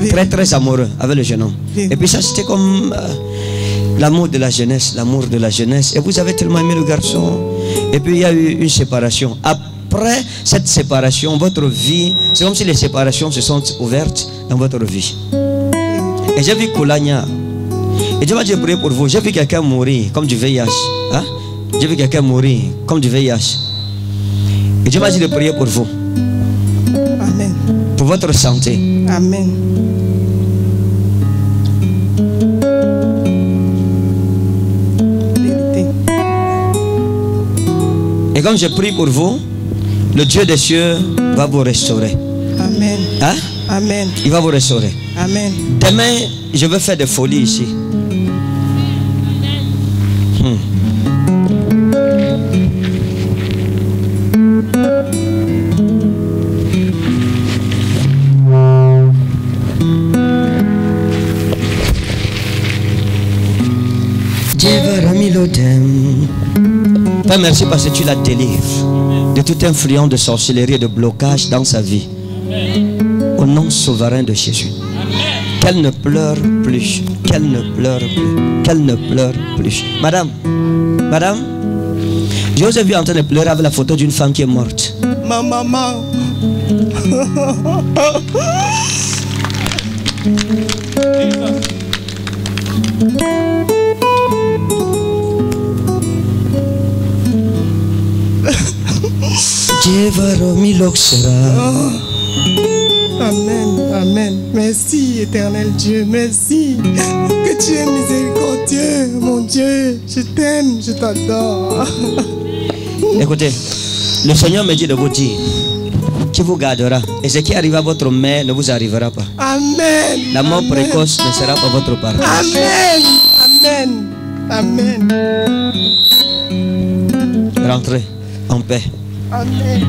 Très, très amoureux avec le jeune homme. Et puis ça, c'était comme euh, l'amour de la jeunesse, l'amour de la jeunesse. Et vous avez tellement aimé le garçon. Et puis il y a eu une séparation. Après cette séparation, votre vie, c'est comme si les séparations se sont ouvertes dans votre vie. Et j'ai vu Koulania. Et Dieu m'a dit prier pour vous. J'ai vu quelqu'un mourir comme du VIH. Hein? J'ai vu quelqu'un mourir comme du VIH. Et Dieu m'a dit de prier pour vous votre santé. Amen. Et quand je prie pour vous, le Dieu des cieux va vous restaurer. Amen. Hein? Amen. Il va vous restaurer. Amen. Demain, je vais faire des folies ici. Hmm. Père, merci parce que tu la délivres de toute influence de sorcellerie et de blocage dans sa vie. Au nom souverain de Jésus. Qu'elle ne pleure plus. Qu'elle ne pleure plus. Qu'elle ne pleure plus. Madame, madame, je vous ai vu en train de pleurer avec la photo d'une femme qui est morte. Ma maman. Oh. Amen, amen. Merci, éternel Dieu, merci. Que tu es miséricordieux, mon Dieu. Je t'aime, je t'adore. Écoutez, le Seigneur me dit de vous dire qui vous gardera. Et ce qui arrive à votre mère ne vous arrivera pas. Amen. La mort Amen. précoce ne sera pas votre part. Amen. Amen. Rentrez en paix. Amen.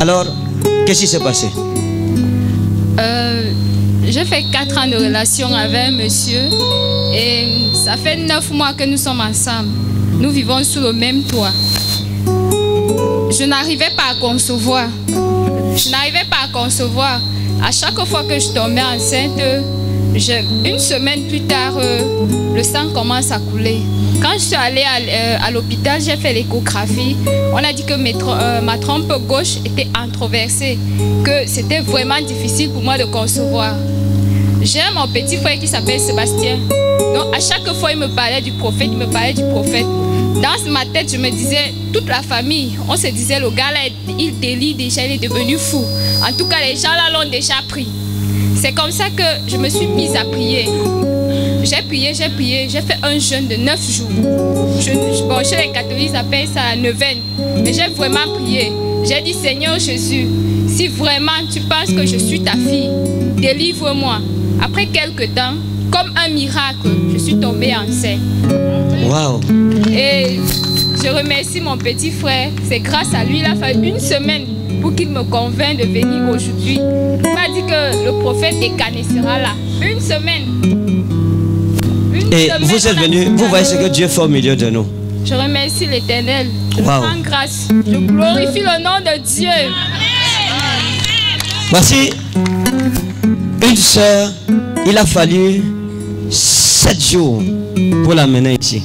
Alors, qu'est-ce qui s'est passé? Euh, J'ai fait 4 ans de relation avec un monsieur et ça fait 9 mois que nous sommes ensemble. Nous vivons sous le même toit. Je n'arrivais pas à concevoir. Je n'arrivais pas à concevoir. À chaque fois que je tombais enceinte, une semaine plus tard, euh, le sang commence à couler. Quand je suis allée à, euh, l'hôpital, j'ai fait l'échographie. On a dit que euh, ma trompe gauche était introversée, que c'était vraiment difficile pour moi de concevoir. J'ai mon petit frère qui s'appelle Sébastien. Donc à chaque fois, il me parlait du prophète, il me parlait du prophète. Dans ma tête, je me disais, toute la famille, on se disait, le gars là, il délie déjà, il est devenu fou. En tout cas, les gens là l'ont déjà pris. C'est comme ça que je me suis mise à prier. J'ai prié, j'ai prié, j'ai fait un jeûne de 9 jours. Bon, chez les catholiques, ils appellent ça la neuvaine. Mais j'ai vraiment prié. J'ai dit, Seigneur Jésus, si vraiment tu penses que je suis ta fille, délivre-moi. Après quelques temps, comme un miracle, je suis tombée enceinte. Waouh Et je remercie mon petit frère. C'est grâce à lui, il a fallu une semaine pour qu'il me convainc de venir aujourd'hui. Il m'a dit que le prophète Ekane sera là. Une semaine. Une Et semaine, vous êtes venus, vous voyez ce que Dieu fait au milieu de nous. Je remercie l'éternel. Je Wow. rends grâce. Je glorifie le nom de Dieu. Voici une sœur, il a fallu sept jours pour l'amener ici.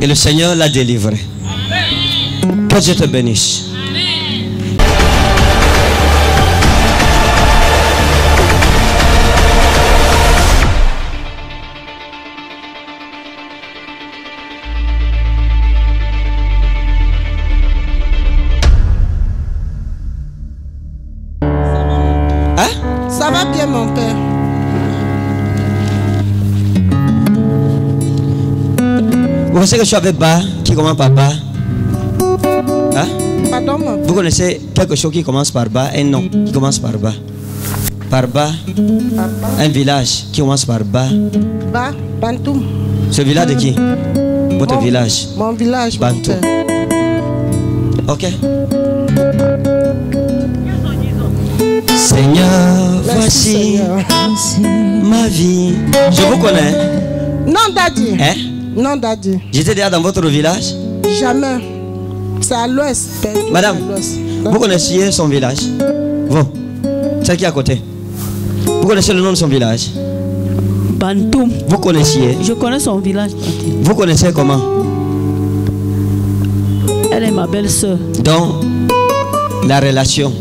Et le Seigneur l'a délivrée. Que Dieu te bénisse. Que je suis avec Ba qui commence par Ba Hein? Pardon, Vous connaissez quelque chose qui commence par Ba Un nom qui commence par Ba Par Ba, un village qui commence par Ba. Ba, Bantoum. Ce village de qui? Votre Mon- village. Mon village, mon Bantou. père. Ok. Seigneur, voici ma vie. Je vous connais. Non, Daddy. Hein? Non, Daddy. J'étais déjà dans votre village. Jamais. C'est à l'ouest. Madame, à vous connaissiez son village Vous, celle qui est à côté. Vous connaissez le nom de son village Bantoum. Vous connaissiez Je connais son village. Vous connaissez comment Elle est ma belle-sœur. Donc, la relation.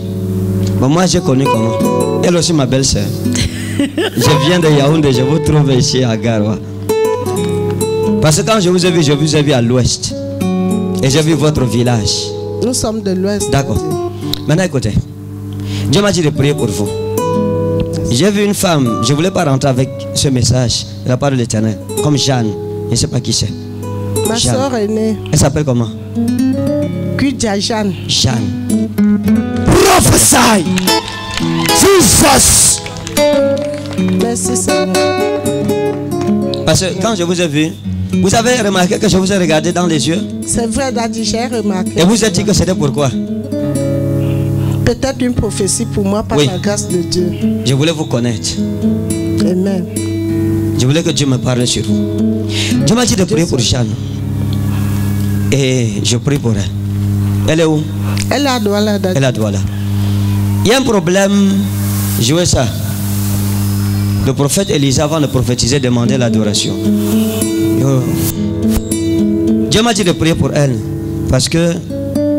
Bon, moi, j'ai connu comment Elle aussi, ma belle-sœur. Je viens de Yaoundé, je vous trouve ici à Garoua. Parce que quand je vous ai vu, je vous ai vu à l'ouest. Et j'ai vu votre village. Nous sommes de l'Ouest. D'accord. Maintenant écoutez. Dieu m'a dit de prier pour vous. J'ai vu une femme, je ne voulais pas rentrer avec ce message de la part de l'éternel, comme Jeanne. Je ne sais pas qui c'est. Ma Jeanne. soeur aînée, Elle s'appelle comment? Kudja Jeanne. Jeanne. Prophesy. Jesus. Merci Seigneur. Parce que quand je vous ai vu, vous avez remarqué que je vous ai regardé dans les yeux? C'est vrai, Daddy, j'ai remarqué. et vous êtes dit que c'était pourquoi Peut-être une prophétie pour moi par Oui. la grâce de Dieu. Je voulais vous connaître. Amen. Je voulais que Dieu me parle sur vous. Dieu m'a dit de prier pour Jeanne. Et je prie pour elle. Elle est où? Elle a Douala, Daddy. Elle est à Douala. Il y a un problème. Jouez ça. Le prophète Élisée, avant de prophétiser, demandait l'adoration. Yo. Dieu m'a dit de prier pour elle. Parce que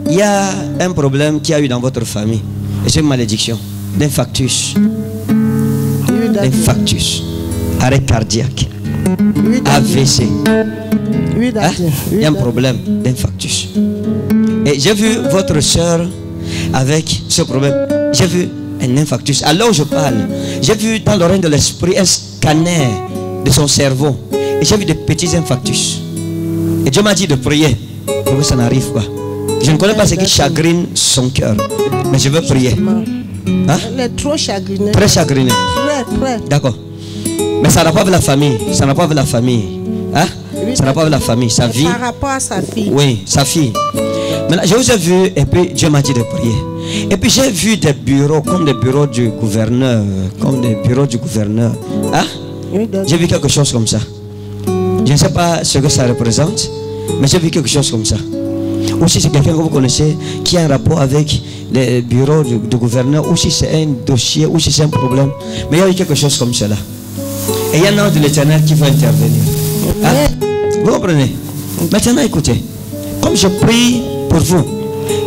il y a un problème qu'il y a eu dans votre famille. Et c'est une malédiction. D'infarctus. D'infarctus. Arrêt cardiaque. AVC. Hein? Il y a un problème d'infarctus. Et j'ai vu votre soeur avec ce problème. J'ai vu un infarctus. Alors je parle, j'ai vu dans l'oreille de l'esprit un scanner de son cerveau. Et j'ai vu des petits infarctus. Et Dieu m'a dit de prier pour que ça n'arrive pas. Je ne connais pas ce qui chagrine son cœur. Mais je veux prier. Hein? Elle est trop chagrinée. Très chagrinée. D'accord. Mais ça n'a pas avec la famille. Ça n'a pas avec la famille. Hein? Ça n'a pas avec la famille. Sa vie. Par rapport à sa fille. Oui, sa fille. Maintenant, je vous ai vu et puis Dieu m'a dit de prier. Et puis j'ai vu des bureaux comme des bureaux du gouverneur, comme des bureaux du gouverneur. Hein? J'ai vu quelque chose comme ça. Je ne sais pas ce que ça représente, mais j'ai vu quelque chose comme ça. Ou si c'est quelqu'un que vous connaissez qui a un rapport avec les bureaux du, du gouverneur, ou si c'est un dossier, ou si c'est un problème. Mais il y a eu quelque chose comme cela. Et il y a un ange de l'éternel qui va intervenir. Hein? Vous comprenez? Maintenant écoutez, comme je prie pour vous,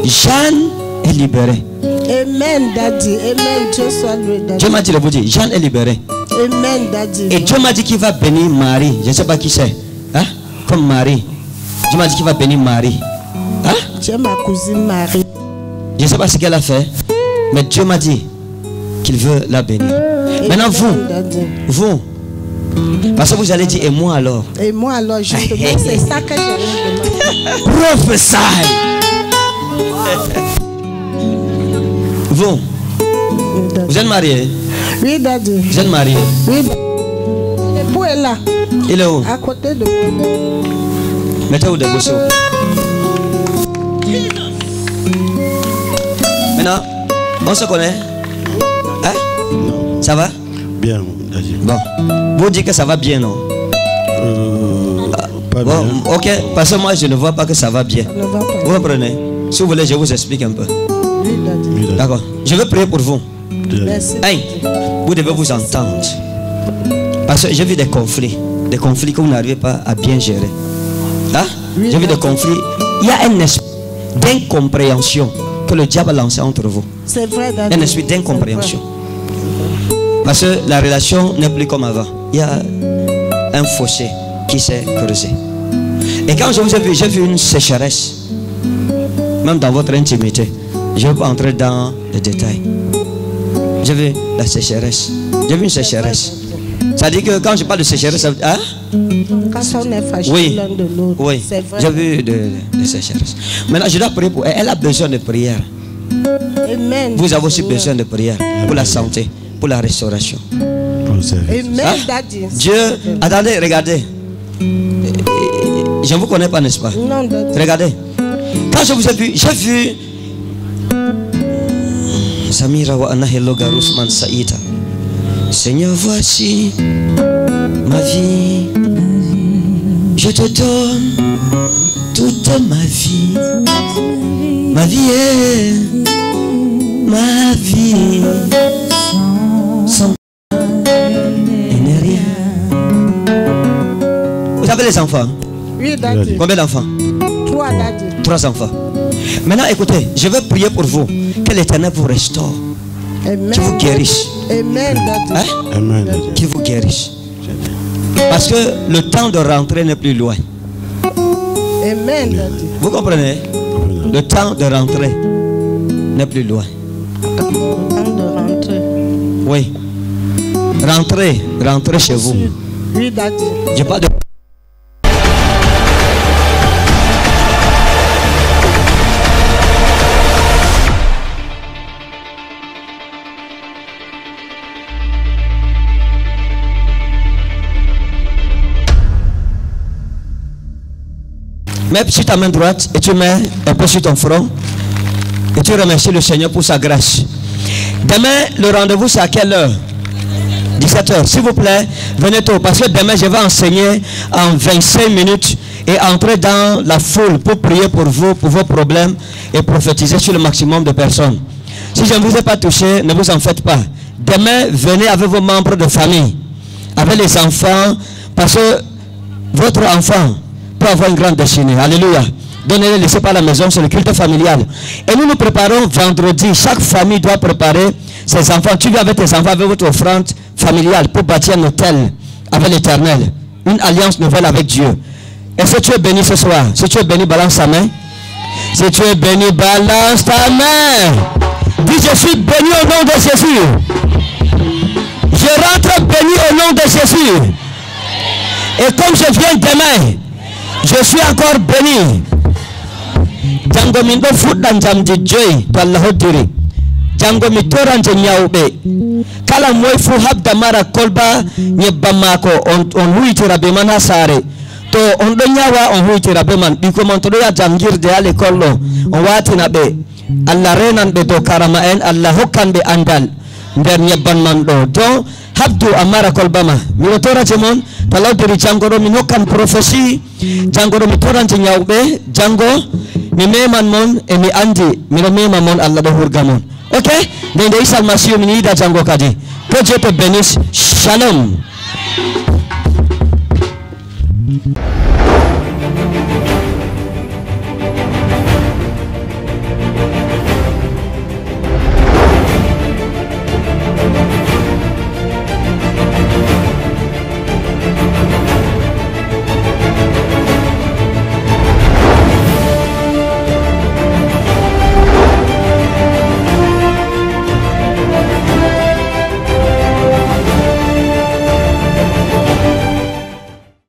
Jeanne est libérée. Amen, Daddy. Amen. Dieu soit loué, Daddy. Dieu m'a dit de vous dire, Jeanne est libérée. Amen, Daddy. Et Dieu m'a dit qu'il va bénir Marie. Je ne sais pas qui c'est. Hein? Comme Marie. Dieu m'a dit qu'il va bénir Marie. Hein? Dieu ma cousine Marie. Je ne sais pas ce qu'elle a fait. Mais Dieu m'a dit qu'il veut la bénir. Maintenant, vous, Daddy. vous, parce que vous allez dire, et moi alors? Et moi alors, justement, c'est ça que j'ai demandé. Prophesy. Vous, vous êtes marié Oui, Daddy. Vous êtes marié Oui. L'époux est là, Il est où? À côté de moi. Mettez-vous debout, s'il vous plaît. Maintenant, on se connaît Hein? Ça va? Bien, Daddy. Bon. Vous dites que ça va bien, non? Pas Bon, ok, parce que moi je ne vois pas que ça va bien. Vous comprenez Si vous voulez, je vous explique un peu. D'accord. Je vais prier pour vous. Hey, vous devez vous entendre. Parce que j'ai vu des conflits. Des conflits que vous n'arrivez pas à bien gérer. Hein? J'ai vu des conflits. Il y a un esprit d'incompréhension que le diable a lancé entre vous. C'est vrai. Un esprit d'incompréhension. Parce que la relation n'est plus comme avant. Il y a un fossé qui s'est creusé. Et quand je vous ai vu, j'ai vu une sécheresse. Même dans votre intimité. Je ne vais pas entrer dans les détails. J'ai vu la sécheresse. J'ai vu une sécheresse. Ça dit que quand je parle de sécheresse, ça veut dire. Hein? Quand on est fâché Oui. l'un de l'autre. Oui. C'est vrai. J'ai vu de, de sécheresse. Maintenant, je dois prier pour elle. Elle a besoin de prière. Amen. Vous avez aussi besoin de prière pour la santé, pour la restauration. Amen, Hein? Daddy. Dieu, attendez, regardez. Je ne vous connais pas, n'est-ce pas? Non, Daddy. Regardez. Quand je vous ai vu, j'ai vu Samira wa Anahelo Garusman Saïta. Seigneur, voici ma vie. Je te donne toute ma vie. Ma vie est ma vie. Sans n'est rien. Vous avez les enfants? Oui, Daddy. Combien d'enfants? Trois, Daddy. Trois enfants. Maintenant, écoutez, je vais prier pour vous. Que l'éternel vous restaure. qui vous guérisse. Amen. Hein? Qui vous guérisse. Parce que le temps de rentrer n'est plus loin. Amen. Vous comprenez? Le temps de rentrer n'est plus loin. Temps de rentrer. Oui. Rentrez, rentrez chez vous. Oui. J'ai pas de... Mets sur ta main droite et tu mets un peu sur ton front. Et tu remercies le Seigneur pour sa grâce. Demain, le rendez-vous, c'est à quelle heure? 17h. S'il vous plaît, venez tôt. Parce que demain, je vais enseigner en 25 minutes et entrer dans la foule pour prier pour vous, pour vos problèmes et prophétiser sur le maximum de personnes. Si je ne vous ai pas touché, ne vous en faites pas. Demain, venez avec vos membres de famille, avec les enfants, parce que votre enfant avoir une grande destinée. Alléluia. Donnez-le, laissez pas la maison, c'est le culte familial. Et nous nous préparons vendredi. Chaque famille doit préparer ses enfants. Tu viens avec tes enfants, avec votre offrande familiale pour bâtir un hôtel avec l'éternel. Une alliance nouvelle avec Dieu. Est-ce que tu es béni ce soir? Si tu es béni, balance ta main. Si tu es béni, balance ta main. Dis, je suis béni au nom de Jésus. Je rentre béni au nom de Jésus. Et comme je viens demain, je suis encore béni. jango min ɗo fuɗɗan jamdi joyi to allah hoddiri ñawɓe kala moye fuu habda mara kolba maako on, huytira be man to on ɗo ñawa on huytira be man. Ɓiko man to ɗo on watina allah renan ɓe dow karama en allah hokkan ɓe andal nder habdu a mara kolba ma miɗo torate mon to lawdiri jango ɗo min hokkan prophétie jango ɗo mi torante ñawɓe jango mi meman mon e mi andi miɗo mema mon allah ɗo hurga mon. Ok? Nde nde isa almasihu min jango kadi. Dieu te bénisse shalom